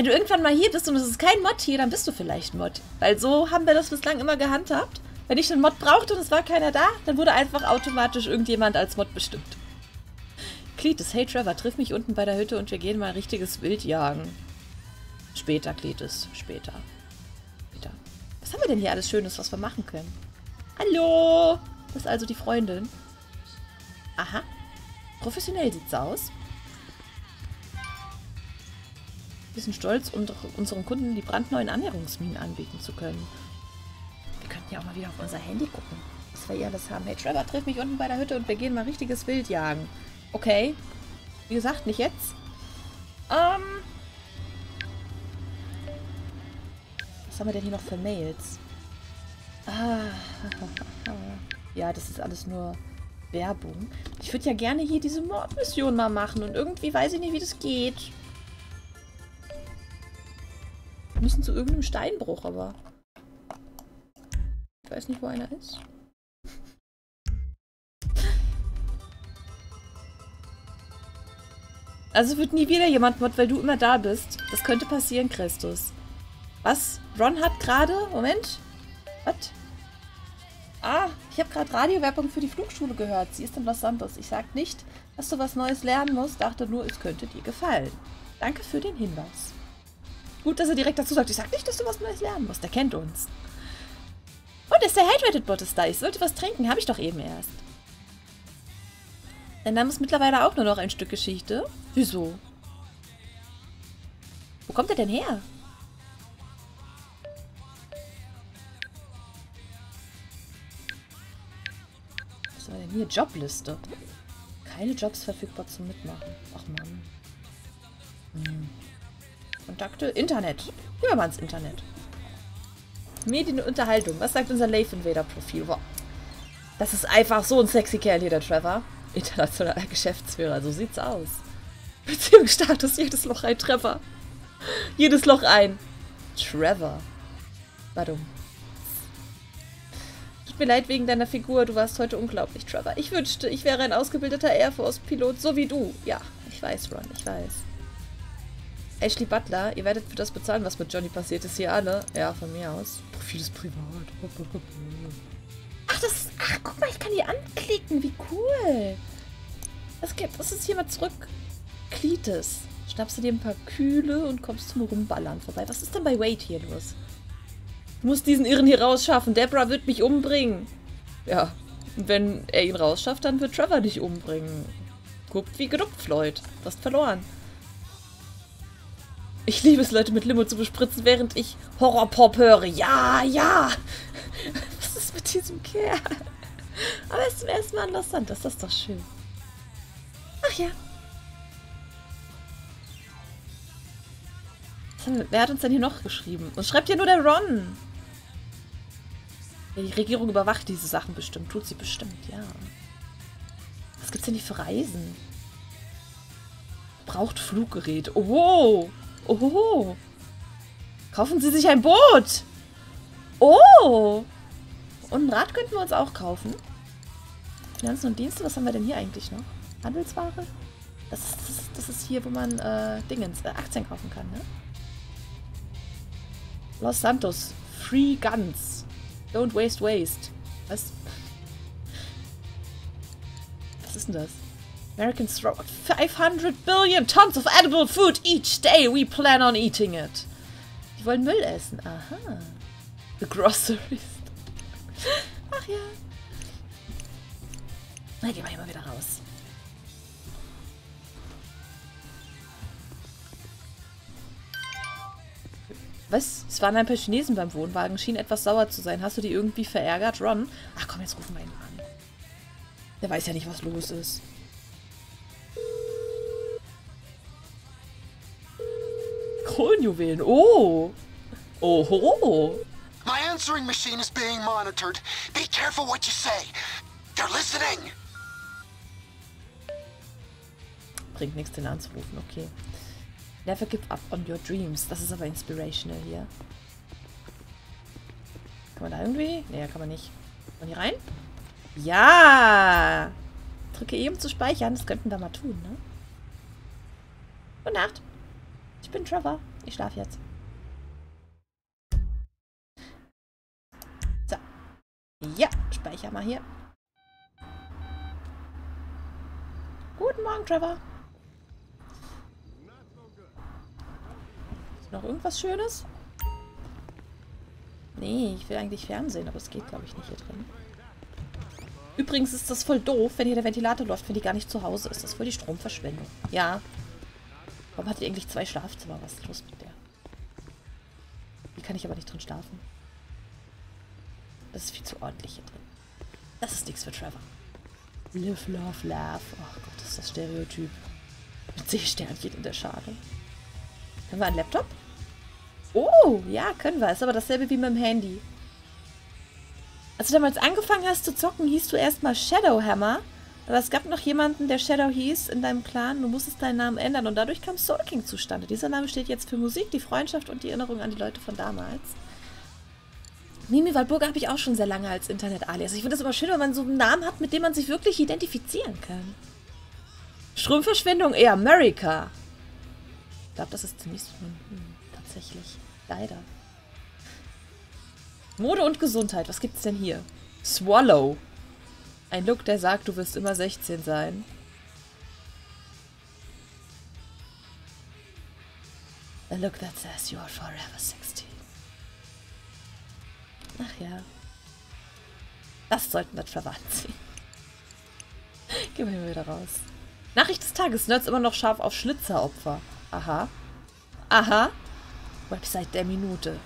Wenn du irgendwann mal hier bist und es ist kein Mod hier, dann bist du vielleicht Mod. Weil so haben wir das bislang immer gehandhabt. Wenn ich einen Mod brauchte und es war keiner da, dann wurde einfach automatisch irgendjemand als Mod bestimmt. Cletus, hey Trevor, triff mich unten bei der Hütte und wir gehen mal richtiges Wild jagen. Später, Cletus, später. Später. Was haben wir denn hier alles Schönes, was wir machen können? Hallo! Das ist also die Freundin. Aha. Professionell sieht's aus. Sind stolz, unsere- unseren Kunden die brandneuen Annäherungsminen anbieten zu können. Wir könnten ja auch mal wieder auf unser Handy gucken, was wir hier alles haben. Hey Trevor, triff mich unten bei der Hütte und wir gehen mal richtiges Wild jagen. Okay. Wie gesagt, nicht jetzt. Ähm. Was haben wir denn hier noch für Mails? Ah. [LAUGHS] Ja, das ist alles nur Werbung. Ich würde ja gerne hier diese Mordmission mal machen und irgendwie weiß ich nicht, wie das geht. Wir müssen zu irgendeinem Steinbruch, aber ich weiß nicht, wo einer ist. Also wird nie wieder jemand Mod, weil du immer da bist. Das könnte passieren, Christus. Was? Ron hat gerade... Moment. Was? Ah, ich habe gerade Radiowerbung für die Flugschule gehört. Sie ist in Los Santos. Ich sag nicht, dass du was Neues lernen musst. Dachte nur, es könnte dir gefallen. Danke für den Hinweis. Gut, dass er direkt dazu sagt. Ich sag nicht, dass du was Neues lernen musst. Er kennt uns. Und ist der Hydrated-Bot ist da. Ich sollte was trinken. Habe ich doch eben erst. Dein Name ist mittlerweile auch nur noch ein Stück Geschichte. Wieso? Wo kommt er denn her? Was war denn hier? Jobliste. Keine Jobs verfügbar zum Mitmachen. Ach Mann. Hm. Kontakte? Internet. Gehen wir mal ins Internet. Medien und Unterhaltung. Was sagt unser Leif Invader Profil? Wow. Das ist einfach so ein sexy Kerl hier, der Trevor. Internationaler [LAUGHS] Geschäftsführer, so sieht's aus. Beziehungsstatus, jedes Loch ein Trevor. Jedes Loch ein. Trevor. Warum? Tut mir leid wegen deiner Figur, du warst heute unglaublich, Trevor. Ich wünschte, ich wäre ein ausgebildeter Air Force-Pilot, so wie du. Ja, ich weiß, Ron, ich weiß. Ashley Butler, ihr werdet für das bezahlen, was mit Johnny passiert ist, hier alle. Ja, von mir aus. Profil ist privat. Ach, das ist, ach, guck mal, ich kann die anklicken. Wie cool. Was gibt, was ist hier mal zurück? Klites. Schnappst du dir ein paar Kühle und kommst zum Rumballern vorbei. Was ist denn bei Wade hier los? Du musst diesen Irren hier rausschaffen. Deborah wird mich umbringen. Ja, und wenn er ihn rausschafft, dann wird Trevor dich umbringen. Guckt wie geduckt, Floyd. Du hast verloren. Ich liebe es, Leute mit Limo zu bespritzen, während ich Horrorpop höre. Ja, ja. Was ist mit diesem Kerl? Aber er ist zum ersten Mal Los Santos. Das ist doch schön. Ach ja. Wer hat uns denn hier noch geschrieben? Uns schreibt ja nur der Ron. Die Regierung überwacht diese Sachen bestimmt. Tut sie bestimmt, ja. Was gibt's denn hier für Reisen? Braucht Fluggerät. Oh. Oh. Kaufen Sie sich ein Boot. Oh. Und ein Rad könnten wir uns auch kaufen. Finanzen und Dienste, was haben wir denn hier eigentlich noch? Handelsware? Das ist, das das ist hier, wo man äh, Dingens, äh, Aktien kaufen kann, ne? Los Santos. Free Guns. Don't waste waste. Was? Was ist denn das? Americans throw out 500 billion tons of edible food each day. We plan on eating it. Die wollen Müll essen. Aha. The groceries. [LAUGHS] Ach ja. Na, gehen wir hier mal wieder raus. Was? Es waren ein paar Chinesen beim Wohnwagen, schien etwas sauer zu sein. Hast du die irgendwie verärgert, Ron? Ach komm, jetzt rufen wir ihn an. Der weiß ja nicht, was los ist. Kronjuwelen. Oh. Oho. My answering machine is being monitored. Be careful what you say. They're listening. Bringt nichts, den anzurufen. Okay. Never give up on your dreams. Das ist aber inspirational hier. Kann man da irgendwie? Nee, kann man nicht. Kann man hier rein? Ja! Drücke E, um zu speichern. Das könnten wir mal tun, ne? Gute Nacht. Ich bin Trevor. Ich schlafe jetzt. So. Ja, speicher mal hier. Guten Morgen, Trevor. Ist noch irgendwas Schönes? Nee, ich will eigentlich Fernsehen, aber es geht, glaube ich, nicht hier drin. Übrigens ist das voll doof, wenn hier der Ventilator läuft, wenn die gar nicht zu Hause ist. Das ist voll die Stromverschwendung. Ja. Warum hat die eigentlich zwei Schlafzimmer? Was ist los mit der? Hier kann ich aber nicht drin schlafen. Das ist viel zu ordentlich hier drin. Das ist nichts für Trevor. Live, love, laugh. Oh Gott, ist das Stereotyp. Mit Seesternchen in der Schale. Können wir einen Laptop? Oh, ja, können wir. Ist aber dasselbe wie mit dem Handy. Als du damals angefangen hast zu zocken, hieß du erstmal Shadowhammer. Aber es gab noch jemanden, der Shadow hieß in deinem Clan. Du musstest deinen Namen ändern und dadurch kam Soul King zustande. Dieser Name steht jetzt für Musik, die Freundschaft und die Erinnerung an die Leute von damals. Mimi Waldburger habe ich auch schon sehr lange als Internet-Alias. Ich finde das immer schön, wenn man so einen Namen hat, mit dem man sich wirklich identifizieren kann. Stromverschwendung eher America. Ich glaube, das ist ziemlich hm, tatsächlich. Leider. Mode und Gesundheit. Was gibt's denn hier? Swallow. Ein Look, der sagt, du wirst immer 16 sein. A look that says you are forever 16. Ach ja. Das sollten wir verwandt ziehen. [LAUGHS] Gehen wir wieder raus. Nachricht des Tages. Nerds immer noch scharf auf Schlitzeropfer. Aha. Aha. Website der Minute.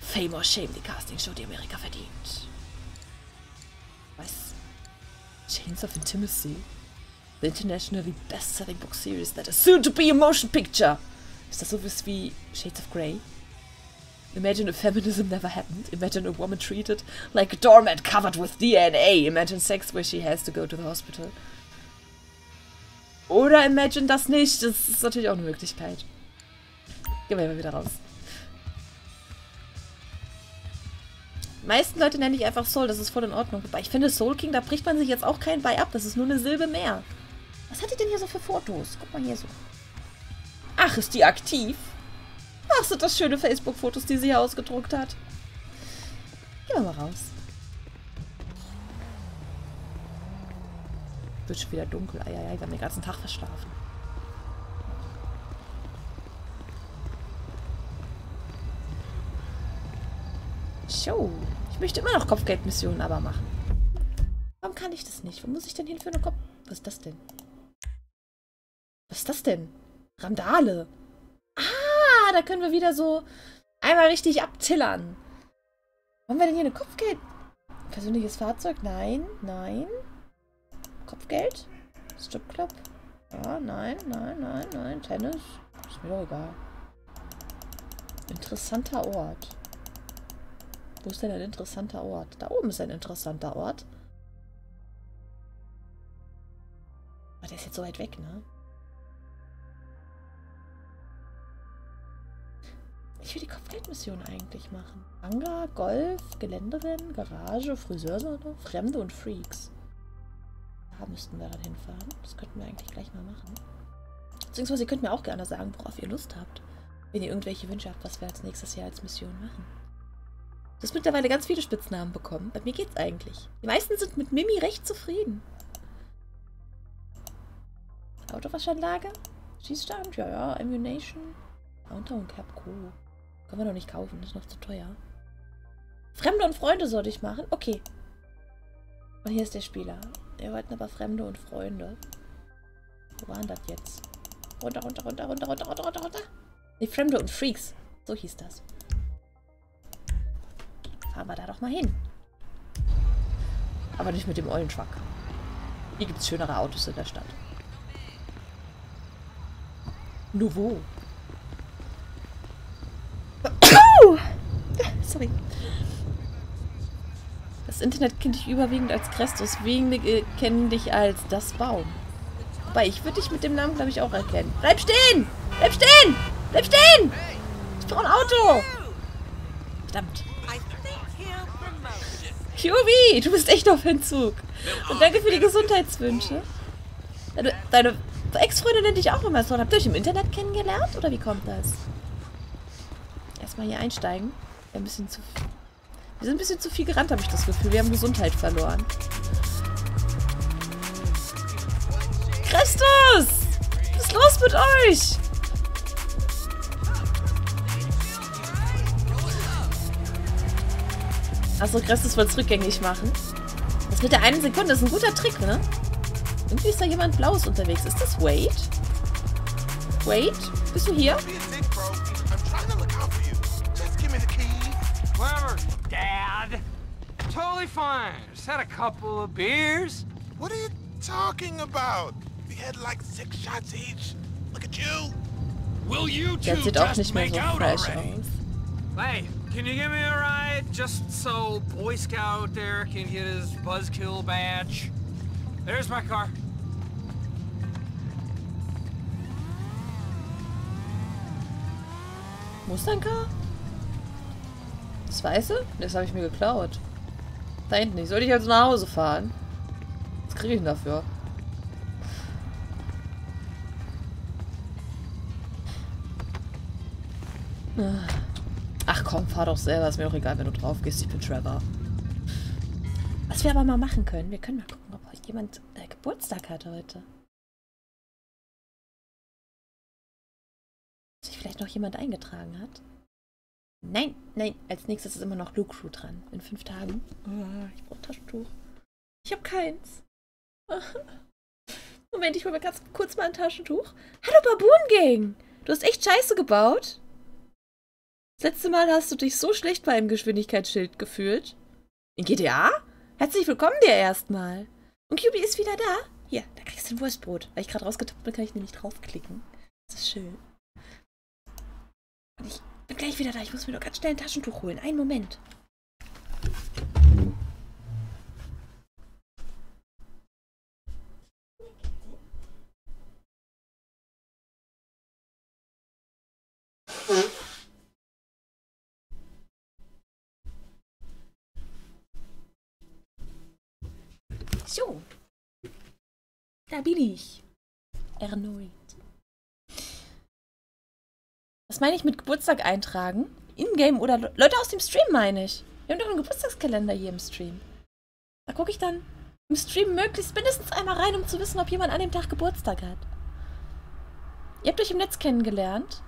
Fame or Shame, die Castingshow, die Amerika verdient. Chains of Intimacy. The internationally best-selling book series that is soon to be a motion picture. Ist das sowas wie Shades of Grey? Imagine if feminism never happened. Imagine a woman treated like a doormat covered with DNA. Imagine sex where she has to go to the hospital. Oder imagine das nicht. Das ist natürlich auch eine Möglichkeit. Gehen wir mal wieder raus. Meisten Leute nenne ich einfach Soul, das ist voll in Ordnung. Wobei ich finde, Soul King, da bricht man sich jetzt auch kein bei ab. Das ist nur eine Silbe mehr. Was hat die denn hier so für Fotos? Guck mal hier so. Ach, ist die aktiv? Ach, sind das schöne Facebook-Fotos, die sie hier ausgedruckt hat. Gehen wir mal raus. Wird schon wieder dunkel. Eieiei, wir haben den ganzen Tag verschlafen. So. Ich möchte immer noch Kopfgeldmissionen aber machen. Warum kann ich das nicht? Wo muss ich denn hin für eine Kopf... Was ist das denn? Was ist das denn? Randale. Ah, da können wir wieder so einmal richtig abtillern. Haben wir denn hier eine Kopfgeld? Persönliches Fahrzeug? Nein, nein. Kopfgeld? Stripclub? Ja, nein, nein, nein, nein. Tennis? Ist mir doch egal. Interessanter Ort. Wo ist denn ein interessanter Ort? Da oben ist ein interessanter Ort. Aber der ist jetzt so weit weg, ne? Ich will die Kopfgeldmission eigentlich machen. Hangar, Golf, Geländerennen, Garage, Friseursalon, Fremde und Freaks. Da müssten wir dann hinfahren. Das könnten wir eigentlich gleich mal machen. Beziehungsweise ihr könnt mir auch gerne sagen, worauf ihr Lust habt. Wenn ihr irgendwelche Wünsche habt, was wir als nächstes Jahr als Mission machen. Du hast mittlerweile ganz viele Spitznamen bekommen. Bei mir geht's eigentlich. Die meisten sind mit Mimi recht zufrieden. Autowaschanlage? Schießstand? Ja, ja. Ammunition? Downtown Cap Co. Können wir doch nicht kaufen, das ist noch zu teuer. Fremde und Freunde sollte ich machen? Okay. Und hier ist der Spieler. Wir wollten aber Fremde und Freunde. Wo waren das jetzt? Runter, runter, runter, runter, runter, runter, runter, runter. Ne, Fremde und Freaks. So hieß das. Fahren wir da doch mal hin. Aber nicht mit dem Eulentruck. Hier gibt es schönere Autos in der Stadt. Nouveau. Sorry. Das Internet kennt dich überwiegend als Christus. Wenige kennen dich als das Baum. Wobei, ich würde dich mit dem Namen, glaube ich, auch erkennen. Bleib stehen! Bleib stehen! Bleib stehen! Ich brauche ein Auto! Verdammt. QB, du bist echt auf Entzug. Und danke für die Gesundheitswünsche. Deine, deine Ex-Freundin nennt dich auch immer so. Habt ihr euch im Internet kennengelernt? Oder wie kommt das? Erstmal hier einsteigen. Ein bisschen zu... Wir sind ein bisschen zu viel gerannt, habe ich das Gefühl. Wir haben Gesundheit verloren. Christus! Was ist los mit euch? Achso, Christus wollte es rückgängig machen. Das mit der einen Sekunde ist ein guter Trick, ne? Irgendwie ist da jemand Blaues unterwegs. Ist das Wade? Wade? Bist du hier? Dad. Totally fine. Just had a couple of beers. What are you talking about? We had like six shots each. Look at you. Will you Der two sieht auch just nicht mehr make so out fresh already? aus. Hey, Can you give me a ride? Just so Boy Scout there can get his buzzkill badge. There's my car. Mustang Car? Das weiße? Das habe ich mir geklaut. Da hinten. Ich sollte ich also nach Hause fahren. Was kriege ich denn dafür? Ah. Ach komm, fahr doch selber. Ist mir auch egal, wenn du drauf gehst. Ich bin Trevor. Was wir aber mal machen können, wir können mal gucken, ob heute jemand äh, Geburtstag hat heute. Sich vielleicht noch jemand eingetragen hat. Nein, nein, als nächstes ist immer noch Luke Crew dran. In fünf Tagen. Oh, ich brauche Taschentuch. Ich habe keins. [LAUGHS] Moment, ich hole mir ganz kurz mal ein Taschentuch. Hallo Baboon Gang! Du hast echt Scheiße gebaut. Das letzte Mal hast du dich so schlecht bei einem Geschwindigkeitsschild gefühlt. In GTA? Herzlich willkommen dir erstmal. Und QB ist wieder da. Hier, da kriegst du ein Wurstbrot. Weil ich gerade rausgetippt bin, kann ich nämlich draufklicken. Das ist schön. Und ich bin gleich wieder da. Ich muss mir nur ganz schnell ein Taschentuch holen. Einen Moment. So. Da bin ich. Erneut. Was meine ich mit Geburtstag eintragen? In-game oder Le Leute aus dem Stream meine ich. Wir haben doch einen Geburtstagskalender hier im Stream. Da gucke ich dann im Stream möglichst mindestens einmal rein, um zu wissen, ob jemand an dem Tag Geburtstag hat. Ihr habt euch im Netz kennengelernt.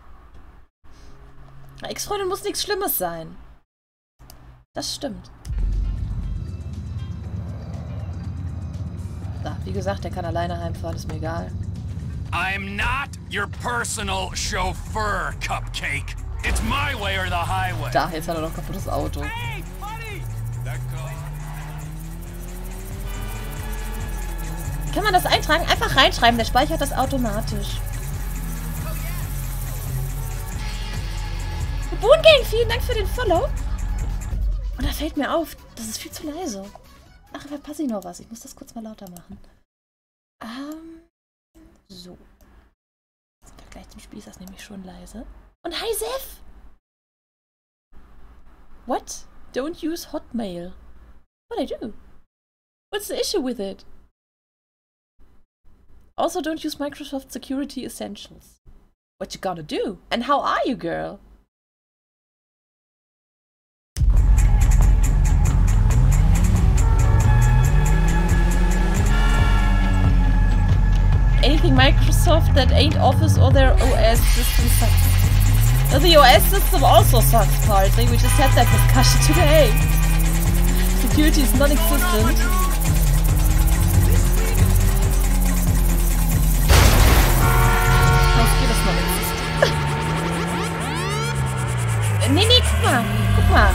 Ex-Freundin muss nichts Schlimmes sein. Das stimmt. Na, wie gesagt, der kann alleine heimfahren, ist mir egal. I'm not your personal chauffeur, Cupcake. It's my way or the highway. Da, jetzt hat er noch kaputtes Auto. Hey, Kann man das eintragen? Einfach reinschreiben, der speichert das automatisch. Boon Gang, vielen Dank für den Follow. Und da fällt mir auf, das ist viel zu leise. Ach, verpasse ich noch was. Ich muss das kurz mal lauter machen. Ähm, so. Jetzt sind wir gleich zum Spiel, ist das nämlich schon leise. Und hi, Seth! What? Don't use Hotmail. What I do? What's the issue with it? Also don't use Microsoft Security Essentials. What you gonna do? And how are you, girl? Anything Microsoft that ain't Office or their OS system sucks. The OS system also sucks partly, we just had that discussion [LAUGHS] today. Security is non-existent. [LAUGHS] Nee, nee, guck mal, guck mal.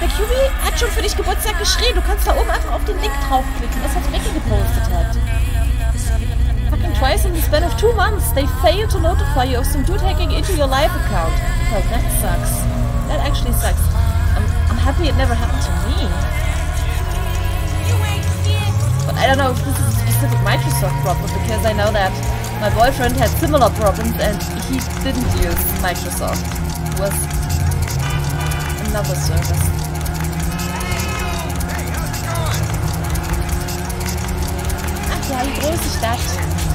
Der QB hat schon für dich Geburtstag geschrien. Du kannst da oben einfach auf den Link draufklicken, was Becky gepostet hat. Twice in the span of two months, they fail to notify you of some dude hacking into your live account. Well, that sucks. That actually sucks. I'm, I'm happy it never happened to me. But I don't know if this is a specific Microsoft problem, because I know that my boyfriend had similar problems and he didn't use Microsoft. It was another service. Ja, die große Stadt.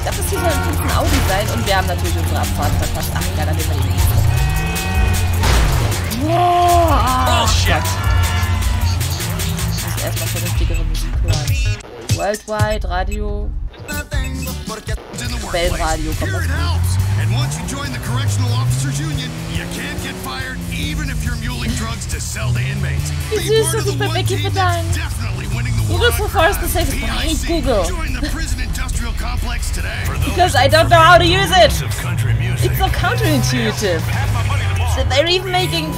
Ich glaube, das hier soll ein ein Audi sein und wir haben natürlich unsere Abfahrt verpasst. Ach ja, dann nehmen wir die nächste. Wow, Gott. Ich muss erstmal vernünftigere Musik hören. Worldwide, Radio. Bellradio kommt das And once you join the Correctional Officers Union, you can't get fired even if you're muling drugs to sell to inmates. Wie süß, dass ich bei Becky bedankt. Google so far is the safest. But I hate Google. because I don't know how to use it. It's so counterintuitive. So they're even making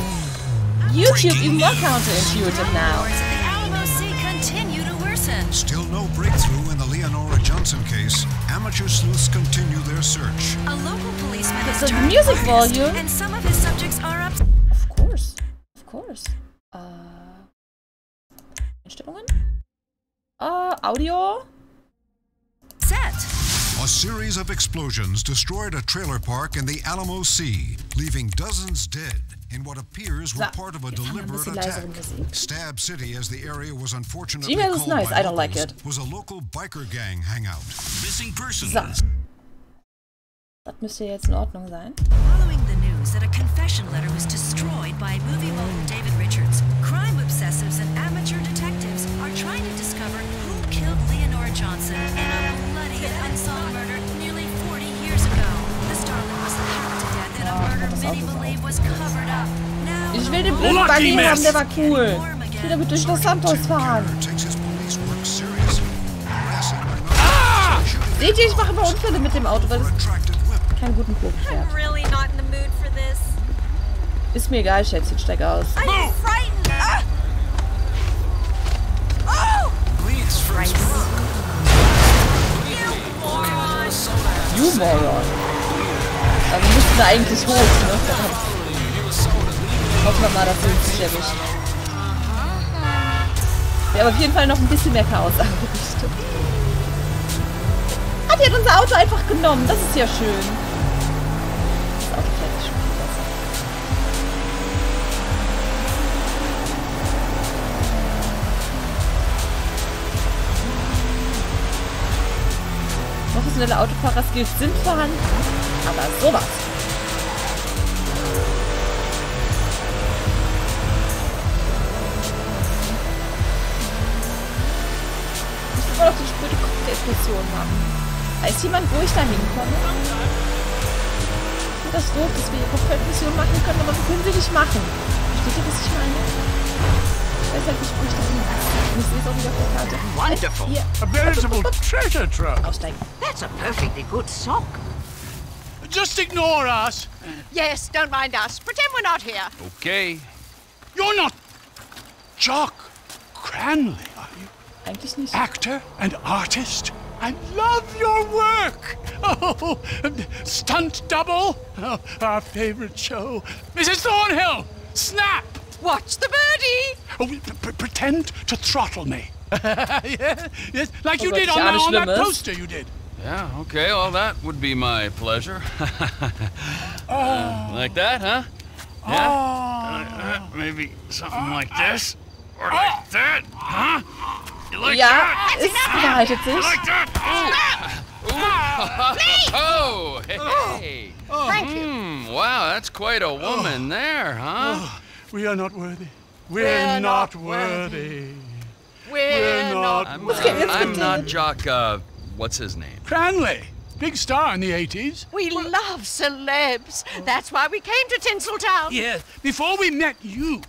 YouTube even more counterintuitive now. Still no breakthrough in the Leonora Johnson case. Amateur sleuths continue their search. A local policeman It's has the turned music volume. and some of his subjects are up. Of course. Of course. Uh, äh. Einstellungen? Äh, uh, Audio? Set. A series of explosions destroyed a trailer park in the Alamo Sea, leaving dozens dead in what appears were part of a jetzt haben wir ein deliberate attack. Stab City, as the area was unfortunately Gmail is called nice, by I don't like it. was a local biker gang hangout. Missing persons. So. Das müsste jetzt in Ordnung sein. Following the news news that a confession letter was destroyed by movie mogul David Richards. Crime obsessives and amateur detectives are trying to discover who killed Leonora Johnson in a and Ich will den blöden Buggy haben, der war cool. Ich will damit durch Los Santos fahren. Seht ihr, ich mache immer Unfälle mit dem Auto, weil es keinen guten Kurven fährt. I'm really not in the mood for this. Ist mir egal, Schätzchen, steig aus. Ah! Oh! You moron. Wir müssen da eigentlich hoch, ne? Hoffen wir mal, dass wir uns erwischen. Wir haben auf jeden Fall noch ein bisschen mehr Chaos [LAUGHS] angerichtet. Ah, hat unser Auto einfach genommen. Das ist ja schön. Professionelle Autofahrer-Skills sind vorhanden, aber sowas. Weiß jemand, wo ich da hinkomme? Ich finde das doof, dass wir hier Kopfexpression machen können, aber wir können sie nicht machen. Versteht ihr, was ich meine? Ich weiß halt nicht, wo ich da hin ich sehe es auch nicht auf der Karte. Wonderful. Hier. A veritable treasure trove. Aussteigen. That's a perfectly good sock. Just ignore us. Yes, don't mind us. Pretend we're not here. Okay. You're not Jock Cranley, are you? Eigentlich nicht. Actor and artist. I love your work. Oh, stunt double. Oh, our favorite show. Mrs. Thornhill, snap. Watch the birdie. Oh, p- p- pretend to throttle me. [LAUGHS] yes, yes, like Oh, you did on, that- on that poster you did. Yeah, okay, well, that would be my pleasure. [LAUGHS] Uh, like that, huh? Yeah? Uh, uh, maybe something like this? Or like that? Huh? You like Ja, that? es bereitet sich. You like that? [LAUGHS] Oh, hey. Thank you. Hmm, wow, that's quite a woman there, huh? Oh, we are not worthy. We're, We're not, not worthy. We're, not I'm, worthy. I'm not Jock, uh, what's his name? Cranley, big star in the 80s. We love celebs. That's why we came to Tinseltown. Yes, before we met you,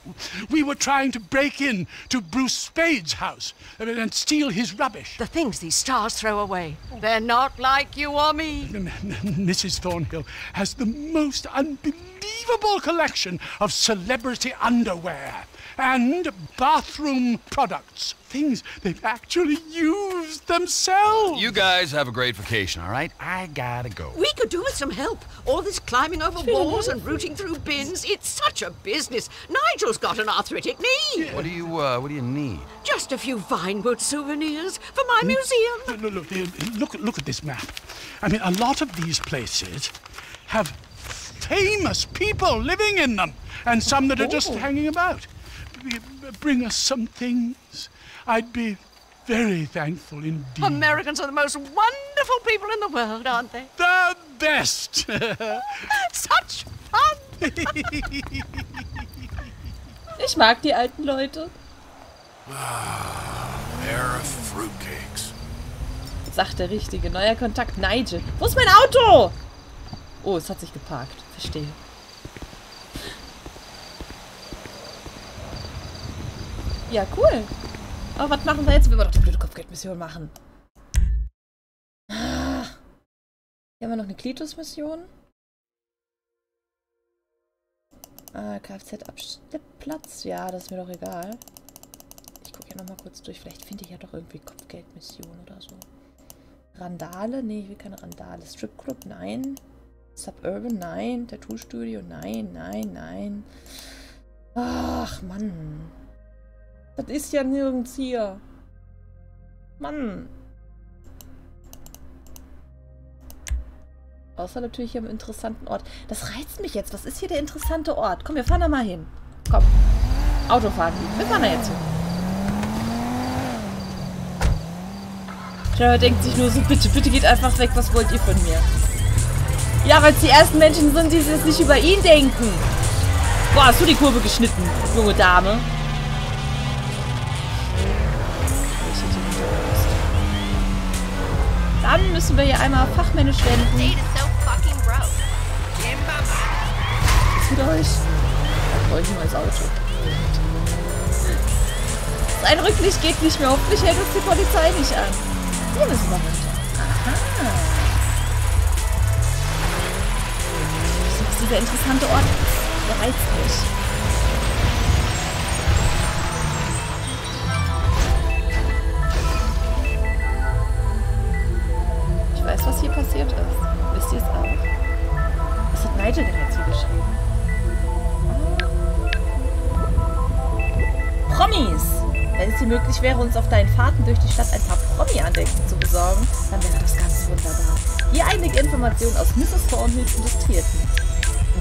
we were trying to break in to Bruce Spade's house and steal his rubbish. The things these stars throw away. They're not like you or me. Mrs. Thornhill has the most unbelievable collection of celebrity underwear and bathroom products. Things they've actually used themselves. You guys have a great vacation, all right? I gotta go. We could do with some help. All this climbing over walls and rooting through bins. It's such a business. Nigel's got an arthritic knee. What do you, uh, what do you need? Just a few Vinewood souvenirs for my museum. Look, look, look, look, look at this map. I mean, a lot of these places have famous people living in them, and some that are just Oh. hanging about. Bring us some things. I'd be very thankful indeed. Americans are the most wonderful people in the world, aren't they? The best. [LAUGHS] Such fun. [LAUGHS] Ich mag die alten Leute. Of fruitcakes. Sagt der Richtige. Neuer Kontakt. Nigel. Wo ist mein Auto? Oh, es hat sich geparkt. Verstehe. Ja, cool. Aber was machen wir jetzt? Wir wollen doch die blöde Kopfgeldmission machen. Ah. Hier haben wir noch eine Klitus-Mission. Ah, Kfz-Abstellplatz. Ja, das ist mir doch egal. Ich gucke hier nochmal kurz durch. Vielleicht finde ich ja doch irgendwie Kopfgeldmission oder so. Randale? Nee, ich will keine Randale. Stripclub? Nein. Suburban? Nein. Tattoo-Studio? Nein, nein, nein. Ach, Mann. Das ist ja nirgends hier. Mann. Außer natürlich hier am interessanten Ort. Das reizt mich jetzt. Was ist hier der interessante Ort? Komm, wir fahren da mal hin. Komm. Autofahren. Wir fahren da jetzt hin. Trevor denkt sich nur so, bitte, bitte geht einfach weg. Was wollt ihr von mir? Ja, weil es die ersten Menschen sind, die es nicht über ihn denken. Boah, hast du die Kurve geschnitten, junge Dame. Dann müssen wir hier einmal fachmännisch wenden. Tut euch. Da ich ein neues Auto. Sein Rücklicht geht nicht mehr. Hoffentlich hält uns die Polizei nicht an. Hier müssen wir runter. Aha. Das ist dieser interessante Ort. Der reizt mich. Ich weiß, was hier passiert ist. Wisst ihr es auch? Was hat Nigel hier geschrieben? Promis! Wenn es dir möglich wäre, uns auf deinen Fahrten durch die Stadt ein paar Promi-Andenken zu besorgen, dann wäre das ganz wunderbar. Hier einige Informationen aus Mrs. Thornhills Illustrierten.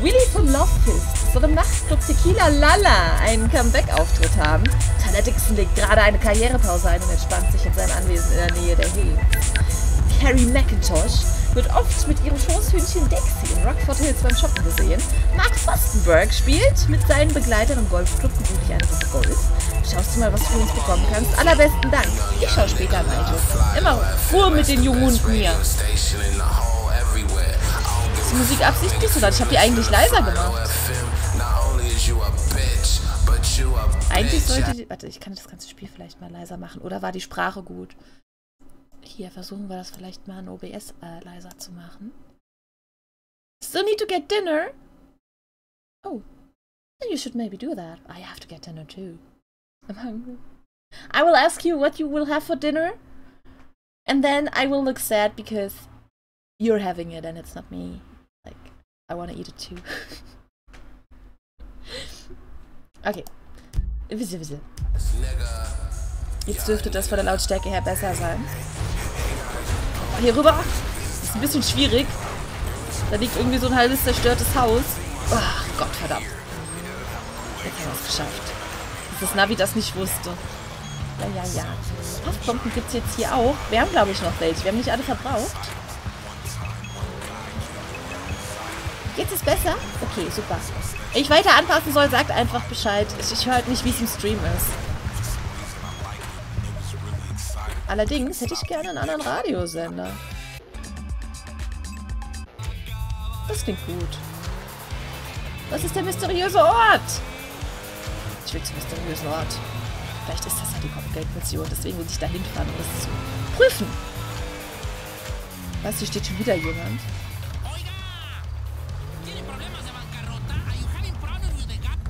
Willy von Love Fist soll im Nachtclub Tequila Lala einen Comeback-Auftritt haben. Tyler Dixon legt gerade eine Karrierepause ein und entspannt sich in seinem Anwesen in der Nähe der Hills. Carrie McIntosh wird oft mit ihrem Schoßhündchen Dexy in Rockford Hills beim Shoppen gesehen. Mark Fostenberg spielt mit seinen Begleitern im Golfclub gemütlich eine Runde Golf. Schaust du mal, was du für uns bekommen kannst. Allerbesten Dank. Ich schau später, Nigel. Immer Ruhe mit den jungen Hunden hier. Ist die Musik absichtlich oder? Ich habe die eigentlich leiser gemacht. Eigentlich sollte die... Warte, ich kann das ganze Spiel vielleicht mal leiser machen. Oder war die Sprache gut? Hier, versuchen wir das vielleicht mal in OBS äh, leiser zu machen. Still need to get dinner? Oh. Then you should maybe do that. I have to get dinner too. I'm hungry. I will ask you what you will have for dinner. And then I will look sad because you're having it and it's not me. Like, I want to eat it too. [LAUGHS] okay. Wisse, wisse. Jetzt dürfte das von der Lautstärke her besser sein. Hier rüber. Ist ein bisschen schwierig. Da liegt irgendwie so ein halbes zerstörtes Haus. Ach Gott, verdammt. Jetzt haben wir es geschafft. Dass das Navi das nicht wusste. Ja, ja, ja. Puffbomben gibt es jetzt hier auch. Wir haben, glaube ich, noch welche. Wir haben nicht alle verbraucht. Jetzt ist besser? Okay, super. Wenn ich weiter anpassen soll, sagt einfach Bescheid. Ich, ich höre halt nicht, wie es im Stream ist. Allerdings hätte ich gerne einen anderen Radiosender. Das klingt gut. Was ist der mysteriöse Ort? Ich will zum mysteriösen Ort. Vielleicht ist das ja die Kopfgeldmission, deswegen will ich da hinfahren, um das zu prüfen. Was, hier steht schon wieder jemand.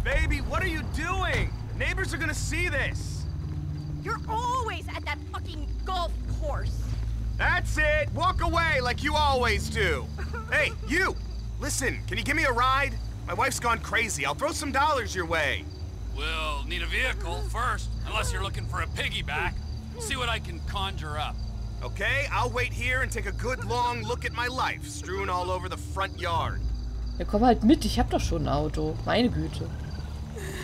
Baby, what are you doing? The neighbors are gonna see this. You're always at that fucking golf course. That's it. Walk away like you always do. [LAUGHS] hey, you. Listen, can you give me a ride? My wife's gone crazy. I'll throw some dollars your way. We'll need a vehicle first, unless you're looking for a piggyback. See what I can conjure up. Okay, I'll wait here and take a good long look at my life, strewn all over the front yard. Ja, komm halt mit. Ich hab doch schon ein Auto. Meine Güte.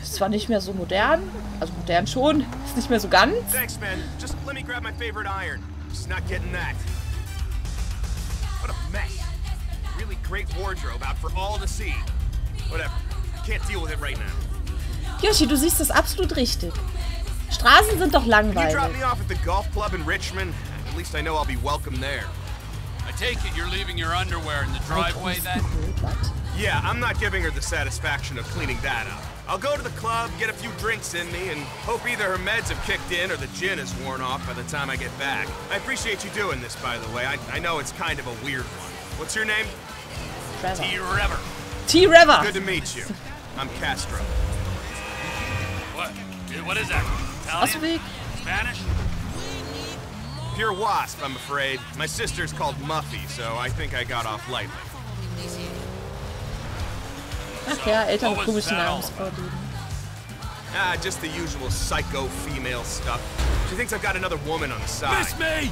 Ist zwar nicht mehr so modern. Also modern schon. Ist nicht mehr so ganz. Thanks, man. Just let me grab my favorite iron. Just not getting that. What a mess. Really great wardrobe out for all to see. Whatever. Can't deal with it right now. Yoshi, du siehst das absolut richtig. Straßen sind doch Can you langweilig. drop me off at the golf club in Richmond? At least I know I'll be welcome there. I take it you're leaving your underwear in the driveway then? Yeah, I'm not giving her the satisfaction of cleaning that up. I'll go to the club, get a few drinks in me, and hope either her meds have kicked in or the gin is worn off by the time I get back. I appreciate you doing this, by the way. I, I know it's kind of a weird one. What's your name? Trevor. T-Rever. T-Rever. Good to meet you. I'm Castro. What? What is that? Italian? Ausweg. Spanish? Pure wasp, I'm afraid. My sister's called Muffy, so I think I got off lightly. Ach ja, Eltern mit komischen Namensvorlieben. Ah, just the usual psycho female stuff. She thinks I've got another woman on the side. Miss me!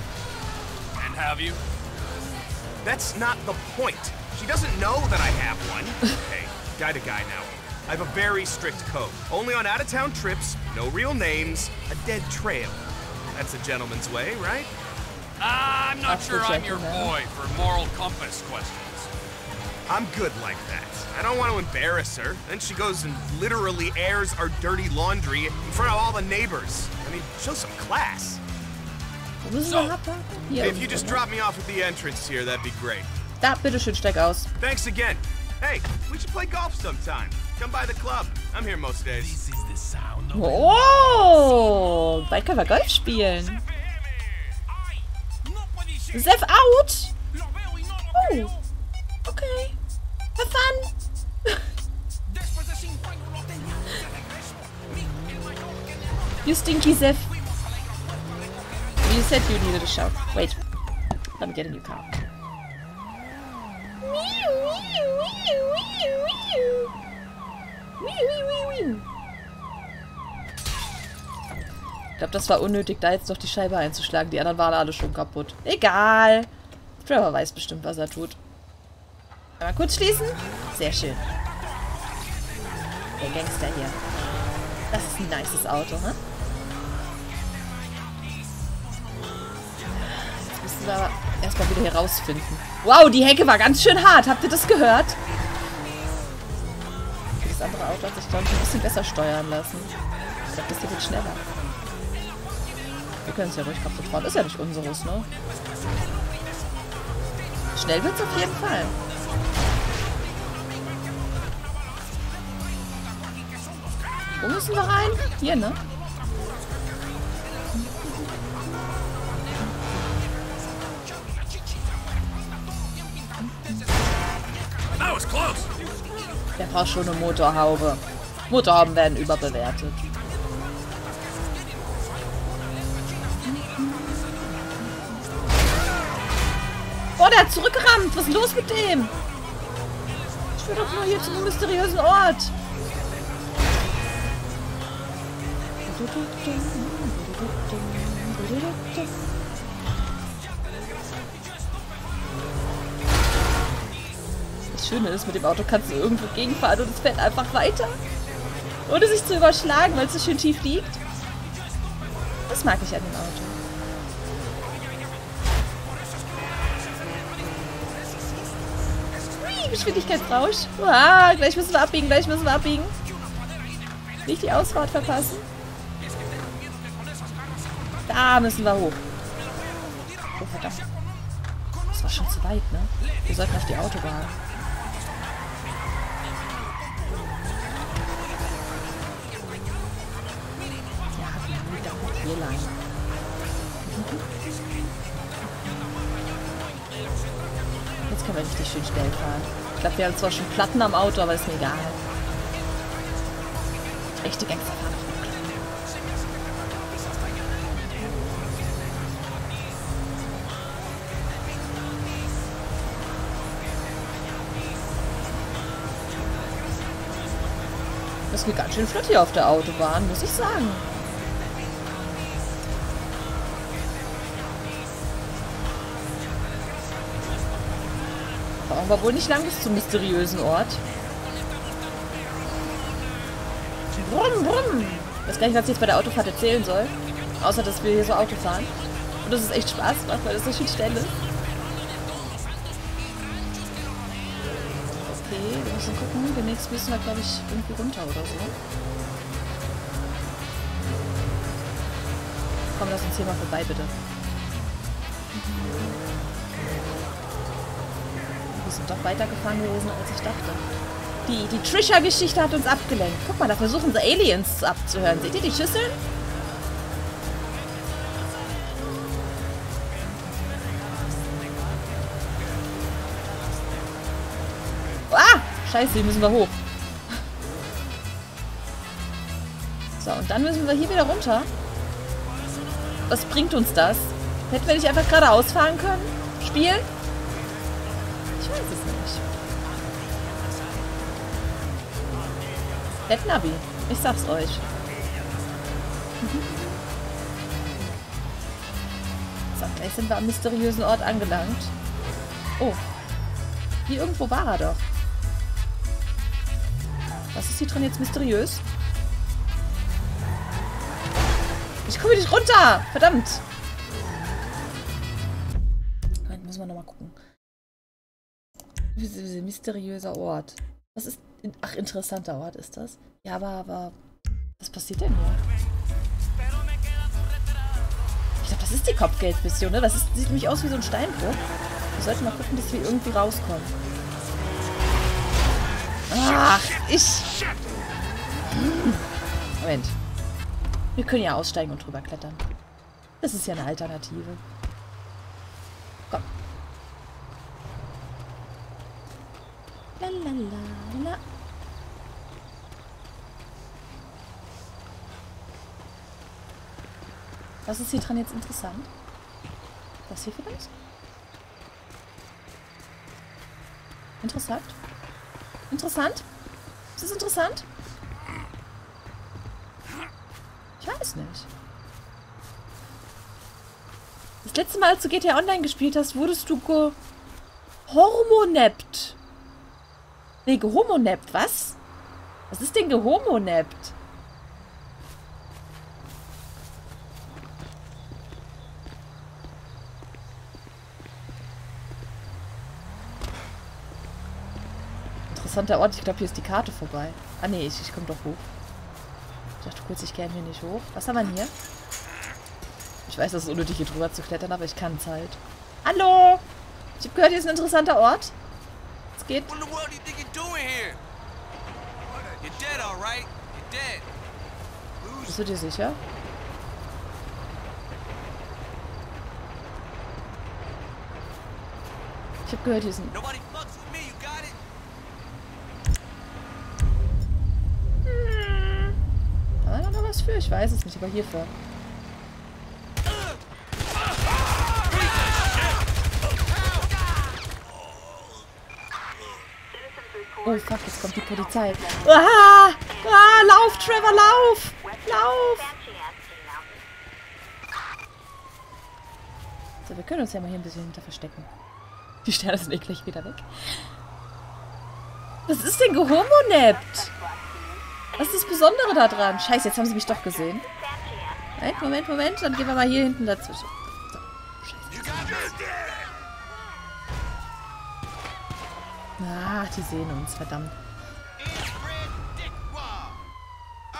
And have you? That's not the point. She doesn't know that I have one. [LAUGHS] hey, guy to guy now. I have a very strict code. Only on out-of-town trips, no real names, a dead trail. That's a gentleman's way, right? I'm not That's sure I'm your boy for moral compass questions. I'm good like that. I don't want to embarrass her. Then she goes and literally airs our dirty laundry in front of all the neighbors. I mean, show some class. Wo müssen wir abhaken? Hier. If you just drop me off at the entrance here, that'd be great. that Da, bitteschön, steig aus. Thanks again. Hey, we should play golf sometime. Come by the club. I'm here most days. This is the sound Oh, bald können wir Golf spielen. Seth out? Oh, okay. Have fun. You stinky Seth. You said you needed a shower. Wait, let me get a new car. Ich glaube, das war unnötig, da jetzt noch die Scheibe einzuschlagen. Die anderen waren alle schon kaputt. Egal. Trevor weiß bestimmt, was er tut. Mal kurz schließen. Sehr schön. Der Gangster hier. Das ist ein nices Auto, ne? Jetzt müssen wir aber erstmal wieder hier rausfinden. Wow, die Hecke war ganz schön hart. Habt ihr das gehört? Das andere Auto hat sich, glaube ein bisschen besser steuern lassen. Ich glaube, das wird schneller. Wir können es ja ruhig kaputt fahren. Ist ja nicht unseres, ne? Schnell wird's auf jeden Fall. Wo müssen wir rein? Hier, ne? Der braucht schon eine Motorhaube. Motorhauben werden überbewertet. Boah, der hat zurückgerammt. Was ist los mit dem? Ich will doch nur hier zu einem mysteriösen Ort. Das Schöne ist, mit dem Auto kannst du irgendwo gegenfahren und es fährt einfach weiter. Ohne sich zu überschlagen, weil es so schön tief liegt. Das mag ich an dem Auto. Geschwindigkeitsrausch. Ah, gleich müssen wir abbiegen, gleich müssen wir abbiegen. Nicht die Ausfahrt verpassen. Da müssen wir hoch. Oh, verdammt. Das war schon zu weit, ne? Wir sollten auf die Autobahn. Ja, genau, da kommt hier lang. Können wir richtig schön schnell fahren. Ich glaube, wir haben zwar schon Platten am Auto, aber ist mir egal. Echte Gangster fahren. Das geht ganz schön flott hier auf der Autobahn, muss ich sagen. Wir wohl nicht lang bis zum mysteriösen Ort. Brumm, brumm. Ich weiß gar nicht, was ich jetzt bei der Autofahrt erzählen soll. Außer, dass wir hier so Auto fahren. Und dass es echt Spaß macht, weil es so schön schnell ist. Okay, wir müssen gucken. Demnächst müssen wir, glaube ich, irgendwie runter oder so. Komm, lass uns hier mal vorbei, bitte. Sind doch weitergefahren gewesen, als ich dachte. Die, die Trisha-Geschichte hat uns abgelenkt. Guck mal, da versuchen sie Aliens abzuhören. Seht ihr die Schüsseln? Ah! Scheiße, hier müssen wir hoch. So, und dann müssen wir hier wieder runter. Was bringt uns das? Hätten wir nicht einfach geradeaus fahren können? Spielen? Es nicht. Nett Navi. Ich sag's euch. So, gleich sind wir am mysteriösen Ort angelangt. Oh. Hier irgendwo war er doch. Was ist hier drin jetzt mysteriös? Ich komme nicht runter! Verdammt! Mysteriöser Ort. Was ist. Ach, interessanter Ort ist das. Ja, aber, aber. Was passiert denn hier? Ich glaube, das ist die Kopfgeldmission, ne? Das ist, sieht nämlich aus wie so ein Steinbruch. Wir sollten mal gucken, dass wir irgendwie rauskommen. Ach, ich. Moment. Wir können ja aussteigen und drüber klettern. Das ist ja eine Alternative. Lalalala. Was ist hier dran jetzt interessant? Das hier vielleicht? Interessant? Interessant? Ist das interessant? Ich weiß nicht. Das letzte Mal, als du GTA Online gespielt hast, wurdest du ge... Nee, gehomonappt. Was? Was ist denn gehomonappt? Interessanter Ort. Ich glaube, hier ist die Karte vorbei. Ah, nee, ich, ich komme doch hoch. Ich dachte kurz, ich käme hier nicht hoch. Was haben wir hier? Ich weiß, das ist unnötig, hier drüber zu klettern, aber ich kann es halt. Hallo! Ich habe gehört, hier ist ein interessanter Ort. Es geht. What in the world do you think you're doing here? You're dead, all right? You're dead. Bist du dir sicher? Ich habe gehört, hier ist ein... Nobody fucks with me, you got it? War da noch was für? Ich weiß es nicht, aber hierfür. Oh fuck, jetzt kommt die Polizei. Ah! Ah! Lauf, Trevor, lauf! Lauf! So, wir können uns ja mal hier ein bisschen hinter verstecken. Die Sterne sind eh gleich wieder weg. Was ist denn gehomonappt? Was ist das Besondere da dran? Scheiße, jetzt haben sie mich doch gesehen. Moment, Moment, Moment. Dann gehen wir mal hier hinten dazwischen. So, scheiße. Ah, die sehen uns, verdammt.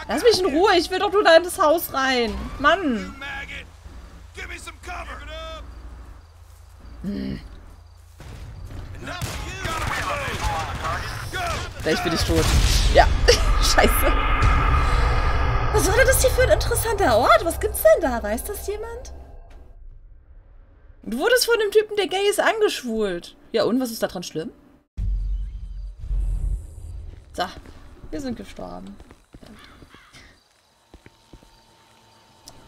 Lass mich in Ruhe, ich will doch nur da in das Haus rein. Mann. Hm. Gleich bin ich tot. Ja. [LAUGHS] Scheiße. Was war denn das hier für ein interessanter Ort? Was gibt's denn da? Weiß das jemand? Du wurdest von dem Typen, der gay ist, angeschwult. Ja, und? Was ist da dran schlimm? So. Wir sind gestorben.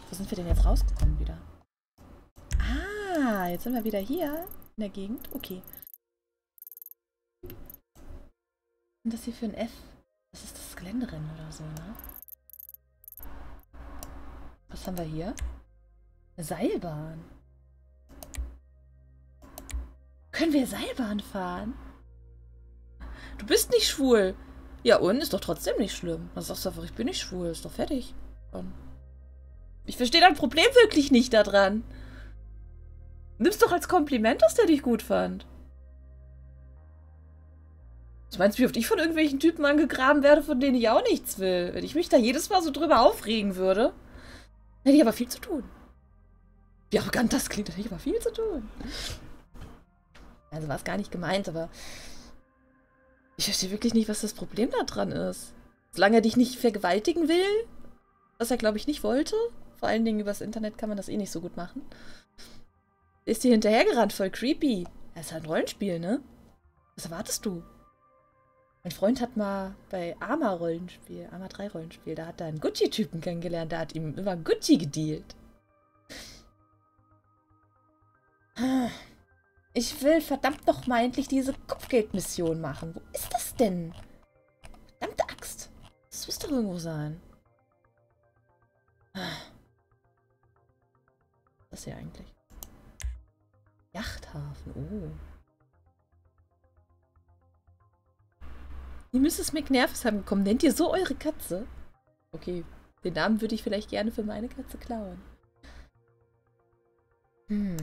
Wo sind wir denn jetzt rausgekommen wieder? Ah, jetzt sind wir wieder hier in der Gegend. Okay. Und das hier für ein F? Das ist das Geländerennen oder so, ne? Was haben wir hier? Eine Seilbahn. Können wir Seilbahn fahren? Du bist nicht schwul. Ja, und? Ist doch trotzdem nicht schlimm. Dann sagst du einfach, ich bin nicht schwul. Ist doch fertig. Ich verstehe dein Problem wirklich nicht daran. Nimm's doch als Kompliment, dass der dich gut fand. Du meinst, wie oft ich von irgendwelchen Typen angegraben werde, von denen ich auch nichts will? Wenn ich mich da jedes Mal so drüber aufregen würde, hätte ich aber viel zu tun. Wie arrogant das klingt, hätte ich aber viel zu tun. Also war es gar nicht gemeint, aber ich verstehe wirklich nicht, was das Problem da dran ist. Solange er dich nicht vergewaltigen will, was er, glaube ich, nicht wollte. Vor allen Dingen übers Internet kann man das eh nicht so gut machen. Ist dir hinterhergerannt, voll creepy. Er ist halt ein Rollenspiel, ne? Was erwartest du? Mein Freund hat mal bei Arma Rollenspiel, Arma 3 Rollenspiel, da hat er einen Gucci-Typen kennengelernt, der hat ihm immer Gucci gedealt. Ich will verdammt noch mal endlich diese Kopfgeldmission machen. Wo ist das denn? Verdammte Axt. Das muss doch irgendwo sein. Was ist hier eigentlich? Yachthafen, oh. Ihr müsst es McNervis haben bekommen. Nennt ihr so eure Katze? Okay, den Namen würde ich vielleicht gerne für meine Katze klauen. Hm.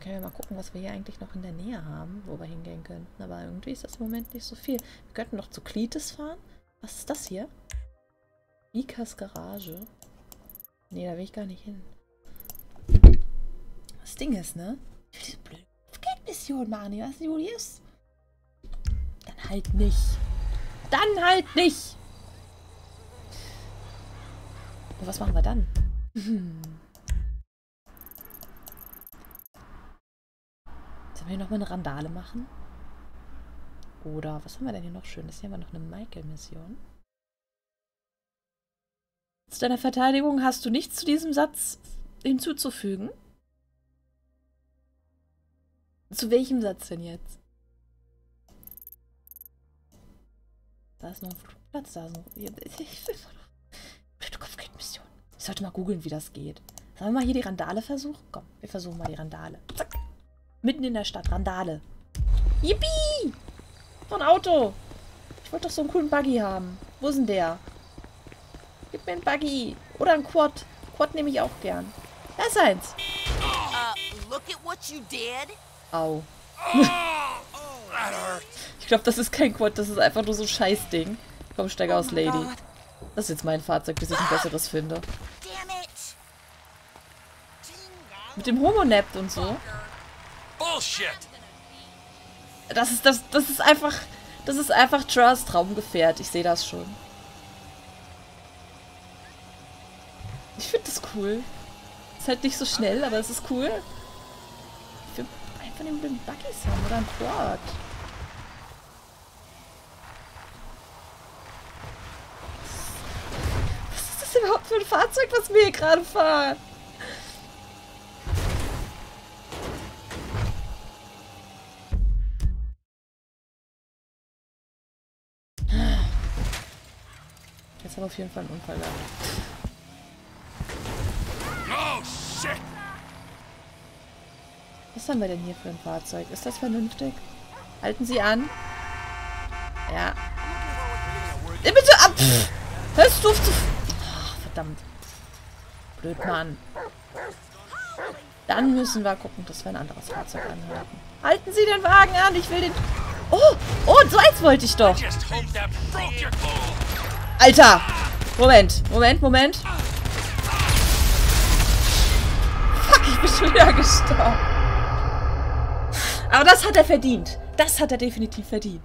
Können wir mal gucken, was wir hier eigentlich noch in der Nähe haben, wo wir hingehen könnten. Aber irgendwie ist das im Moment nicht so viel. Wir könnten noch zu Klitis fahren. Was ist das hier? Mikas Garage. Nee, da will ich gar nicht hin. Das Ding ist, ne? Ich will diese blöde Geldmission machen. Ich weiß nicht, wo die ist. Dann halt nicht. Dann halt nicht! Und was machen wir dann? Hm. Sollen wir hier nochmal eine Randale machen? Oder was haben wir denn hier noch Schönes? Hier haben wir noch eine Michael-Mission. Zu deiner Verteidigung hast du nichts zu diesem Satz hinzuzufügen? Zu welchem Satz denn jetzt? Da ist noch ein Flugplatz, da ist noch... [LAUGHS] Kopfgeldmission. Ich sollte mal googeln, wie das geht. Sollen wir mal hier die Randale versuchen? Komm, wir versuchen mal die Randale. Zack. Mitten in der Stadt. Randale. Yippie! So ein Auto. Ich wollte doch so einen coolen Buggy haben. Wo ist denn der? Gib mir einen Buggy. Oder einen Quad. Quad nehme ich auch gern. Da ist eins. Uh, look at what you did. Au. [LAUGHS] ich glaube, das ist kein Quad. Das ist einfach nur so ein Scheißding. Komm, steige aus, Lady. Das ist jetzt mein Fahrzeug, bis ich ein besseres finde. Mit dem Homonapt und so. Das ist, das, das ist einfach, das ist einfach Trust Traumgefährt. Ich sehe das schon. Ich finde das cool. Ist halt nicht so schnell, aber es ist cool. Ich will einfach den blöden Buggies haben oder ein Quad. Was ist das überhaupt für ein Fahrzeug, was wir hier gerade fahren? Jetzt haben wir auf jeden Fall einen Unfall gehabt. Oh, shit! Was haben wir denn hier für ein Fahrzeug? Ist das vernünftig? Halten Sie an. Ja. Bitte ab! Hörst du auf zu... Ach, verdammt. Blöd, Mann. Dann müssen wir gucken, dass wir ein anderes Fahrzeug anhalten. Halten Sie den Wagen an, ich will den... Oh, oh, so eins wollte ich doch. Just hope that broke your fall. Alter! Moment, Moment, Moment. Fuck, ich bin schon wieder gestorben. Aber das hat er verdient. Das hat er definitiv verdient.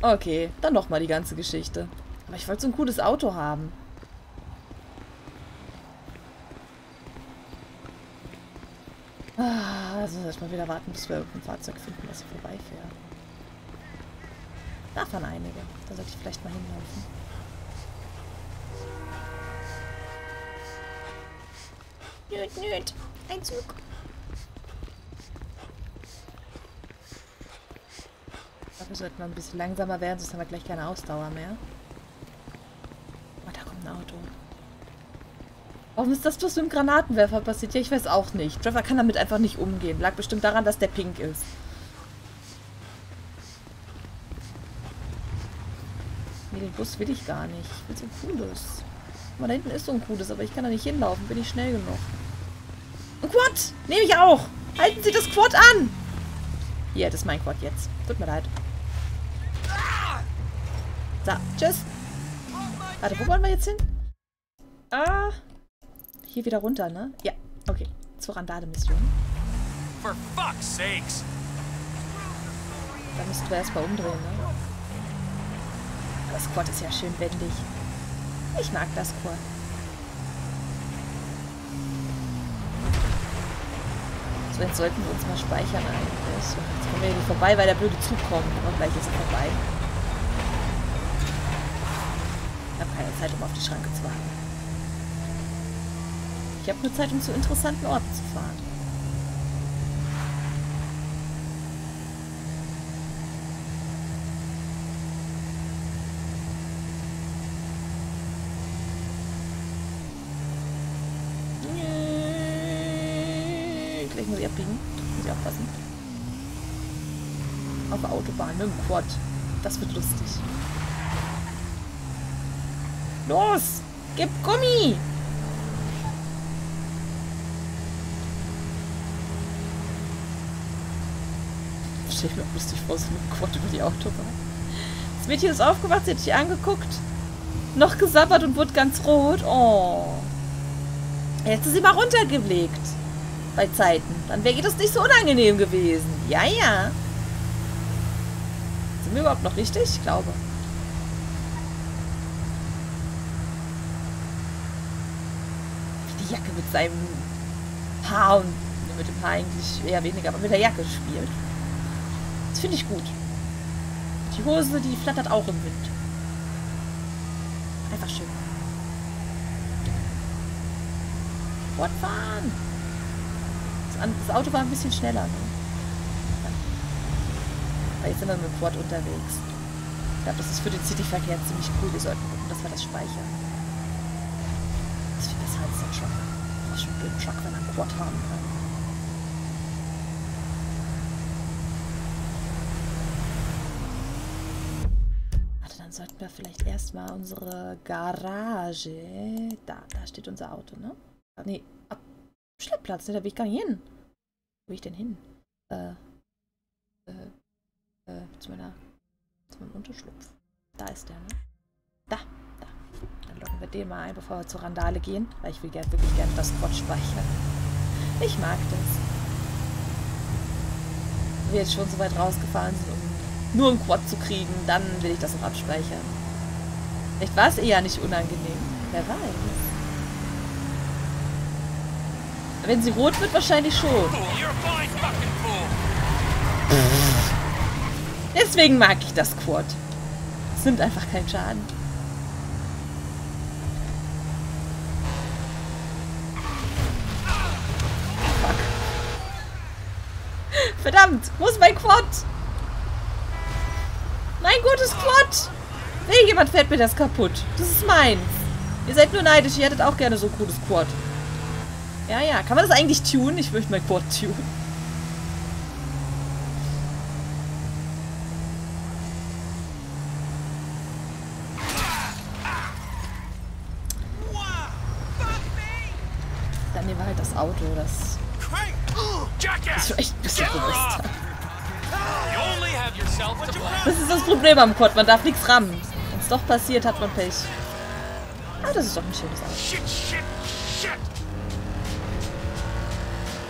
Okay, dann nochmal die ganze Geschichte. Aber ich wollte so ein cooles Auto haben. Ah, also erstmal wieder warten, bis wir irgendein Fahrzeug finden, das hier vorbeifährt. Davon einige. Da sollte ich vielleicht mal hinlaufen. Nöt, nöt. Ein Zug. Dafür sollten wir ein bisschen langsamer werden, sonst haben wir gleich keine Ausdauer mehr. Oh, da kommt ein Auto. Warum ist das bloß mit dem Granatenwerfer passiert? Ja, ich weiß auch nicht. Trevor kann damit einfach nicht umgehen. Lag bestimmt daran, dass der pink ist. Den Bus will ich gar nicht. Ich will so ein cooles. Mal, da hinten ist so ein cooles, aber ich kann da nicht hinlaufen. Bin ich schnell genug. Ein Quad! Nehme ich auch! Halten Sie das Quad an! Hier, das ist mein Quad jetzt. Tut mir leid. So, tschüss. Warte, wo wollen wir jetzt hin? Ah, hier wieder runter, ne? Ja, okay. Zur Randale-Mission. For fuck's sakes! Da müssten wir erstmal umdrehen, ne? Das Quad ist ja schön wendig. Ich mag das Quad. So, jetzt sollten wir uns mal speichern eigentlich. Jetzt kommen wir hier vorbei, weil der blöde Zug kommt. Aber gleich ist er vorbei. Ich habe keine Zeit, um auf die Schranke zu warten. Ich habe nur Zeit, um zu interessanten Orten zu fahren. Mit Quad. Das wird lustig. Los! Gib Gummi! Stell ich mir auch lustig vor, so ein Quad über die Autobahn. Das Mädchen ist aufgewacht, sie hat dich angeguckt. Noch gesabbert und wurde ganz rot. Oh. Hättest du sie mal runtergelegt. Bei Zeiten. Dann wäre das nicht so unangenehm gewesen. Ja, ja. Sind wir überhaupt noch richtig? Ich glaube. Wie die Jacke mit seinem Haar und mit dem Haar eigentlich eher weniger, aber mit der Jacke spielt. Das finde ich gut. Die Hose, die flattert auch im Wind. Einfach schön. Fortfahren! Das, Auto war ein bisschen schneller, ne? Jetzt sind wir mit dem Quad unterwegs. Ich glaube, das ist für den Cityverkehr ziemlich cool. Wir sollten gucken, dass wir das speichern. Das ist viel besser als der Truck. Das ist schon ein Truck, wenn er einen Quad haben kann. Warte, dann sollten wir vielleicht erstmal unsere Garage. Da, da steht unser Auto, ne? Nee, ab Schleppplatz, ne? Da will ich gar nicht hin. Wo will ich denn hin? Äh, äh, äh, zu meiner, zu meinem Unterschlupf. Da ist der, ne? Da, da. Dann loggen wir den mal ein, bevor wir zur Randale gehen, weil ich will gern, wirklich gerne das Quad speichern. Ich mag das. Wenn wir jetzt schon so weit rausgefahren sind, um nur ein Quad zu kriegen, dann will ich das noch abspeichern. Vielleicht war es eher nicht unangenehm. Wer weiß. Wenn sie rot wird, wahrscheinlich schon. Deswegen mag ich das Quad. Es nimmt einfach keinen Schaden. Fuck. Verdammt, wo ist mein Quad? Mein gutes Quad! Irgendjemand fährt mir das kaputt. Das ist meins. Ihr seid nur neidisch, ihr hättet auch gerne so ein cooles Quad. Ja, ja. Kann man das eigentlich tunen? Ich möchte mein Quad tunen. Dann nehmen wir halt das Auto, das ist schon echt ein bisschen bewusst. Das ist das Problem am Quad, man darf nichts rammen. Wenn es doch passiert, hat man Pech. Ah, das ist doch ein schönes Auto.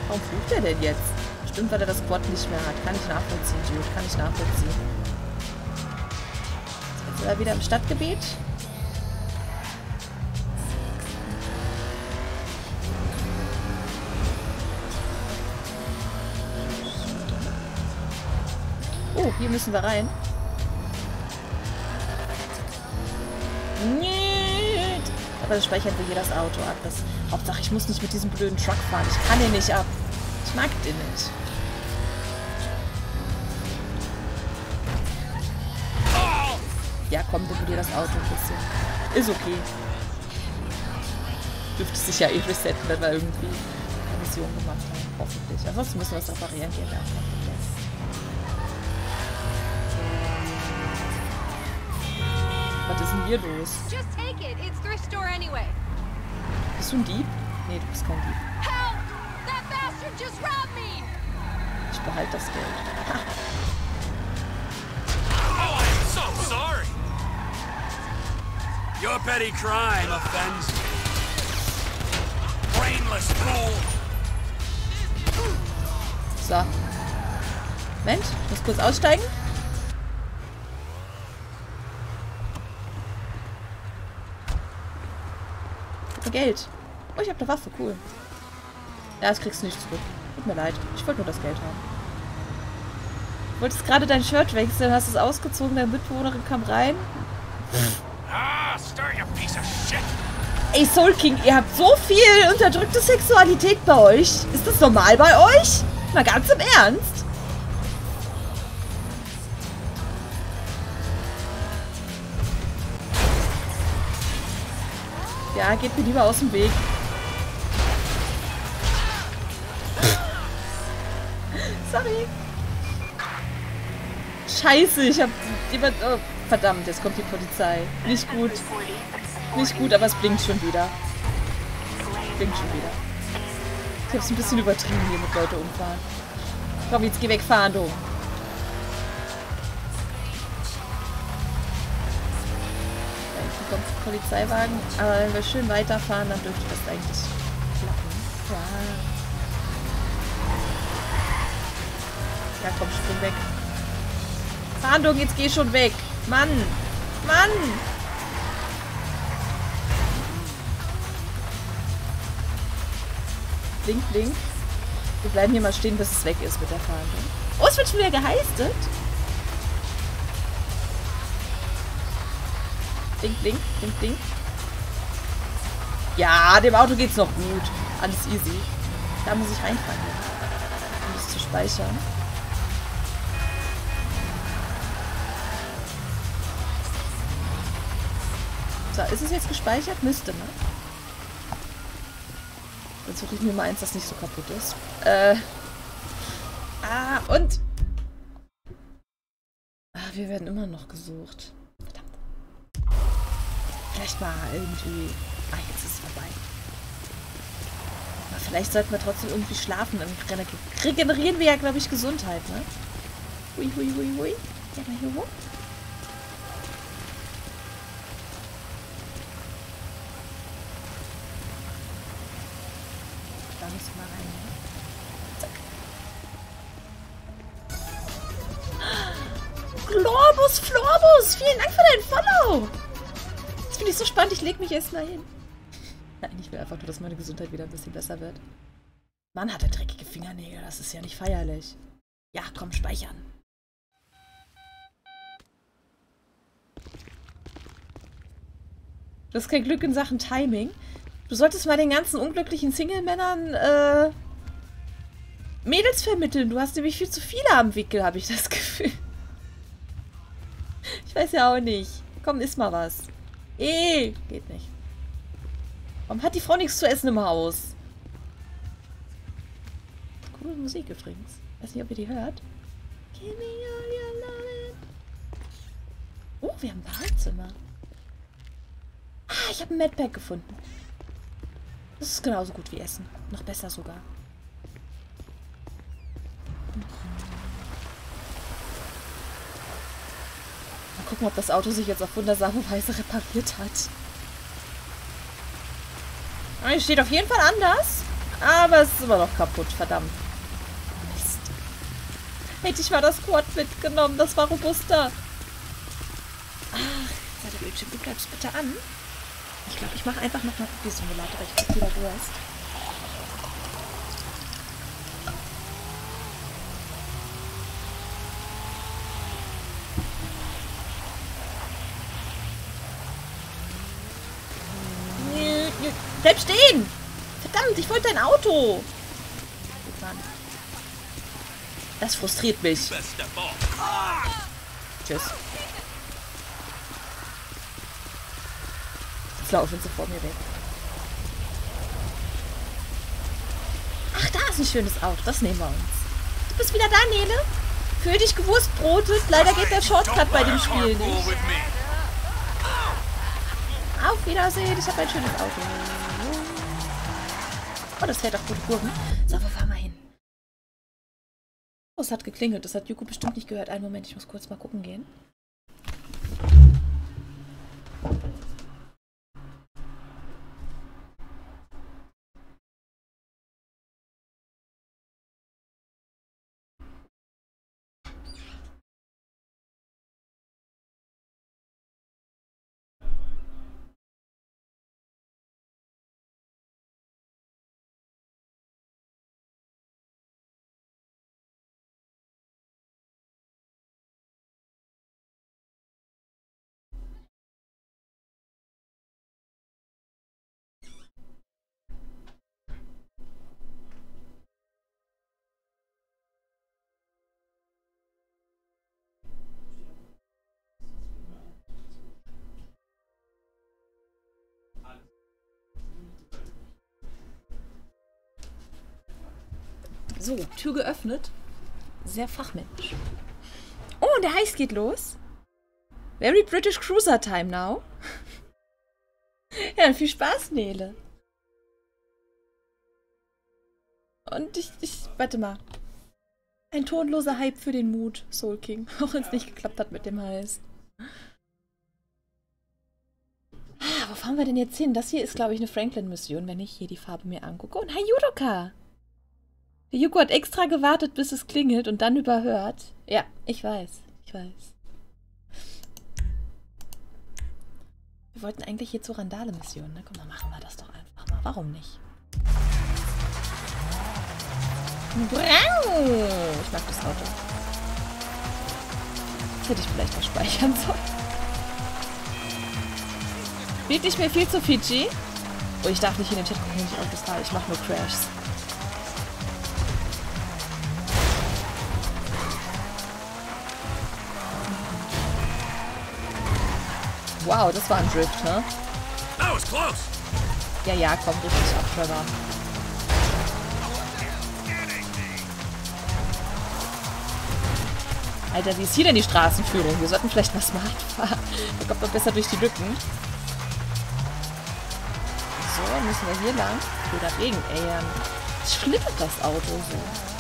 Warum flucht er denn jetzt? Stimmt, weil er das Quad nicht mehr hat. Kann ich nachvollziehen, Dude. Kann ich nachvollziehen. Jetzt sind wir wieder im Stadtgebiet. Hier müssen wir rein. Niet. Aber dann speichern wir hier das Auto ab. Das, Hauptsache, ich muss nicht mit diesem blöden Truck fahren. Ich kann den nicht ab. Ich mag den nicht. Ja, komm, regulier das Auto ein bisschen. Ist okay. Dürfte sich ja eh resetten, wenn wir irgendwie eine Mission gemacht haben. Hoffentlich. Ansonsten müssen wir es reparieren gehen. Ja, Was ist denn hier los? Just take it. It's thrift store anyway. Bist du ein Dieb? Nee, du bist kein Dieb. Help! That bastard just robbed me! Ich behalte das Geld. Ha. Oh, I'm so sorry. Your petty crime offends me. Brainless fool. So. Moment, ich muss kurz aussteigen. Geld. Oh, ich habe eine Waffe, cool. Ja, das kriegst du nicht zurück. Tut mir leid. Ich wollte nur das Geld haben. Du wolltest gerade dein Shirt wechseln, hast es ausgezogen, deine Mitbewohnerin kam rein. Ah, stir, you piece of shit. Ey, Soul King, ihr habt so viel unterdrückte Sexualität bei euch. Ist das normal bei euch? Mal ganz im Ernst? Ja, geht mir lieber aus dem Weg. [LAUGHS] Sorry. Scheiße, ich hab jemand... Oh, verdammt, jetzt kommt die Polizei. Nicht gut. Nicht gut, aber es blinkt schon wieder. Blinkt schon wieder. Ich hab's ein bisschen übertrieben hier mit Leute umfahren. Komm, jetzt geh weg, Fahndung. Polizeiwagen. Aber wenn wir schön weiterfahren, dann dürfte das eigentlich klappen. Ja. Ja, komm, spring weg. Fahndung, jetzt geh schon weg. Mann. Mann. Blink, blink. Wir bleiben hier mal stehen, bis es weg ist mit der Fahndung. Oh, es wird schon wieder geheistet. Blink, blink, blink, blink. Ja, dem Auto geht's noch gut. Alles easy. Da muss ich reinfahren, um das zu speichern. So, ist es jetzt gespeichert? Müsste, ne? Jetzt suche ich mir mal eins, das nicht so kaputt ist. Äh. Ah, und... Ah, wir werden immer noch gesucht. Vielleicht mal irgendwie... Ah, jetzt ist es vorbei. Aber vielleicht sollten wir trotzdem irgendwie schlafen. Dann regenerieren wir ja, glaube ich, Gesundheit, ne? Hui, hui, hui, hui. Ja, mal hier hoch. Da müssen wir rein. ne? Zack. [GASPS] Globus Florbus! Vielen Dank für deinen Follow! Finde ich so spannend, ich leg mich erst mal hin. Nein, ich will einfach nur, dass meine Gesundheit wieder ein bisschen besser wird. Mann hat er dreckige Fingernägel, das ist ja nicht feierlich. Ja, komm, speichern. Du hast kein Glück in Sachen Timing. Du solltest mal den ganzen unglücklichen Single-Männern äh, Mädels vermitteln. Du hast nämlich viel zu viele am Wickel, habe ich das [LAUGHS] Gefühl. Ich weiß ja auch nicht. Komm, iss mal was. Eh, geht nicht. Warum hat die Frau nichts zu essen im Haus? Coole Musik übrigens. Weiß nicht, ob ihr die hört. Give me all your loving. Oh, wir haben ein Badezimmer. Ah, ich habe ein Medpack gefunden. Das ist genauso gut wie Essen. Noch besser sogar. Mal gucken, ob das Auto sich jetzt auf wundersame Weise repariert hat. Es steht auf jeden Fall anders. Aber es ist immer noch kaputt, verdammt. Mist. Hätte ich mal das Quad mitgenommen, das war robuster. Ach, Bildschirm, du bleibst bitte an. Ich glaube, ich mache einfach nochmal Cookie-Simulator, weil ich krieg wieder Durst. Nö, nö. Bleib stehen! Dein Auto! Das frustriert mich. Tschüss. Jetzt laufen sie vor mir weg. Ach, da ist ein schönes Auto. Das nehmen wir uns. Du bist wieder da, Nele? Für dich gewurstbrotet. Leider geht der Shortcut bei dem Spiel nicht. Auf Wiedersehen. Ich habe ein schönes Auto. Oh, das fährt auch gute Kurven. So, wo fahren wir hin? Oh, es hat geklingelt. Das hat Yuko bestimmt nicht gehört. Einen Moment, ich muss kurz mal gucken gehen. So, Tür geöffnet. Sehr fachmännisch. Oh, und der Heist geht los. Very British Cruiser Time now. [LAUGHS] ja, viel Spaß, Nele. Und ich, ich, warte mal. Ein tonloser Hype für den Mut, Soul King. [LAUGHS] Auch wenn es nicht geklappt hat mit dem Heist. fahren wir denn jetzt hin? Das hier ist, glaube ich, eine Franklin-Mission, wenn ich hier die Farbe mir angucke. Und hi, Judoka! Der Yuko hat extra gewartet, bis es klingelt und dann überhört. Ja, ich weiß. Ich weiß. Wir wollten eigentlich hier zur Randale-Mission, ne? Komm, dann machen wir das doch einfach mal. Warum nicht? Brau! Ich mag das Auto. Das hätte ich vielleicht auch speichern sollen. Biet nicht mehr viel zu Fiji. Oh, ich darf nicht in den Chat gucken, wenn ich Autos fahre. Ich mache nur Crashs. Wow, das war ein Drift, ne? That was close. Ja, ja, komm, richtig ab, Trevor. Alter, wie ist hier denn die Straßenführung? Wir sollten vielleicht mal smart fahren. Da kommt man besser durch die Lücken. So, müssen wir hier lang. Will dagegen eiern. Es schlittert das Auto so.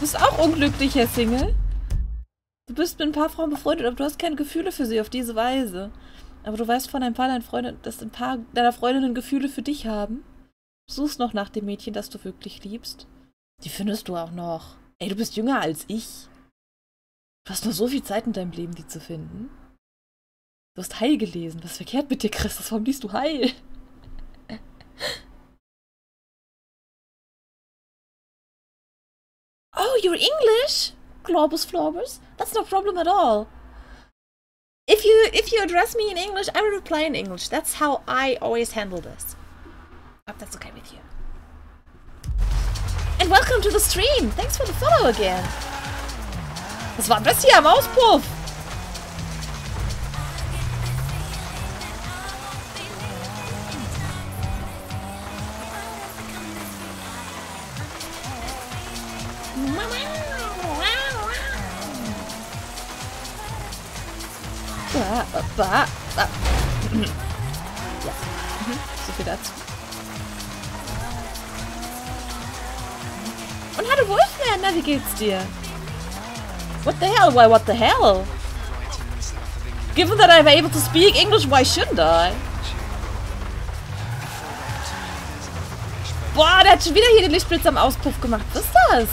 Du bist auch unglücklich, Herr Single. Du bist mit ein paar Frauen befreundet, aber du hast keine Gefühle für sie auf diese Weise. Aber du weißt von ein paar deiner Freunde, dass ein paar deiner Freundinnen Gefühle für dich haben. Suchst noch nach dem Mädchen, das du wirklich liebst. Die findest du auch noch. Ey, du bist jünger als ich. Du hast nur so viel Zeit in deinem Leben, die zu finden. Du hast Heil gelesen. Was ist verkehrt mit dir, Christus? Warum liest du Heil? Oh, you're English? Globus Flobus? That's no problem at all. If you if you address me in English, I will reply in English. That's how I always handle this. Hope that's okay with you. And welcome to the stream. Thanks for the follow again. Was war das hier am Auspuff? Ba, ba. Ja. Mhm. So viel dazu. Und hallo Wolfman, na wie geht's dir? What the hell? Why what the hell? Given that I'm able to speak English, why shouldn't I? Boah, der hat schon wieder hier den Lichtblitz am Auspuff gemacht. Was ist das?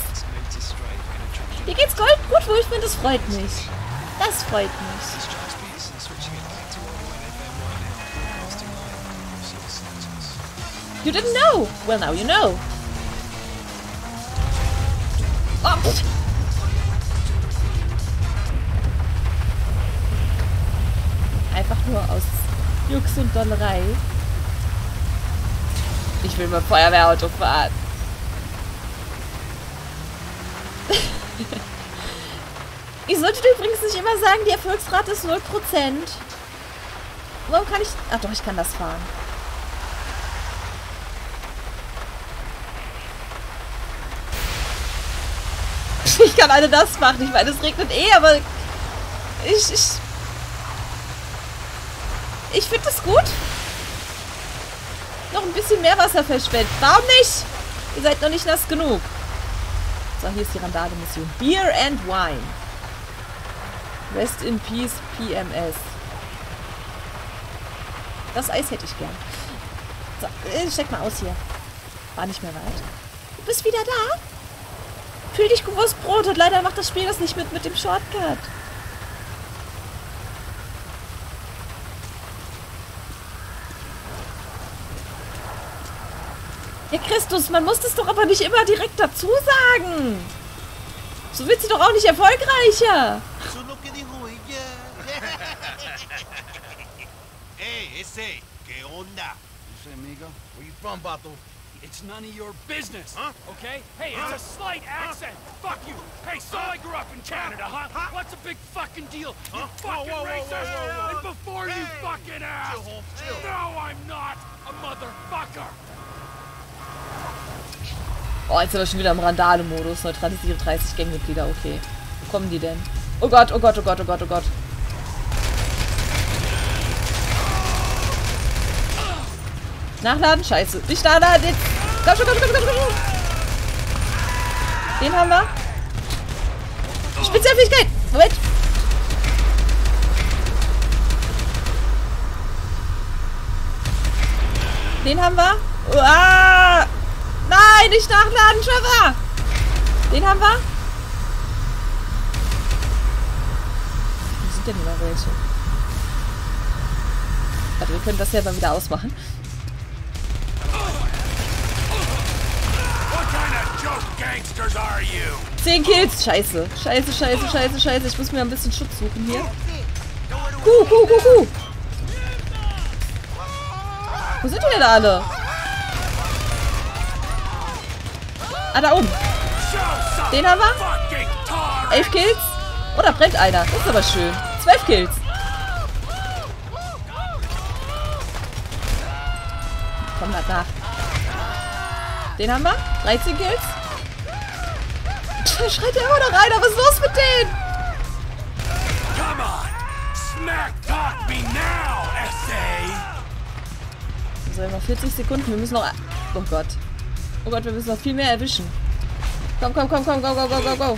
Dir geht's gut, gut Wolfman, das freut mich. Das freut mich. You didn't know? Well, now you know. Oh. Einfach nur aus Jux und Dollerei. Ich will mal Feuerwehrauto fahren. [LAUGHS] ich sollte übrigens nicht immer sagen, die Erfolgsrate ist 0%. Warum kann ich... Ach doch, ich kann das fahren. [LAUGHS] Ich kann alle das machen. Ich meine, es regnet eh, aber ich, ich, ich finde es gut. Noch ein bisschen mehr Wasser verschwenden. Warum nicht? Ihr seid noch nicht nass genug. So, hier ist die Randale-Mission. Beer and Wine. Rest in Peace PMS. Das Eis hätte ich gern. So, äh, steck mal aus hier. War nicht mehr weit. Du bist wieder da? Fühl dich gewusst, Brot. Und leider macht das Spiel das nicht mit mit dem Shortcut. Ja, Christus, man muss das doch aber nicht immer direkt dazu sagen. So wird sie doch auch nicht erfolgreicher. [LAUGHS] Hey, ese, ¿qué onda? Say, amigo? Where you from, Bato? It's none of your business, Huh? okay? Hey, Huh? it's a slight accent. Fuck you. Hey, so I grew up in Canada, huh? What's a big fucking deal? You Huh? fucking Whoa, whoa, racist. whoa, whoa, whoa. And before you Hey. fucking ass. Chill, Holmes, chill. No, I'm not a motherfucker. Oh, jetzt sind wir schon wieder im Randale-Modus. Neutralisiere 30 Gangmitglieder. Okay. Wo kommen die denn? Oh Gott, oh Gott, oh Gott, oh Gott, oh Gott. Nachladen? Scheiße. Nicht nachladen! Komm schon, komm schon, komm schon, komm schon! Den haben wir. Spezialfähigkeit! Moment! Den haben wir. Uah! Nein, nicht nachladen, Trevor! Den haben wir. Wo sind denn noch welche? Warte, wir können das ja mal wieder ausmachen. Zehn Kills. Scheiße. Scheiße, scheiße, scheiße, scheiße. Ich muss mir ein bisschen Schutz suchen hier. Kuh, kuh, kuh, kuh. Wo sind die denn alle? Ah, da oben. Den haben wir. Elf Kills. Oh, da brennt einer. Das ist aber schön. Zwölf Kills. Komm mal nach. Den haben wir. 13 Kills. Da schreit der immer noch rein. Was ist los mit denen? Come on! Smack talk me now, SA! So, noch 40 Sekunden. Wir müssen noch... Oh Gott. Oh Gott, wir müssen noch viel mehr erwischen. Komm, komm, komm, komm, go, go, go, go, go.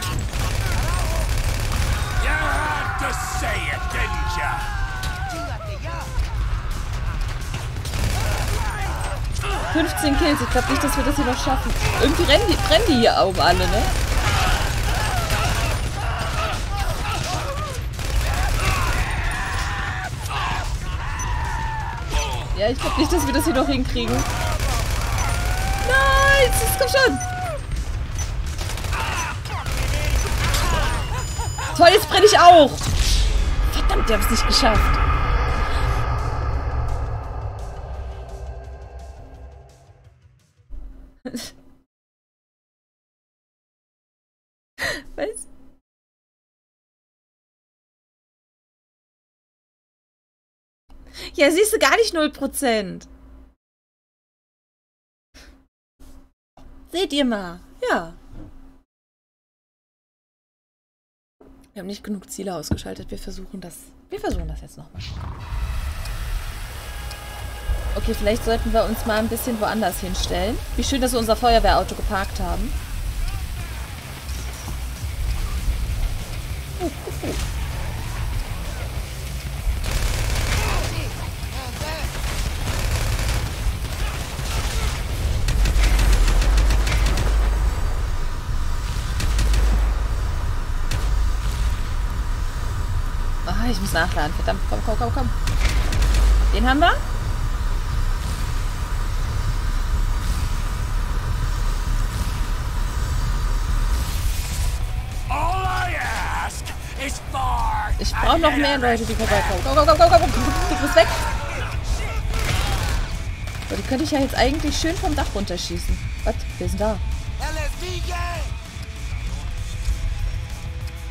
15 Kills. Ich glaube nicht, dass wir das hier noch schaffen. Irgendwie rennen die, brennen die hier oben alle, ne? Ja, ich glaube nicht, dass wir das hier noch hinkriegen. Nein, das komm schon. Toll, jetzt brenne ich auch. Verdammt, wir haben es nicht geschafft. Ja, siehst du gar nicht 0%. Seht ihr mal. Ja. Wir haben nicht genug Ziele ausgeschaltet. Wir versuchen das. Wir versuchen das jetzt nochmal. Okay, vielleicht sollten wir uns mal ein bisschen woanders hinstellen. Wie schön, dass wir unser Feuerwehrauto geparkt haben. Oh, oh, oh. Ah, ich muss nachladen. Verdammt, komm, komm, komm, komm. Den haben wir. Ich brauche noch mehr Leute, die vorbeikommen. Go, go, go, go, go, go. Du bist weg. So, die könnte ich ja jetzt eigentlich schön vom Dach runterschießen. Was? Wer ist denn da?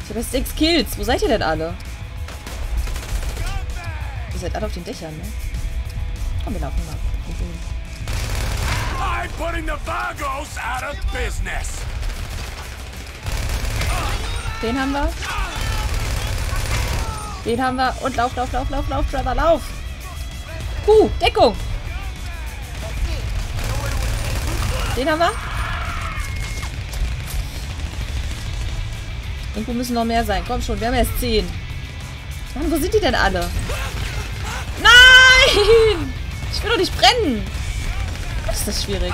Ich habe jetzt sechs Kills. Wo seid ihr denn alle? Ihr seid alle auf den Dächern, ne? Komm, wir laufen mal. I'm putting the Vagos out of business. Den haben wir. Den haben wir. Und lauf, lauf, lauf, lauf, lauf, Trevor, lauf. Huh, Deckung. Den haben wir. Irgendwo müssen noch mehr sein. Komm schon, wir haben erst zehn. Mann, wo sind die denn alle? Nein! Ich will doch nicht brennen. Gott, ist das schwierig.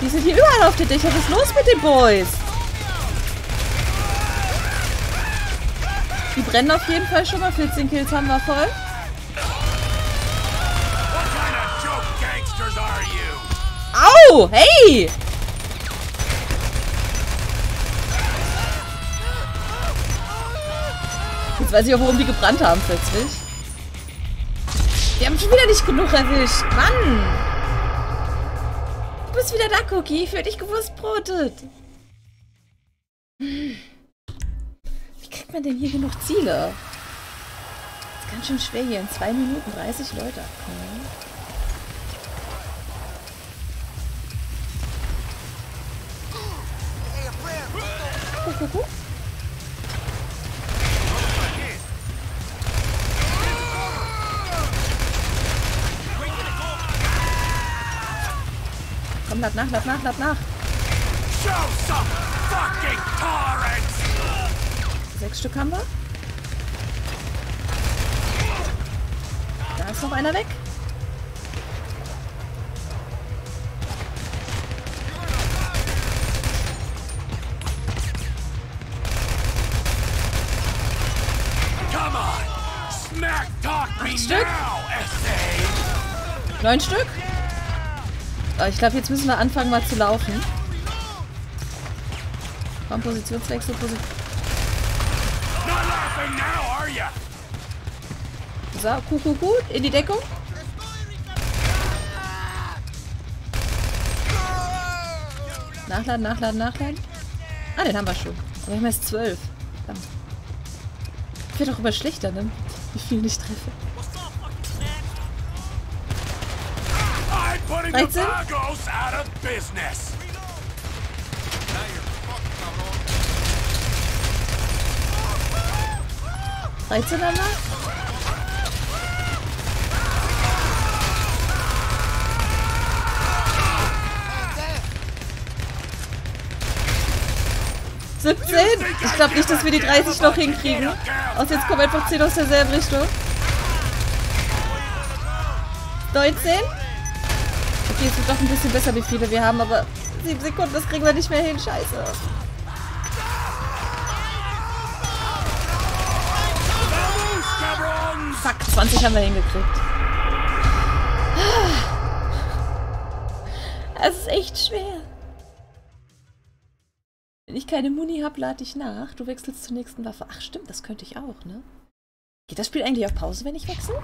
Die sind hier überall auf den Dächern. Was ist los mit den Boys? Die brennen auf jeden Fall schon mal. 14 Kills haben wir voll. Au! Hey! Jetzt weiß ich auch, warum die gebrannt haben plötzlich. Die haben schon wieder nicht genug erwischt. Mann! Du bist wieder da, Cookie. Für dich gewurstbrotet. Hm. Wie kriegt man denn hier genug Ziele? Das ist ganz schön schwer hier. In 2 Minuten 30 Leute abkommen. Guck, Komm, lad nach, lad nach, lad nach. Show some fucking tolerance! Sechs Stück haben wir. ist noch einer weg. Acht Stück. Neun Stück. Ah, Ich glaube, jetzt müssen wir anfangen mal zu laufen. Komm, Positionswechsel, Position. So, gut, gut, gut. In die Deckung. Nachladen, nachladen, nachladen. Ah, den haben wir schon. Aber wir haben erst zwölf. Verdammt. Wird doch immer schlechter, ne? Wie viel ich treffe. 13? Vagos out of business! 13 haben wir. Siebzehn? Ich glaube nicht, dass wir die 30 noch hinkriegen. Außer jetzt kommen einfach 10 aus derselben Richtung. 19? Okay, es wird doch ein bisschen besser, wie viele wir haben, aber 7 Sekunden, das kriegen wir nicht mehr hin. Scheiße. Fuck, 20 haben wir hingekriegt. Es ist echt schwer. Wenn ich keine Muni habe, lade ich nach. Du wechselst zur nächsten Waffe. Ach stimmt, das könnte ich auch, ne? Geht das Spiel eigentlich auf Pause, wenn ich wechsle?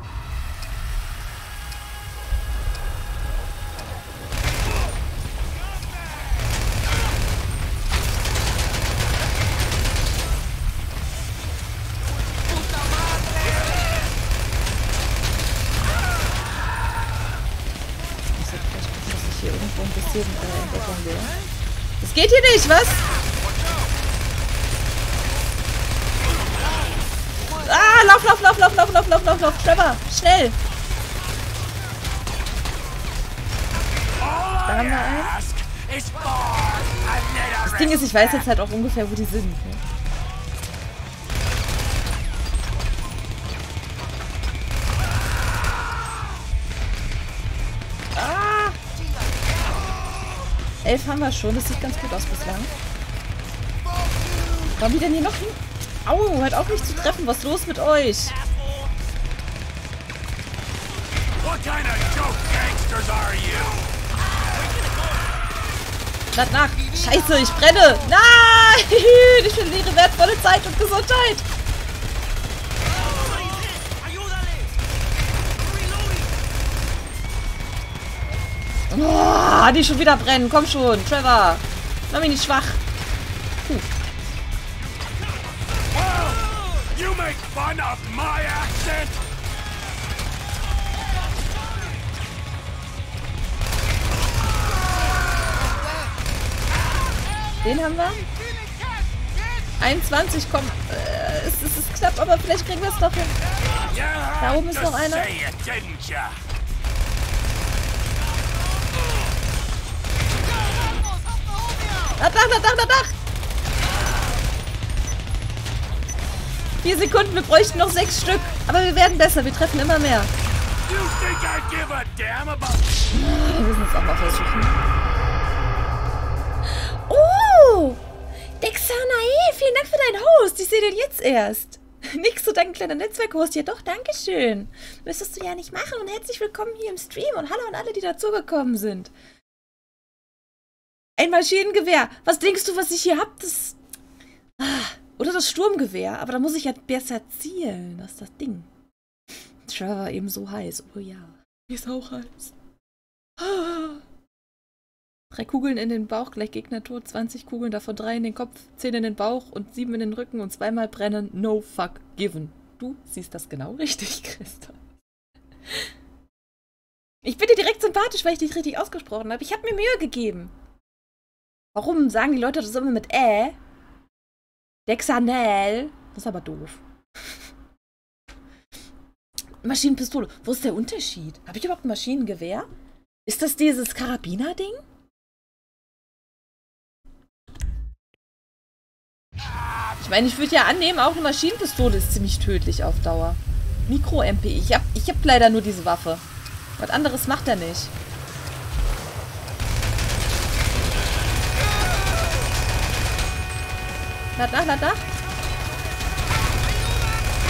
Nicht, was? Ah, lauf, lauf, lauf, lauf, lauf, lauf, lauf, lauf, lauf. Trevor, schnell. Da haben wir einen. Das Ding ist, ich weiß jetzt halt auch ungefähr, wo die sind. Ne? Elf haben wir schon, das sieht ganz gut aus bislang. Warum die denn hier noch hin? Au, hört auf mich zu treffen, was ist los mit euch? Lad nach! Scheiße, ich brenne! Nein! [LAUGHS] Ich verliere wertvolle Zeit und Gesundheit! Oh, die schon wieder brennen. Komm schon, Trevor. Mach mich nicht schwach. Puh. You make fun of my accent? Den haben wir. 21, komm. Äh, es, es ist knapp, aber vielleicht kriegen wir es doch hin. Da oben ist noch einer. Dach, Dach, Dach, Dach, Dach, Dach! Vier Sekunden, wir bräuchten noch sechs Stück. Aber wir werden besser, wir treffen immer mehr. Wir müssen es auch mal versuchen. Oh! Dexanae, vielen Dank für deinen Host. Ich sehe den jetzt erst. [LAUGHS] Nix so dein kleiner Netzwerkhost. Ja doch, dankeschön. Müsstest du ja nicht machen. Und herzlich willkommen hier im Stream. Und hallo an alle, die dazugekommen sind. Ein Maschinengewehr. Was denkst du, was ich hier hab? Das... Ah, oder das Sturmgewehr. Aber da muss ich ja besser zielen. Das ist das Ding. Trevor war eben so heiß. Oh ja. Mir ist auch heiß. Ah. Drei Kugeln in den Bauch, gleich Gegner tot. 20 Kugeln, davon drei in den Kopf, 10 in den Bauch und 7 in den Rücken und zweimal brennen. No fuck given. Du siehst das genau richtig, [LAUGHS] Christa. Ich bin dir direkt sympathisch, weil ich dich richtig ausgesprochen habe. Ich habe mir Mühe gegeben. Warum sagen die Leute das immer mit Ä? Dexanel. Das ist aber doof. [LAUGHS] Maschinenpistole. Wo ist der Unterschied? Habe ich überhaupt ein Maschinengewehr? Ist das dieses Karabiner-Ding? Ich meine, ich würde ja annehmen, auch eine Maschinenpistole ist ziemlich tödlich auf Dauer. Mikro-MP. Ich hab, ich hab leider nur diese Waffe. Was anderes macht er nicht. Lad nach, lad nach.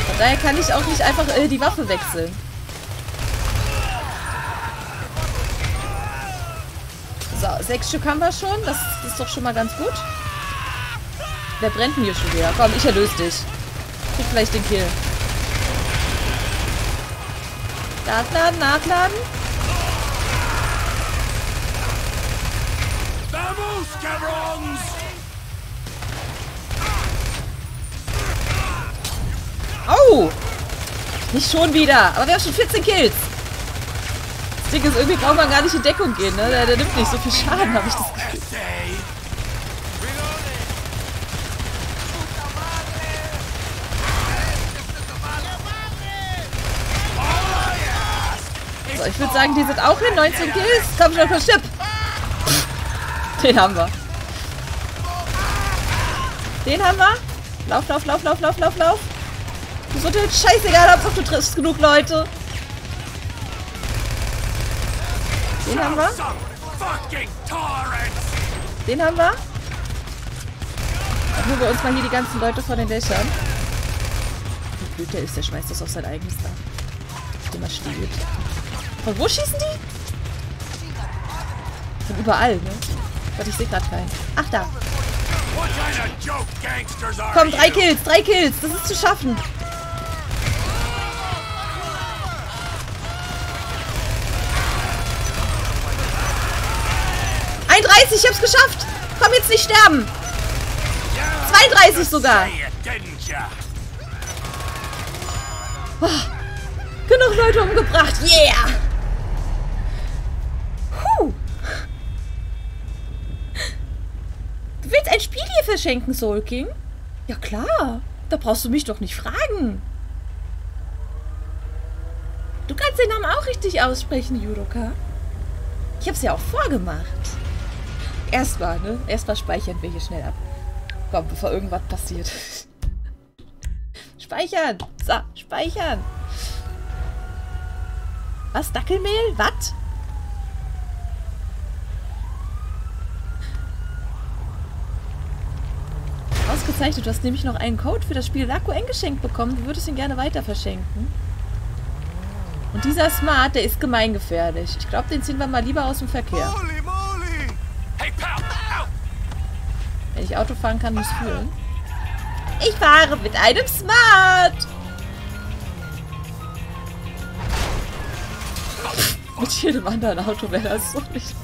Von daher kann ich auch nicht einfach äh, die Waffe wechseln. So, sechs Stück haben wir schon. Das ist doch schon mal ganz gut. Wer brennt denn hier schon wieder? Komm, ich erlöse dich. Krieg vielleicht den Kill. Nachladen, nachladen. Vamos, cabrons! Oh! Nicht schon wieder. Aber wir haben schon 14 Kills. Das Ding ist, irgendwie braucht man gar nicht in Deckung gehen, ne? Der, der nimmt nicht so viel Schaden, habe ich das Gefühl. So, ich würde sagen, die sind auch hin. 19 Kills. Komm schon, komm. Den haben wir. Den haben wir. Lauf, lauf, lauf, lauf, lauf, lauf, lauf. Gesundheit, scheißegal, Hauptsache du triffst genug Leute. Den haben wir. Den haben wir. Dann holen wir uns mal hier die ganzen Leute von den Dächern. Wie blöd der ist, der schmeißt das auf sein eigenes Dach. Der mal steht. Von wo schießen die? Von überall, ne? Gott, ich sehe gerade keinen. Ach, da. Komm, drei Kills, drei Kills. Das ist zu schaffen. Einunddreißig, ich hab's geschafft. Komm, jetzt nicht sterben. 32 sogar. Oh, genug Leute umgebracht. Yeah. Puh. Du willst ein Spiel hier verschenken, Soul King? Ja klar. Da brauchst du mich doch nicht fragen. Du kannst den Namen auch richtig aussprechen, Judoka. Ich hab's ja auch vorgemacht. Erstmal, ne? Erstmal speichern wir hier schnell ab. Komm, bevor irgendwas passiert. [LAUGHS] speichern! So, speichern! Was? Dackelmehl? Was? Ausgezeichnet, du hast nämlich noch einen Code für das Spiel Laco geschenkt bekommen. Du würdest ihn gerne weiter verschenken. Und dieser Smart, der ist gemeingefährlich. Ich glaube, den ziehen wir mal lieber aus dem Verkehr. Wenn ich Auto fahren kann, muss fühlen. Ich fahre mit einem Smart. Mit jedem anderen Auto wäre das so nicht.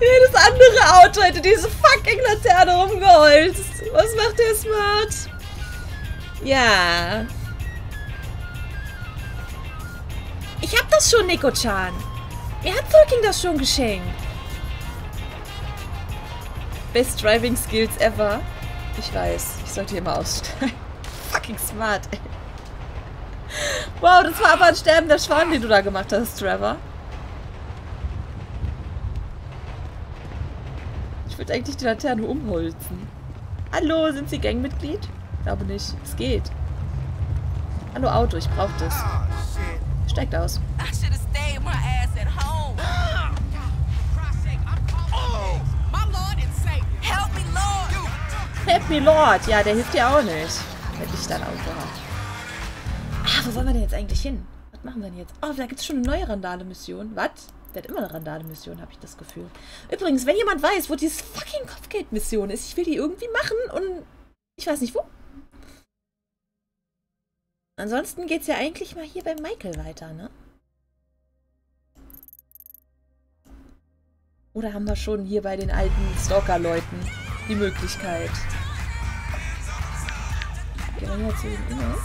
Jedes andere Auto hätte diese fucking Laterne rumgeholzt. Was macht der Smart? Ja. Ich hab das schon, Nico-chan. Mir hat Fulking das schon geschenkt. Best Driving Skills ever. Ich weiß, ich sollte hier mal aussteigen. [LAUGHS] Fucking smart, ey. Wow, das war aber ein sterbender Schwan, den du da gemacht hast, Trevor. Ich würde eigentlich die Laterne umholzen. Hallo, sind Sie Gangmitglied? Glaube nicht. Es geht. Hallo Auto, ich brauche das. Steigt aus. [GASPS] Help me, Lord. Help me Lord. Ja, der hilft dir auch nicht. Wenn ich dein Auto habe. Ah, wo wollen wir denn jetzt eigentlich hin? Was machen wir denn jetzt? Oh, da gibt es schon eine neue Randale-Mission. Was? Der hat immer eine Randale-Mission, habe ich das Gefühl. Übrigens, wenn jemand weiß, wo diese fucking Kopfgeld-Mission ist, ich will die irgendwie machen und ich weiß nicht wo. Ansonsten geht es ja eigentlich mal hier bei Michael weiter, ne? Oder haben wir schon hier bei den alten Stalker-Leuten die Möglichkeit? Gehen wir hier zu den Innes.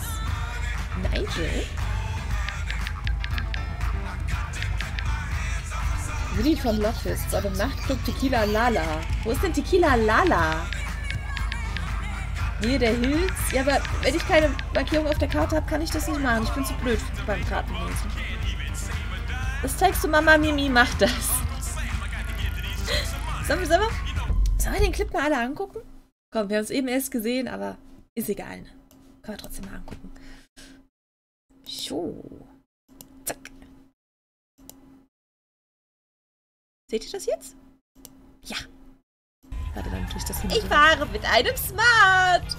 Nigel? Willi von Loffist, so im Nachtclub Tequila Lala. Wo ist denn Tequila Lala? Nähe der Hills? Ja, aber wenn ich keine Markierung auf der Karte habe, kann ich das nicht machen. Ich bin zu blöd beim Kartenlesen. Das zeigst du Mama Mimi, mach das. [LAUGHS] Sollen wir, sollen wir, sollen wir den Clip mal alle angucken? Komm, wir haben es eben erst gesehen, aber ist egal. Ne? Können wir trotzdem mal angucken. So. Zack. Seht ihr das jetzt? Ja. Warte, dann tue ich das Ich fahre mit einem Smart.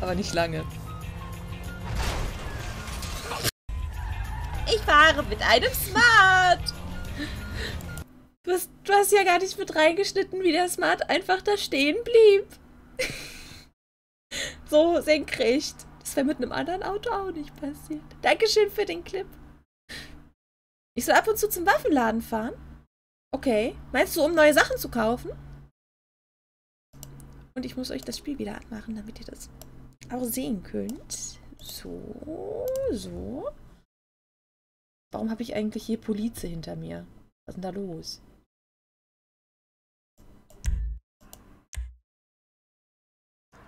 Aber nicht lange. Ich fahre mit einem Smart. Du hast, du hast ja gar nicht mit reingeschnitten, wie der Smart einfach da stehen blieb. [LAUGHS] so senkrecht. Das wäre mit einem anderen Auto auch nicht passiert. Dankeschön für den Clip. Ich soll ab und zu zum Waffenladen fahren? Okay. Meinst du, um neue Sachen zu kaufen? Und ich muss euch das Spiel wieder anmachen, damit ihr das auch sehen könnt. So, so. Warum habe ich eigentlich hier Polize hinter mir? Was ist denn da los?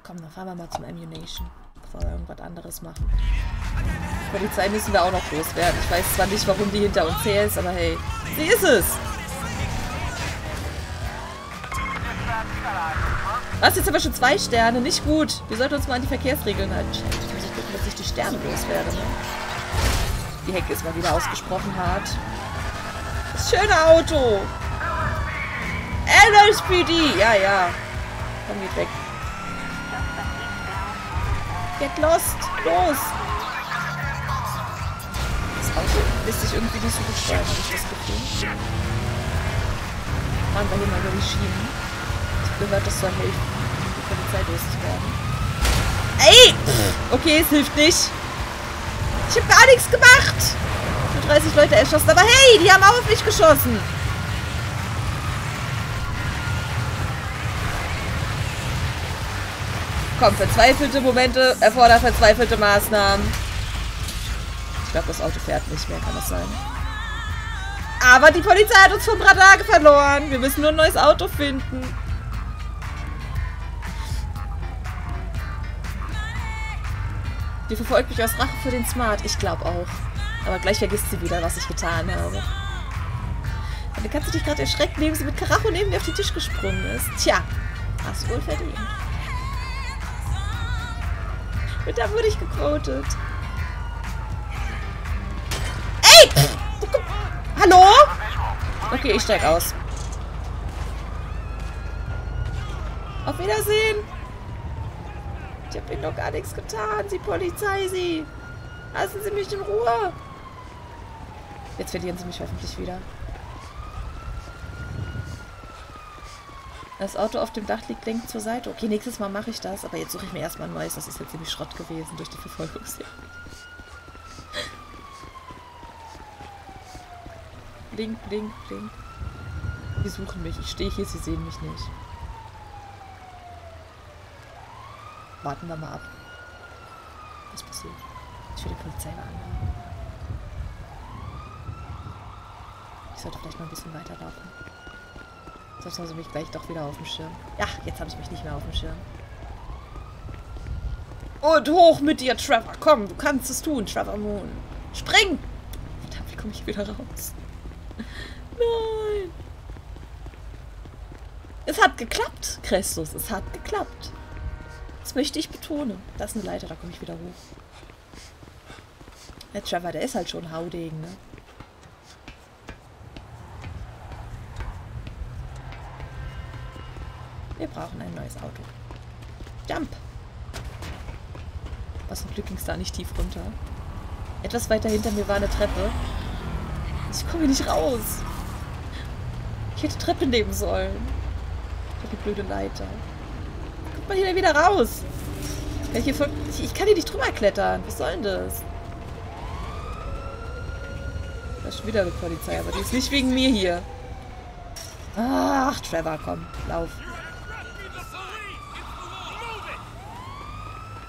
Komm, dann fahren wir mal zum Ammunition, bevor wir irgendwas anderes machen. Die Polizei müssen wir auch noch loswerden. Ich weiß zwar nicht, warum die hinter uns her ist, aber hey, sie ist es! Was, jetzt aber schon zwei Sterne? Nicht gut. Wir sollten uns mal an die Verkehrsregeln halten. Jetzt muss ich gucken, dass ich die Sterne loswerde, ne? Die Hecke ist mal wieder ausgesprochen hart. Das schöne Auto! LSPD! Ja, ja. Komm, geht weg. Get lost! Los! Das Auto lässt sich irgendwie nicht so gut steuern, habe ich das Gefühl. Fahren wir hier mal über die Schienen. Ich gehört, das soll helfen, loszuwerden. Ey! Okay, es hilft nicht. Ich habe gar nichts gemacht. Ich habe 30 Leute erschossen, aber hey, die haben auch auf mich geschossen. Komm, verzweifelte Momente erfordern verzweifelte Maßnahmen. Ich glaube, das Auto fährt nicht mehr, kann das sein? Aber die Polizei hat uns vom Radar verloren. Wir müssen nur ein neues Auto finden. Die verfolgt mich aus Rache für den Smart. Ich glaube auch. Aber gleich vergisst sie wieder, was ich getan habe. Dann kannst du dich gerade erschrecken, indem sie mit Karacho neben mir auf den Tisch gesprungen ist. Tja, hast wohl verdient. Und da wurde ich gequotet. Ey! Hallo? Okay, ich steig aus. Auf Wiedersehen. Ich habe ihnen noch gar nichts getan. Sie Polizei, sie. Lassen Sie mich in Ruhe. Jetzt verlieren sie mich hoffentlich wieder. Das Auto auf dem Dach liegt lenkt zur Seite. Okay, nächstes Mal mache ich das. Aber jetzt suche ich mir erstmal ein neues. Das ist jetzt ziemlich Schrott gewesen durch die Verfolgungsjagd. blink, blink, blink. Die suchen mich. Ich stehe hier, sie sehen mich nicht. Warten wir mal ab. Was passiert? Ich will die Polizei anrufen. Ich sollte vielleicht mal ein bisschen weiterlaufen. Sonst haben sie mich gleich doch wieder auf dem Schirm. Ja, jetzt habe ich mich nicht mehr auf dem Schirm. Und hoch mit dir, Trevor. Komm, du kannst es tun, Trevor Moon. Spring! Verdammt, wie komme ich wieder raus? [LAUGHS] Nein! Es hat geklappt, Christus. Es hat geklappt. Möchte ich betonen. Das ist eine Leiter, da komme ich wieder hoch. Der Trevor, der ist halt schon Haudegen, ne? Wir brauchen ein neues Auto. Jump! Was zum Glück ging es da nicht tief runter. Etwas weiter hinter mir war eine Treppe. Ich komme hier nicht raus. Ich hätte Treppe nehmen sollen. Die blöde Leiter. Kommt mal hier wieder raus. Kann ich, voll, ich, ich kann hier nicht drüber klettern. Was soll denn das? Da ist schon wieder eine Polizei, aber die ist nicht wegen mir hier. Ach, Trevor, komm, lauf.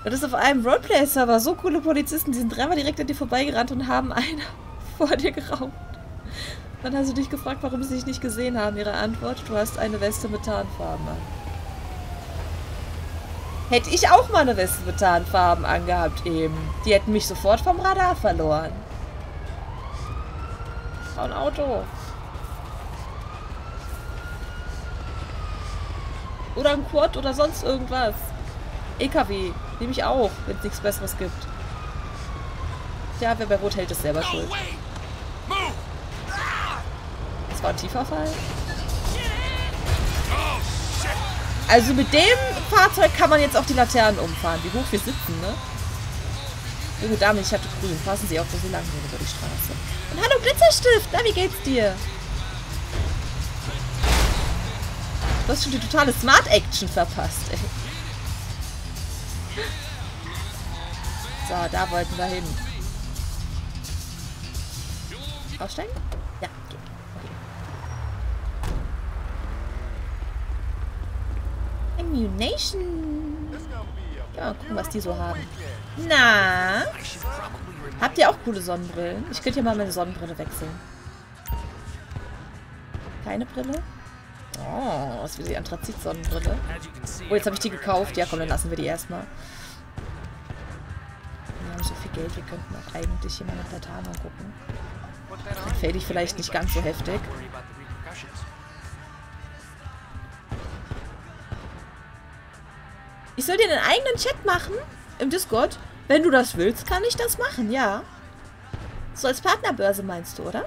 Das ist auf einem Roleplay-Server. So coole Polizisten, die sind dreimal direkt an dir vorbeigerannt und haben einen [LAUGHS] vor dir geraubt. Dann hast du dich gefragt, warum sie dich nicht gesehen haben. Ihre Antwort, du hast eine Weste mit Tarnfarben an. Hätte ich auch mal eine Weste mit Tarnfarben angehabt eben. Die hätten mich sofort vom Radar verloren. Ein Auto. Oder ein Quad oder sonst irgendwas. EKW. Nehme ich auch, wenn es nichts Besseres gibt. Ja, wer bei Rot hält, ist selber schuld. Das war ein tiefer Fall. Also mit dem Fahrzeug kann man jetzt auch die Laternen umfahren. Wie hoch wir sitzen, ne? Junge Dame, ich hatte grün. Passen Sie auf, wo Sie lang gehen über die Straße. Und hallo Glitzerstift! Na, wie geht's dir? Du hast schon die totale Smart Action verpasst, ey. So, da wollten wir hin. Aussteigen? Ja, geht. Okay. Ammunition. Ja, gucken, was die so haben. Na? Habt ihr auch coole Sonnenbrillen? Ich könnte hier mal meine Sonnenbrille wechseln. Keine Brille? Oh, was will die Anthrazit-Sonnenbrille? Oh, jetzt habe ich die gekauft. Ja, komm, dann lassen wir die erstmal. Wir haben so viel Geld, wir könnten auch eigentlich hier mal mit Platana gucken. Dann fade ich vielleicht nicht ganz so heftig. Ich soll dir einen eigenen Chat machen im Discord. Wenn du das willst, kann ich das machen, ja. So als Partnerbörse meinst du, oder?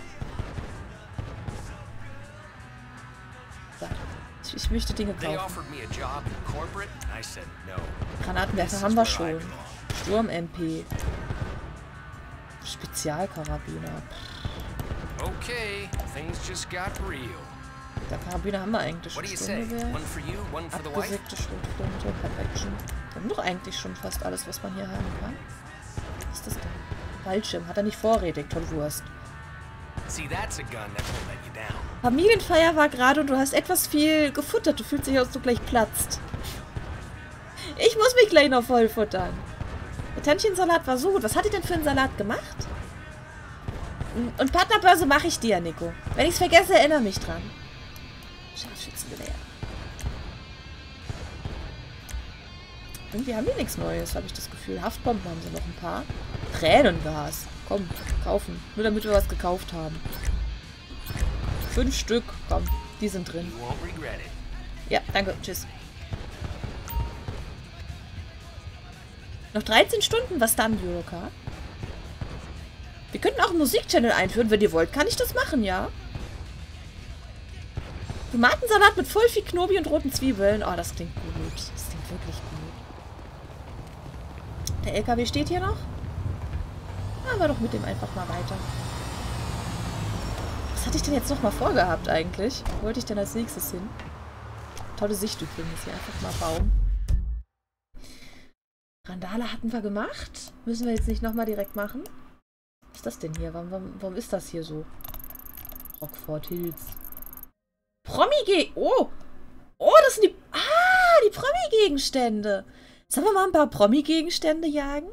Ich, ich möchte Dinge kaufen. Granatenwerfer haben wir schon. Sturm-MP. Spezialkarabiner. Okay, things just got real. Der Karabiner haben wir eigentlich schon. Abgesägte Schrotflinte, Perfection. Wir haben doch eigentlich schon fast alles, was man hier haben kann. Was ist das denn? Fallschirm. Hat er nicht vorrätig, you down. Familienfeier war gerade und du hast etwas viel gefuttert. Du fühlst dich, als du gleich platzt. Ich muss mich gleich noch voll futtern. Der Tantchensalat war so gut. Was hat ihr denn für einen Salat gemacht? Und Partnerbörse mache ich dir, Nico. Wenn ich es vergesse, erinnere mich dran. Scharfschützengewehr. Irgendwie haben die nichts Neues, habe ich das Gefühl. Haftbomben haben sie noch ein paar. Tränengas. Komm, kaufen. Nur damit wir was gekauft haben. Fünf Stück. Komm, die sind drin. Ja, danke. Tschüss. Noch 13 Stunden. Was dann, Eurocar? Wir könnten auch einen Musikchannel einführen. Wenn ihr wollt, kann ich das machen, ja? Tomatensalat mit voll viel Knobi und roten Zwiebeln. Oh, das klingt gut. Das klingt wirklich gut. Der LKW steht hier noch. Machen wir doch mit dem einfach mal weiter. Was hatte ich denn jetzt nochmal vorgehabt eigentlich? Wo wollte ich denn als nächstes hin? Tolle Sicht übrigens. Hier einfach mal Baum. Randale hatten wir gemacht. Müssen wir jetzt nicht nochmal direkt machen. Was ist das denn hier? Warum, warum, warum ist das hier so? Rockford Hills. Promi-Ge... Oh! Oh, das sind die... Ah, die Promi-Gegenstände. Sollen wir mal ein paar Promi-Gegenstände jagen?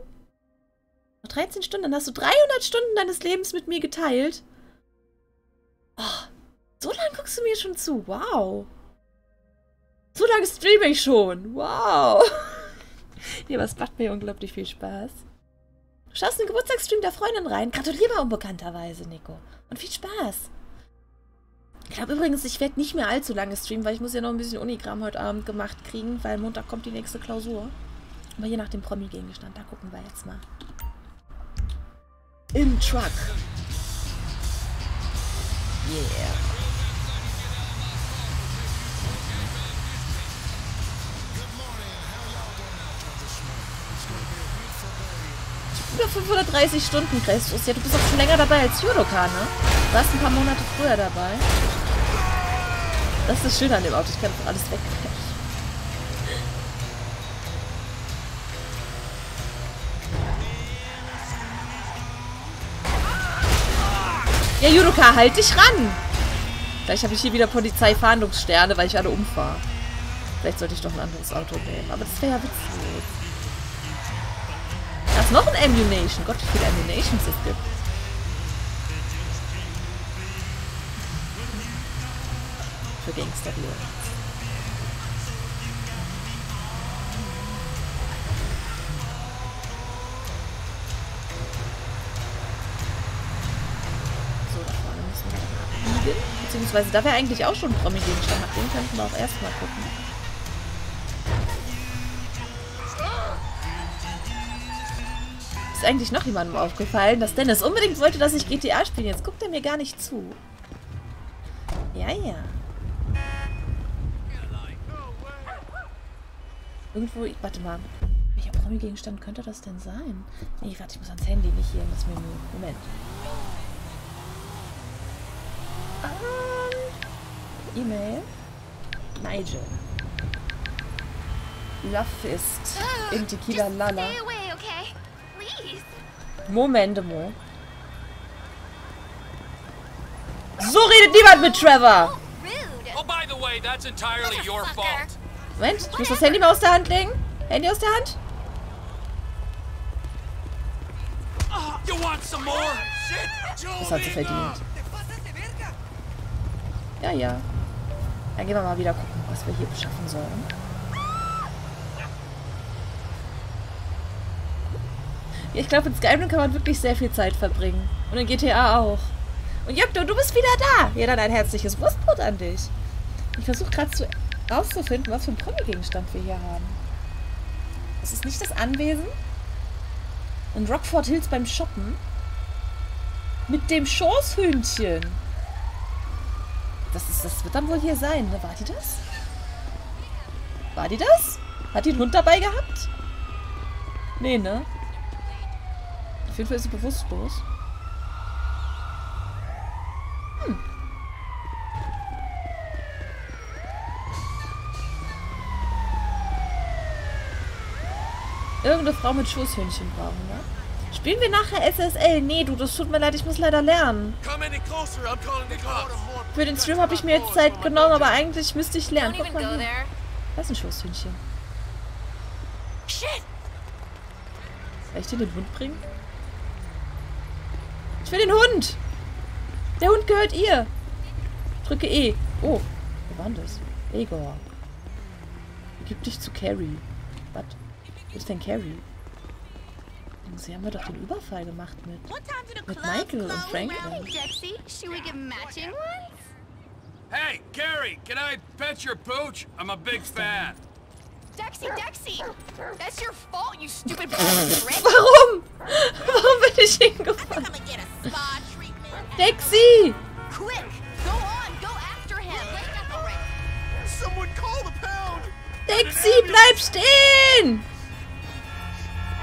Noch 13 Stunden, dann hast du 300 Stunden deines Lebens mit mir geteilt. Oh, so lange guckst du mir schon zu. Wow. So lange streame ich schon. Wow. [LAUGHS] Nee, aber es macht mir unglaublich viel Spaß. Du schaust in den Geburtstagsstream der Freundin rein. Gratuliere mal unbekannterweise, Nico. Und viel Spaß. Ich glaube übrigens, ich werde nicht mehr allzu lange streamen, weil ich muss ja noch ein bisschen Unikram heute Abend gemacht kriegen, weil Montag kommt die nächste Klausur. Aber je nach dem Promi-Gegenstand, da gucken wir jetzt mal. Im Truck. Yeah. Über 530 Stunden, Christus. Ja, du bist auch schon länger dabei als Judoka, ne? Du warst ein paar Monate früher dabei. Das ist das Schöne an dem Auto. Ich kann alles weg. Ja, Judoka, halt dich ran! Vielleicht habe ich hier wieder Polizeifahndungssterne, weil ich alle umfahre. Vielleicht sollte ich doch ein anderes Auto nehmen. Aber das wäre ja witzig. Ist noch ein Ammunition. Gott, wie viele Ammunitions es gibt. Für Gangster abbiegen. Beziehungsweise da wäre eigentlich auch schon ein Promi-Gegenstand. Nach könnten wir auch erstmal gucken. Eigentlich noch jemandem aufgefallen, dass Dennis unbedingt wollte, dass ich GTA spiele. Jetzt guckt er mir gar nicht zu. Ja, ja. Irgendwo, warte mal. Welcher Promi-Gegenstand könnte das denn sein? Nee, warte, ich muss ans Handy, nicht hier in das Menü. Moment. Ähm, E-Mail. Nigel. Love Fist. In Tequila Lala. Moment, Mo. So redet niemand mit Trevor! Oh, by the way, that's entirely your fault. Moment, ich muss das Handy mal aus der Hand legen. Handy aus der Hand. You want some more? Das hat sie verdient. Ja, ja. Dann gehen wir mal wieder gucken, was wir hier beschaffen sollen. Ich glaube, in Skyrim kann man wirklich sehr viel Zeit verbringen. Und in GTA auch. Und Jokto, du bist wieder da. Ja, dann ein herzliches Wurstbrot an dich. Ich versuche gerade zu rauszufinden, was für einen Promi-Gegenstand wir hier haben. Ist nicht das Anwesen. In Rockford Hills beim Shoppen. Mit dem Schoßhühnchen. Das, ist, das wird dann wohl hier sein, ne? War die das? War die das? Hat die einen Hund dabei gehabt? Nee, ne? Auf jeden Fall ist sie bewusstlos. Hm. Irgendeine Frau mit Schoßhühnchen brauchen, ne? Spielen wir nachher SSL? Nee, du, das tut mir leid, ich muss leider lernen. Für den Stream habe ich mir jetzt Zeit genommen, aber eigentlich müsste ich lernen. Guck mal hier. Das ist ein Schoßhühnchen. Shit! Soll ich dir den Hund bringen? Ich will den Hund! Der Hund gehört ihr! Drücke E. Oh, wer war denn das? Egor. Gib dich zu Carrie. Was? Wo ist denn Carrie? Sie haben ja doch den Überfall gemacht mit, mit Michael und Franklin. Dexy, should we get matching ones? Hey, Carrie, can I pet your pooch? I'm a big fan. Dexy, Dexy! That's your fault, you stupid [LAUGHS] prick! Warum? Warum bin ich hingefallen? Dexy! Quick! Go on, go after him! Someone call the pound! Dixie, bleib stehen!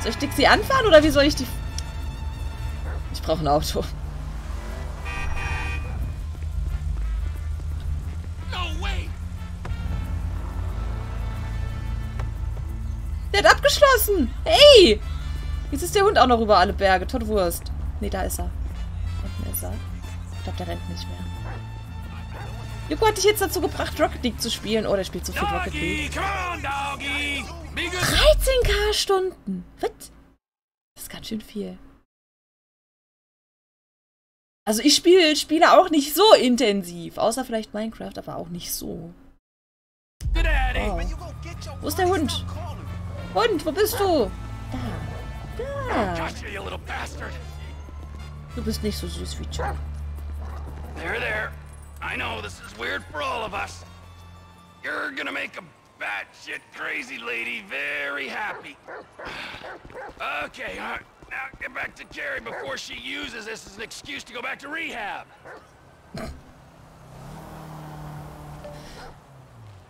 Soll ich Dixie anfahren oder wie soll ich die... Ich brauche ein Auto. Abgeschlossen! Hey! Jetzt ist der Hund auch noch über alle Berge. Tottwurst. Ne, da ist er. Unten ist er. Ich glaube, der rennt nicht mehr. Joko hat dich jetzt dazu gebracht, Rocket League zu spielen. Oh, der spielt so viel Rocket League. 13k Stunden. Was? Das ist ganz schön viel. Also ich spiele Spiele auch nicht so intensiv. Außer vielleicht Minecraft, aber auch nicht so. Oh. Wo ist der Hund? Hund, wo bist du? Da. Da. Du bist nicht so süß wie Joe. There, there. I know this is weird for all of us. You're gonna make a batshit crazy lady very happy. Okay, right. Now get back to Carrie before she uses this as an excuse to go back to rehab.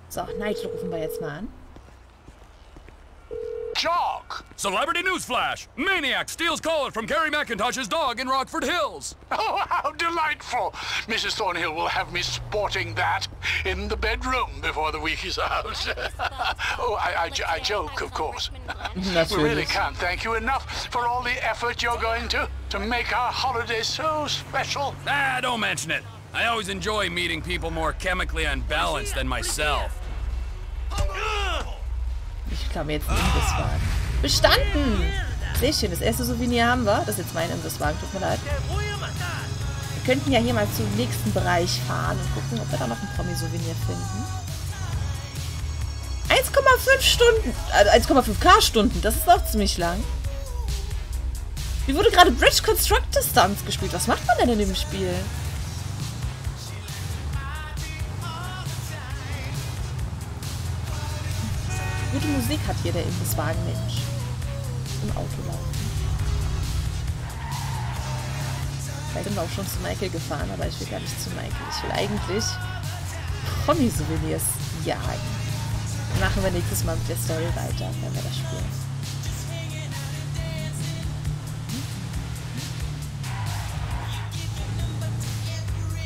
So, Nigel rufen wir jetzt mal an. Jock! Celebrity newsflash! Maniac steals collar from Carrie McIntosh's dog in Rockford Hills. [LAUGHS] Oh, how delightful! Mrs. Thornhill will have me sporting that in the bedroom before the week is out. [LAUGHS] oh, I, I, I joke, of course. [LAUGHS] we really can't thank you enough for all the effort you're going to to make our holiday so special. Ah, don't mention it. I always enjoy meeting people more chemically unbalanced than myself. Ich glaube jetzt einen Imbisswagen. Bestanden! Sehr schön, das erste Souvenir haben wir. Das ist jetzt mein Imbisswagen, tut mir leid. Wir könnten ja hier mal zum nächsten Bereich fahren und gucken, ob wir da noch ein Promi-Souvenir finden. 1,5 Stunden, also 1,5k Stunden, das ist auch ziemlich lang. Wie wurde gerade Bridge Construct Distance gespielt? Was macht man denn in dem Spiel? Gute Musik hat hier der Imbisswagen, Mensch. Im Auto laufen. Vielleicht sind wir auch schon zu Michael gefahren, aber ich will gar nicht zu Michael. Ich will eigentlich Promi-Souvenirs jagen. Machen wir nächstes Mal mit der Story weiter, wenn wir das spielen.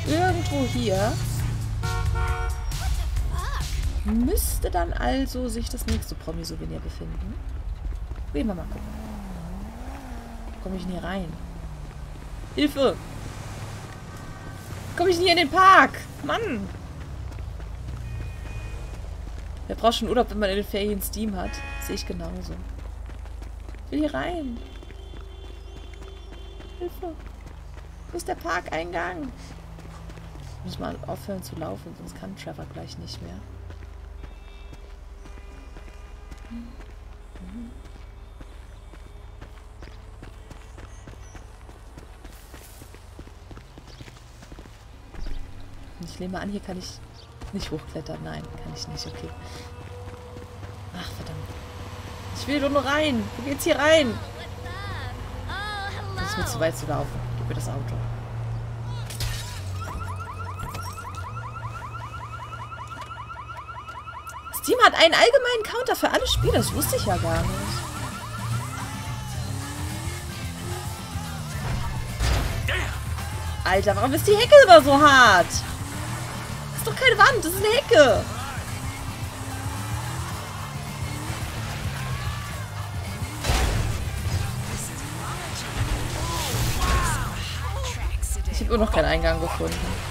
Irgendwo hier müsste dann also sich das nächste Promi-Souvenir befinden. Gehen wir mal gucken. Komme ich hier rein? Hilfe! Komme ich nie in den Park? Mann! Wer braucht schon Urlaub, wenn man in den Ferien Steam hat? Sehe ich genauso. Ich will hier rein. Hilfe. Wo ist der Parkeingang? Ich muss mal aufhören zu laufen, sonst kann Trevor gleich nicht mehr. Ich nehme an, hier kann ich nicht hochklettern. Nein, kann ich nicht. Okay. Ach, verdammt. Ich will doch nur rein. Wo geht's hier rein? Das ist mir zu weit zu laufen. Gib mir das Auto. Steam hat einen allgemeinen Counter für alle Spiele. Das wusste ich ja gar nicht. Alter, warum ist die Hecke immer so hart? Das ist doch keine Wand, das ist eine Hecke. Ich habe immer noch keinen Eingang gefunden.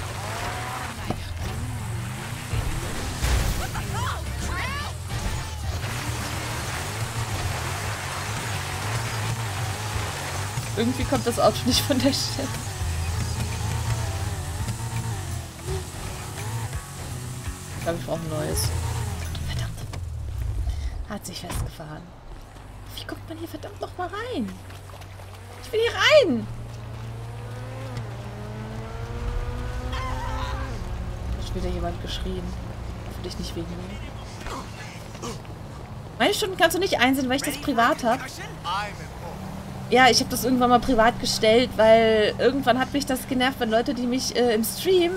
Irgendwie kommt das Auto nicht von der Stelle. Ich glaube, ich brauche ein neues. Verdammt. Hat sich festgefahren. Wie kommt man hier verdammt noch mal rein? Ich will hier rein! Hat wieder jemand geschrien. Hoffentlich nicht wegen mir. Meine Stunden kannst du nicht einsehen, weil ich das privat habe. Ja, ich habe das irgendwann mal privat gestellt, weil irgendwann hat mich das genervt, wenn Leute, die mich äh, im Stream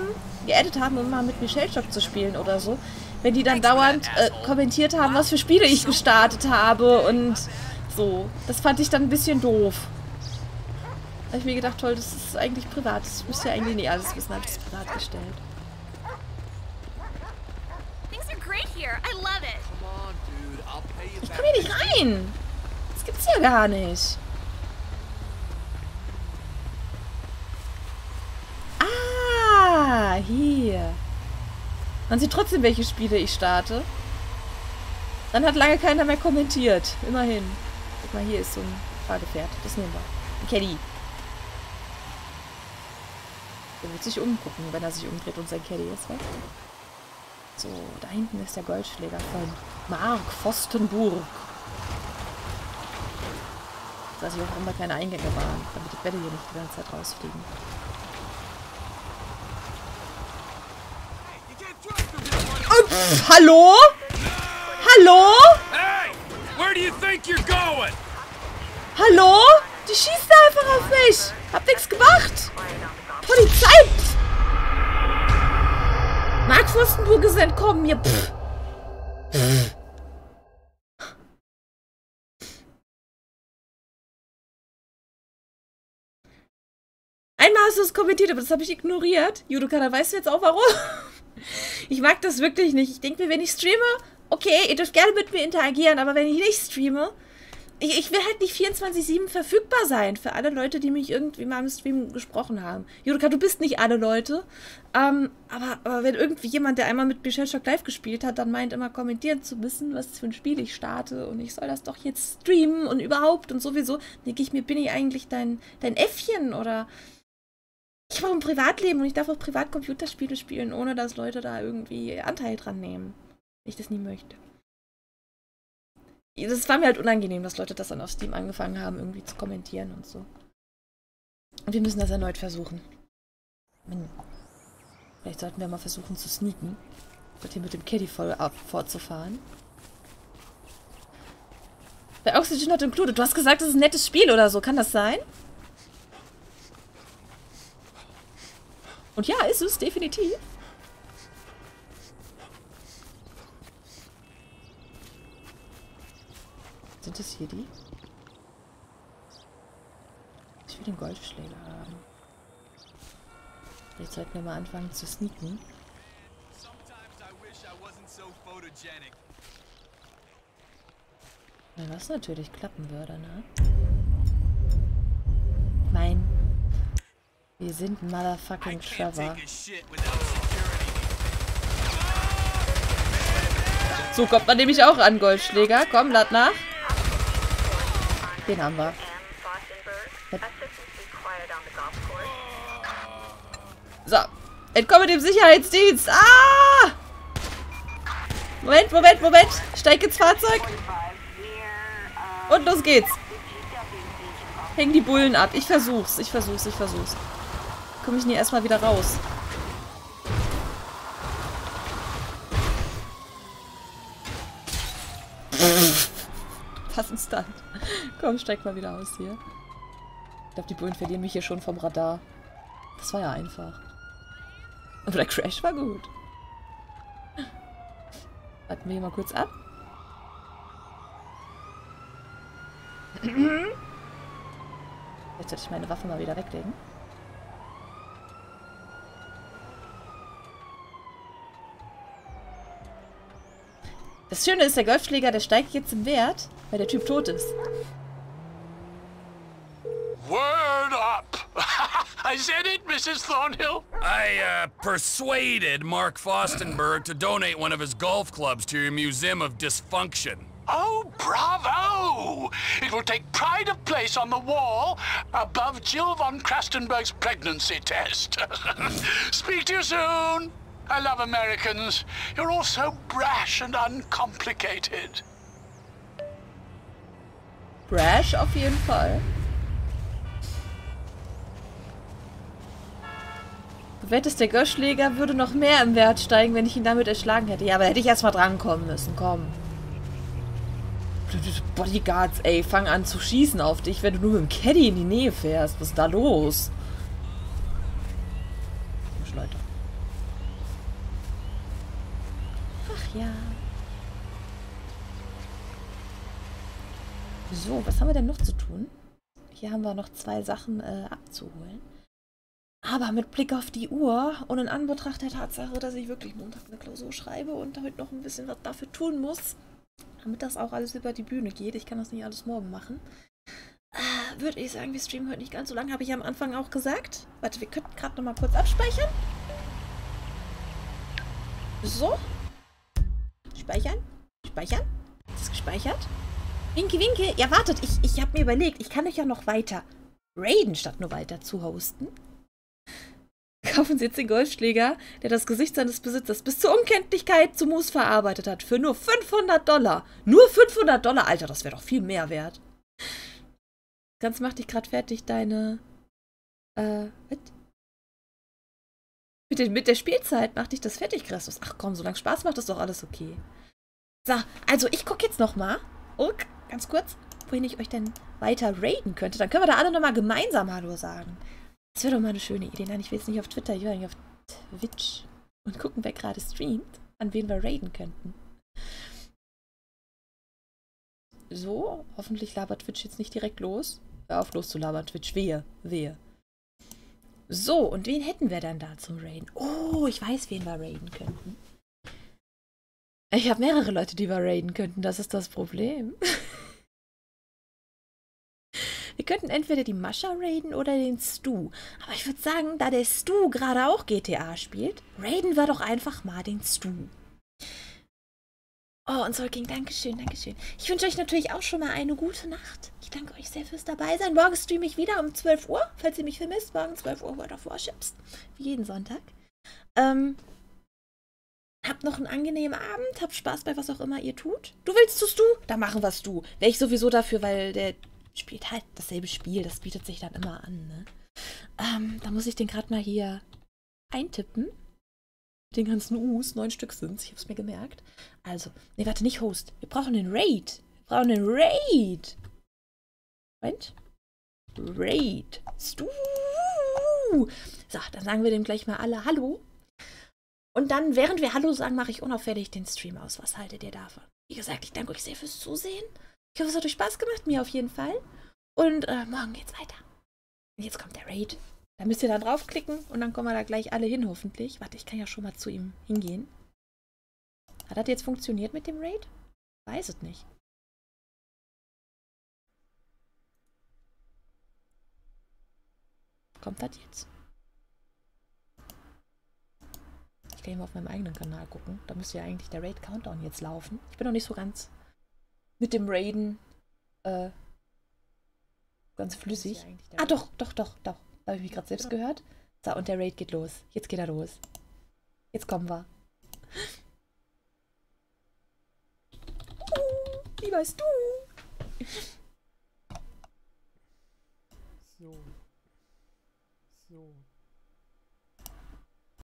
geedit haben, um mal mit mir Shellshock zu spielen oder so, wenn die dann dauernd äh, kommentiert haben, was für Spiele ich gestartet habe und so. Das fand ich dann ein bisschen doof. Da habe ich mir gedacht, toll, das ist eigentlich privat. Das müsst ihr eigentlich nicht alles wissen, habe ich das privat gestellt. Things are great here. I love it. Ich komme hier nicht rein. Das gibt's ja gar nicht. Ah, hier. Man sieht trotzdem, welche Spiele ich starte. Dann hat lange keiner mehr kommentiert. Immerhin. Guck mal, hier ist so ein Fahrgefährt. Das nehmen wir. Ein Caddy. Der wird sich umgucken, wenn er sich umdreht und sein Caddy ist, was? So, da hinten ist der Goldschläger von Mark Forstenburg. Dass ich auch immer keine Eingänge waren, damit die Bälle hier nicht die ganze Zeit rausfliegen. Pff, hallo? Hallo? Hey! Where do you think you're going? Hallo? Die schießt da einfach auf mich. Hab nichts gemacht. Polizei. Pff. Mark Fürstenburg ist entkommen. Mir. Pff. Pff. Einmal hast du es kommentiert, aber das habe ich ignoriert. Judokana, weißt du jetzt auch warum? Ich mag das wirklich nicht. Ich denke mir, wenn ich streame, okay, ihr dürft gerne mit mir interagieren, aber wenn ich nicht streame, ich, ich will halt nicht 24-7 verfügbar sein für alle Leute, die mich irgendwie mal im Stream gesprochen haben. Judoka, du bist nicht alle Leute. Ähm, aber, aber wenn irgendwie jemand, der einmal mit Michelle Shock live gespielt hat, dann meint, immer kommentieren zu müssen, was für ein Spiel ich starte und ich soll das doch jetzt streamen und überhaupt und sowieso, denke ich mir, bin ich eigentlich dein, dein Äffchen oder ich habe ein Privatleben und ich darf auch privat Computerspiele spielen, ohne dass Leute da irgendwie Anteil dran nehmen. Ich das nie möchte. Das war mir halt unangenehm, dass Leute das dann auf Steam angefangen haben, irgendwie zu kommentieren und so. Und wir müssen das erneut versuchen. Hm. Vielleicht sollten wir mal versuchen zu sneaken. Und hier mit dem Caddy voll ab fortzufahren. Bei Oxygen hat included. Du hast gesagt, das ist ein nettes Spiel oder so. Kann das sein? Und ja, ist es, definitiv. Sind das hier die? Ich will den Golfschläger haben. Jetzt sollten wir mal anfangen zu sneaken. Wenn das natürlich klappen würde, ne? Mein. Wir sind motherfucking Trevor. So kommt man nämlich auch an, Goldschläger. Komm, lad nach. Den haben wir. So. Entkomme dem Sicherheitsdienst. Ah! Moment, Moment, Moment. Steig ins Fahrzeug. Und los geht's. Häng die Bullen ab. Ich versuch's, ich versuch's, ich versuch's. Komme ich nie erstmal wieder raus. Was ein Stunt. Komm, steig mal wieder aus hier. Ich glaube, die Bullen verlieren mich hier schon vom Radar. Das war ja einfach. Aber der Crash war gut. Warten wir hier mal kurz ab. Jetzt sollte ich meine Waffe mal wieder weglegen. Das Schöne ist, der Golfschläger, der steigt jetzt im Wert, weil der Typ tot ist. Word up! [LAUGHS] I said it, Mrs. Thornhill. I, uh, persuaded Mark Fostenberg to donate one of his golf clubs to your Museum of Dysfunction. Oh, bravo! It will take pride of place on the wall above Jill von Krastenberg's pregnancy test. [LAUGHS] Speak to you soon. I love Americans. You're all so brash and uncomplicated. Brash auf jeden Fall. Du wettest, der Golfschläger würde noch mehr im Wert steigen, wenn ich ihn damit erschlagen hätte. Ja, aber hätte ich erstmal drankommen müssen. Komm. Bodyguards, ey, fang an zu schießen auf dich, wenn du nur mit dem Caddy in die Nähe fährst. Was ist da los? Leute. Ach ja. So, was haben wir denn noch zu tun? Hier haben wir noch zwei Sachen äh, abzuholen. Aber mit Blick auf die Uhr und in Anbetracht der Tatsache, dass ich wirklich Montag eine Klausur schreibe und heute noch ein bisschen was dafür tun muss, damit das auch alles über die Bühne geht, ich kann das nicht alles morgen machen, äh, würde ich sagen, wir streamen heute nicht ganz so lange, habe ich am Anfang auch gesagt. Warte, wir könnten gerade noch mal kurz abspeichern. So. Speichern. Speichern. Ist gespeichert? Winke, winke. Ja, wartet, ich, ich habe mir überlegt, ich kann euch ja noch weiter raiden, statt nur weiter zu hosten. Kaufen Sie jetzt den Golfschläger, der das Gesicht seines Besitzers bis zur Unkenntlichkeit zu Mus verarbeitet hat, für nur 500 Dollar. Nur 500 Dollar? Alter, das wäre doch viel mehr wert. Ganz mach dich gerade fertig, deine... Äh, mit? Mit, den, mit der Spielzeit mach dich das fertig, Christus. Ach komm, solange Spaß macht, ist doch alles okay. So, also ich gucke jetzt nochmal. Und, ganz kurz, wohin ich euch denn weiter raiden könnte. Dann können wir da alle nochmal gemeinsam Hallo sagen. Das wäre doch mal eine schöne Idee. Nein, ich will jetzt nicht auf Twitter, ich will nicht auf Twitch. Und gucken, wer gerade streamt, an wen wir raiden könnten. So, hoffentlich labert Twitch jetzt nicht direkt los. Hör auf loszulabern, Twitch. Wehe, wehe. So, und wen hätten wir dann da zum Raiden? Oh, ich weiß, wen wir raiden könnten. Ich habe mehrere Leute, die wir raiden könnten. Das ist das Problem. [LAUGHS] Wir könnten entweder die Mascha raiden oder den Stu. Aber ich würde sagen, da der Stu gerade auch GTA spielt, raiden wir doch einfach mal den Stu. Oh, und Solking, Dankeschön, Dankeschön. Ich wünsche euch natürlich auch schon mal eine gute Nacht. Ich danke euch sehr fürs Dabeisein. Morgen streame ich wieder um 12 Uhr, falls ihr mich vermisst. Morgen 12 Uhr World of Warships. Wie jeden Sonntag. Ähm, habt noch einen angenehmen Abend. Habt Spaß bei was auch immer ihr tut. Du willst zu Stu? Dann machen wir Stu. Wäre ich sowieso dafür, weil der spielt halt dasselbe Spiel. Das bietet sich dann immer an, ne? Ähm, da muss ich den gerade mal hier eintippen. Den ganzen U's. Neun Stück sind's. Ich hab's mir gemerkt. Also, nee, warte, nicht Host. Wir brauchen den Raid. Wir brauchen den Raid. Moment. Raid. Stu. So, So, dann sagen wir dem gleich mal alle Hallo. Und dann, während wir Hallo sagen, mache ich unauffällig den Stream aus. Was haltet ihr davon? Wie gesagt, ich danke euch sehr fürs Zusehen. Ich hoffe, es hat euch Spaß gemacht, mir auf jeden Fall. Und äh, morgen geht's weiter. Und jetzt kommt der Raid. Da müsst ihr dann draufklicken und dann kommen wir da gleich alle hin, hoffentlich. Warte, ich kann ja schon mal zu ihm hingehen. Hat das jetzt funktioniert mit dem Raid? Weiß es nicht. Kommt das jetzt? Ich kann hier mal auf meinem eigenen Kanal gucken. Da müsste ja eigentlich der Raid Countdown jetzt laufen. Ich bin noch nicht so ganz mit dem Raiden äh, ganz flüssig. Ah, doch, doch, doch, doch. Da habe ich mich gerade selbst gehört. So, und der Raid geht los. Jetzt geht er los. Jetzt kommen wir. Uh, wie weißt du? So. So.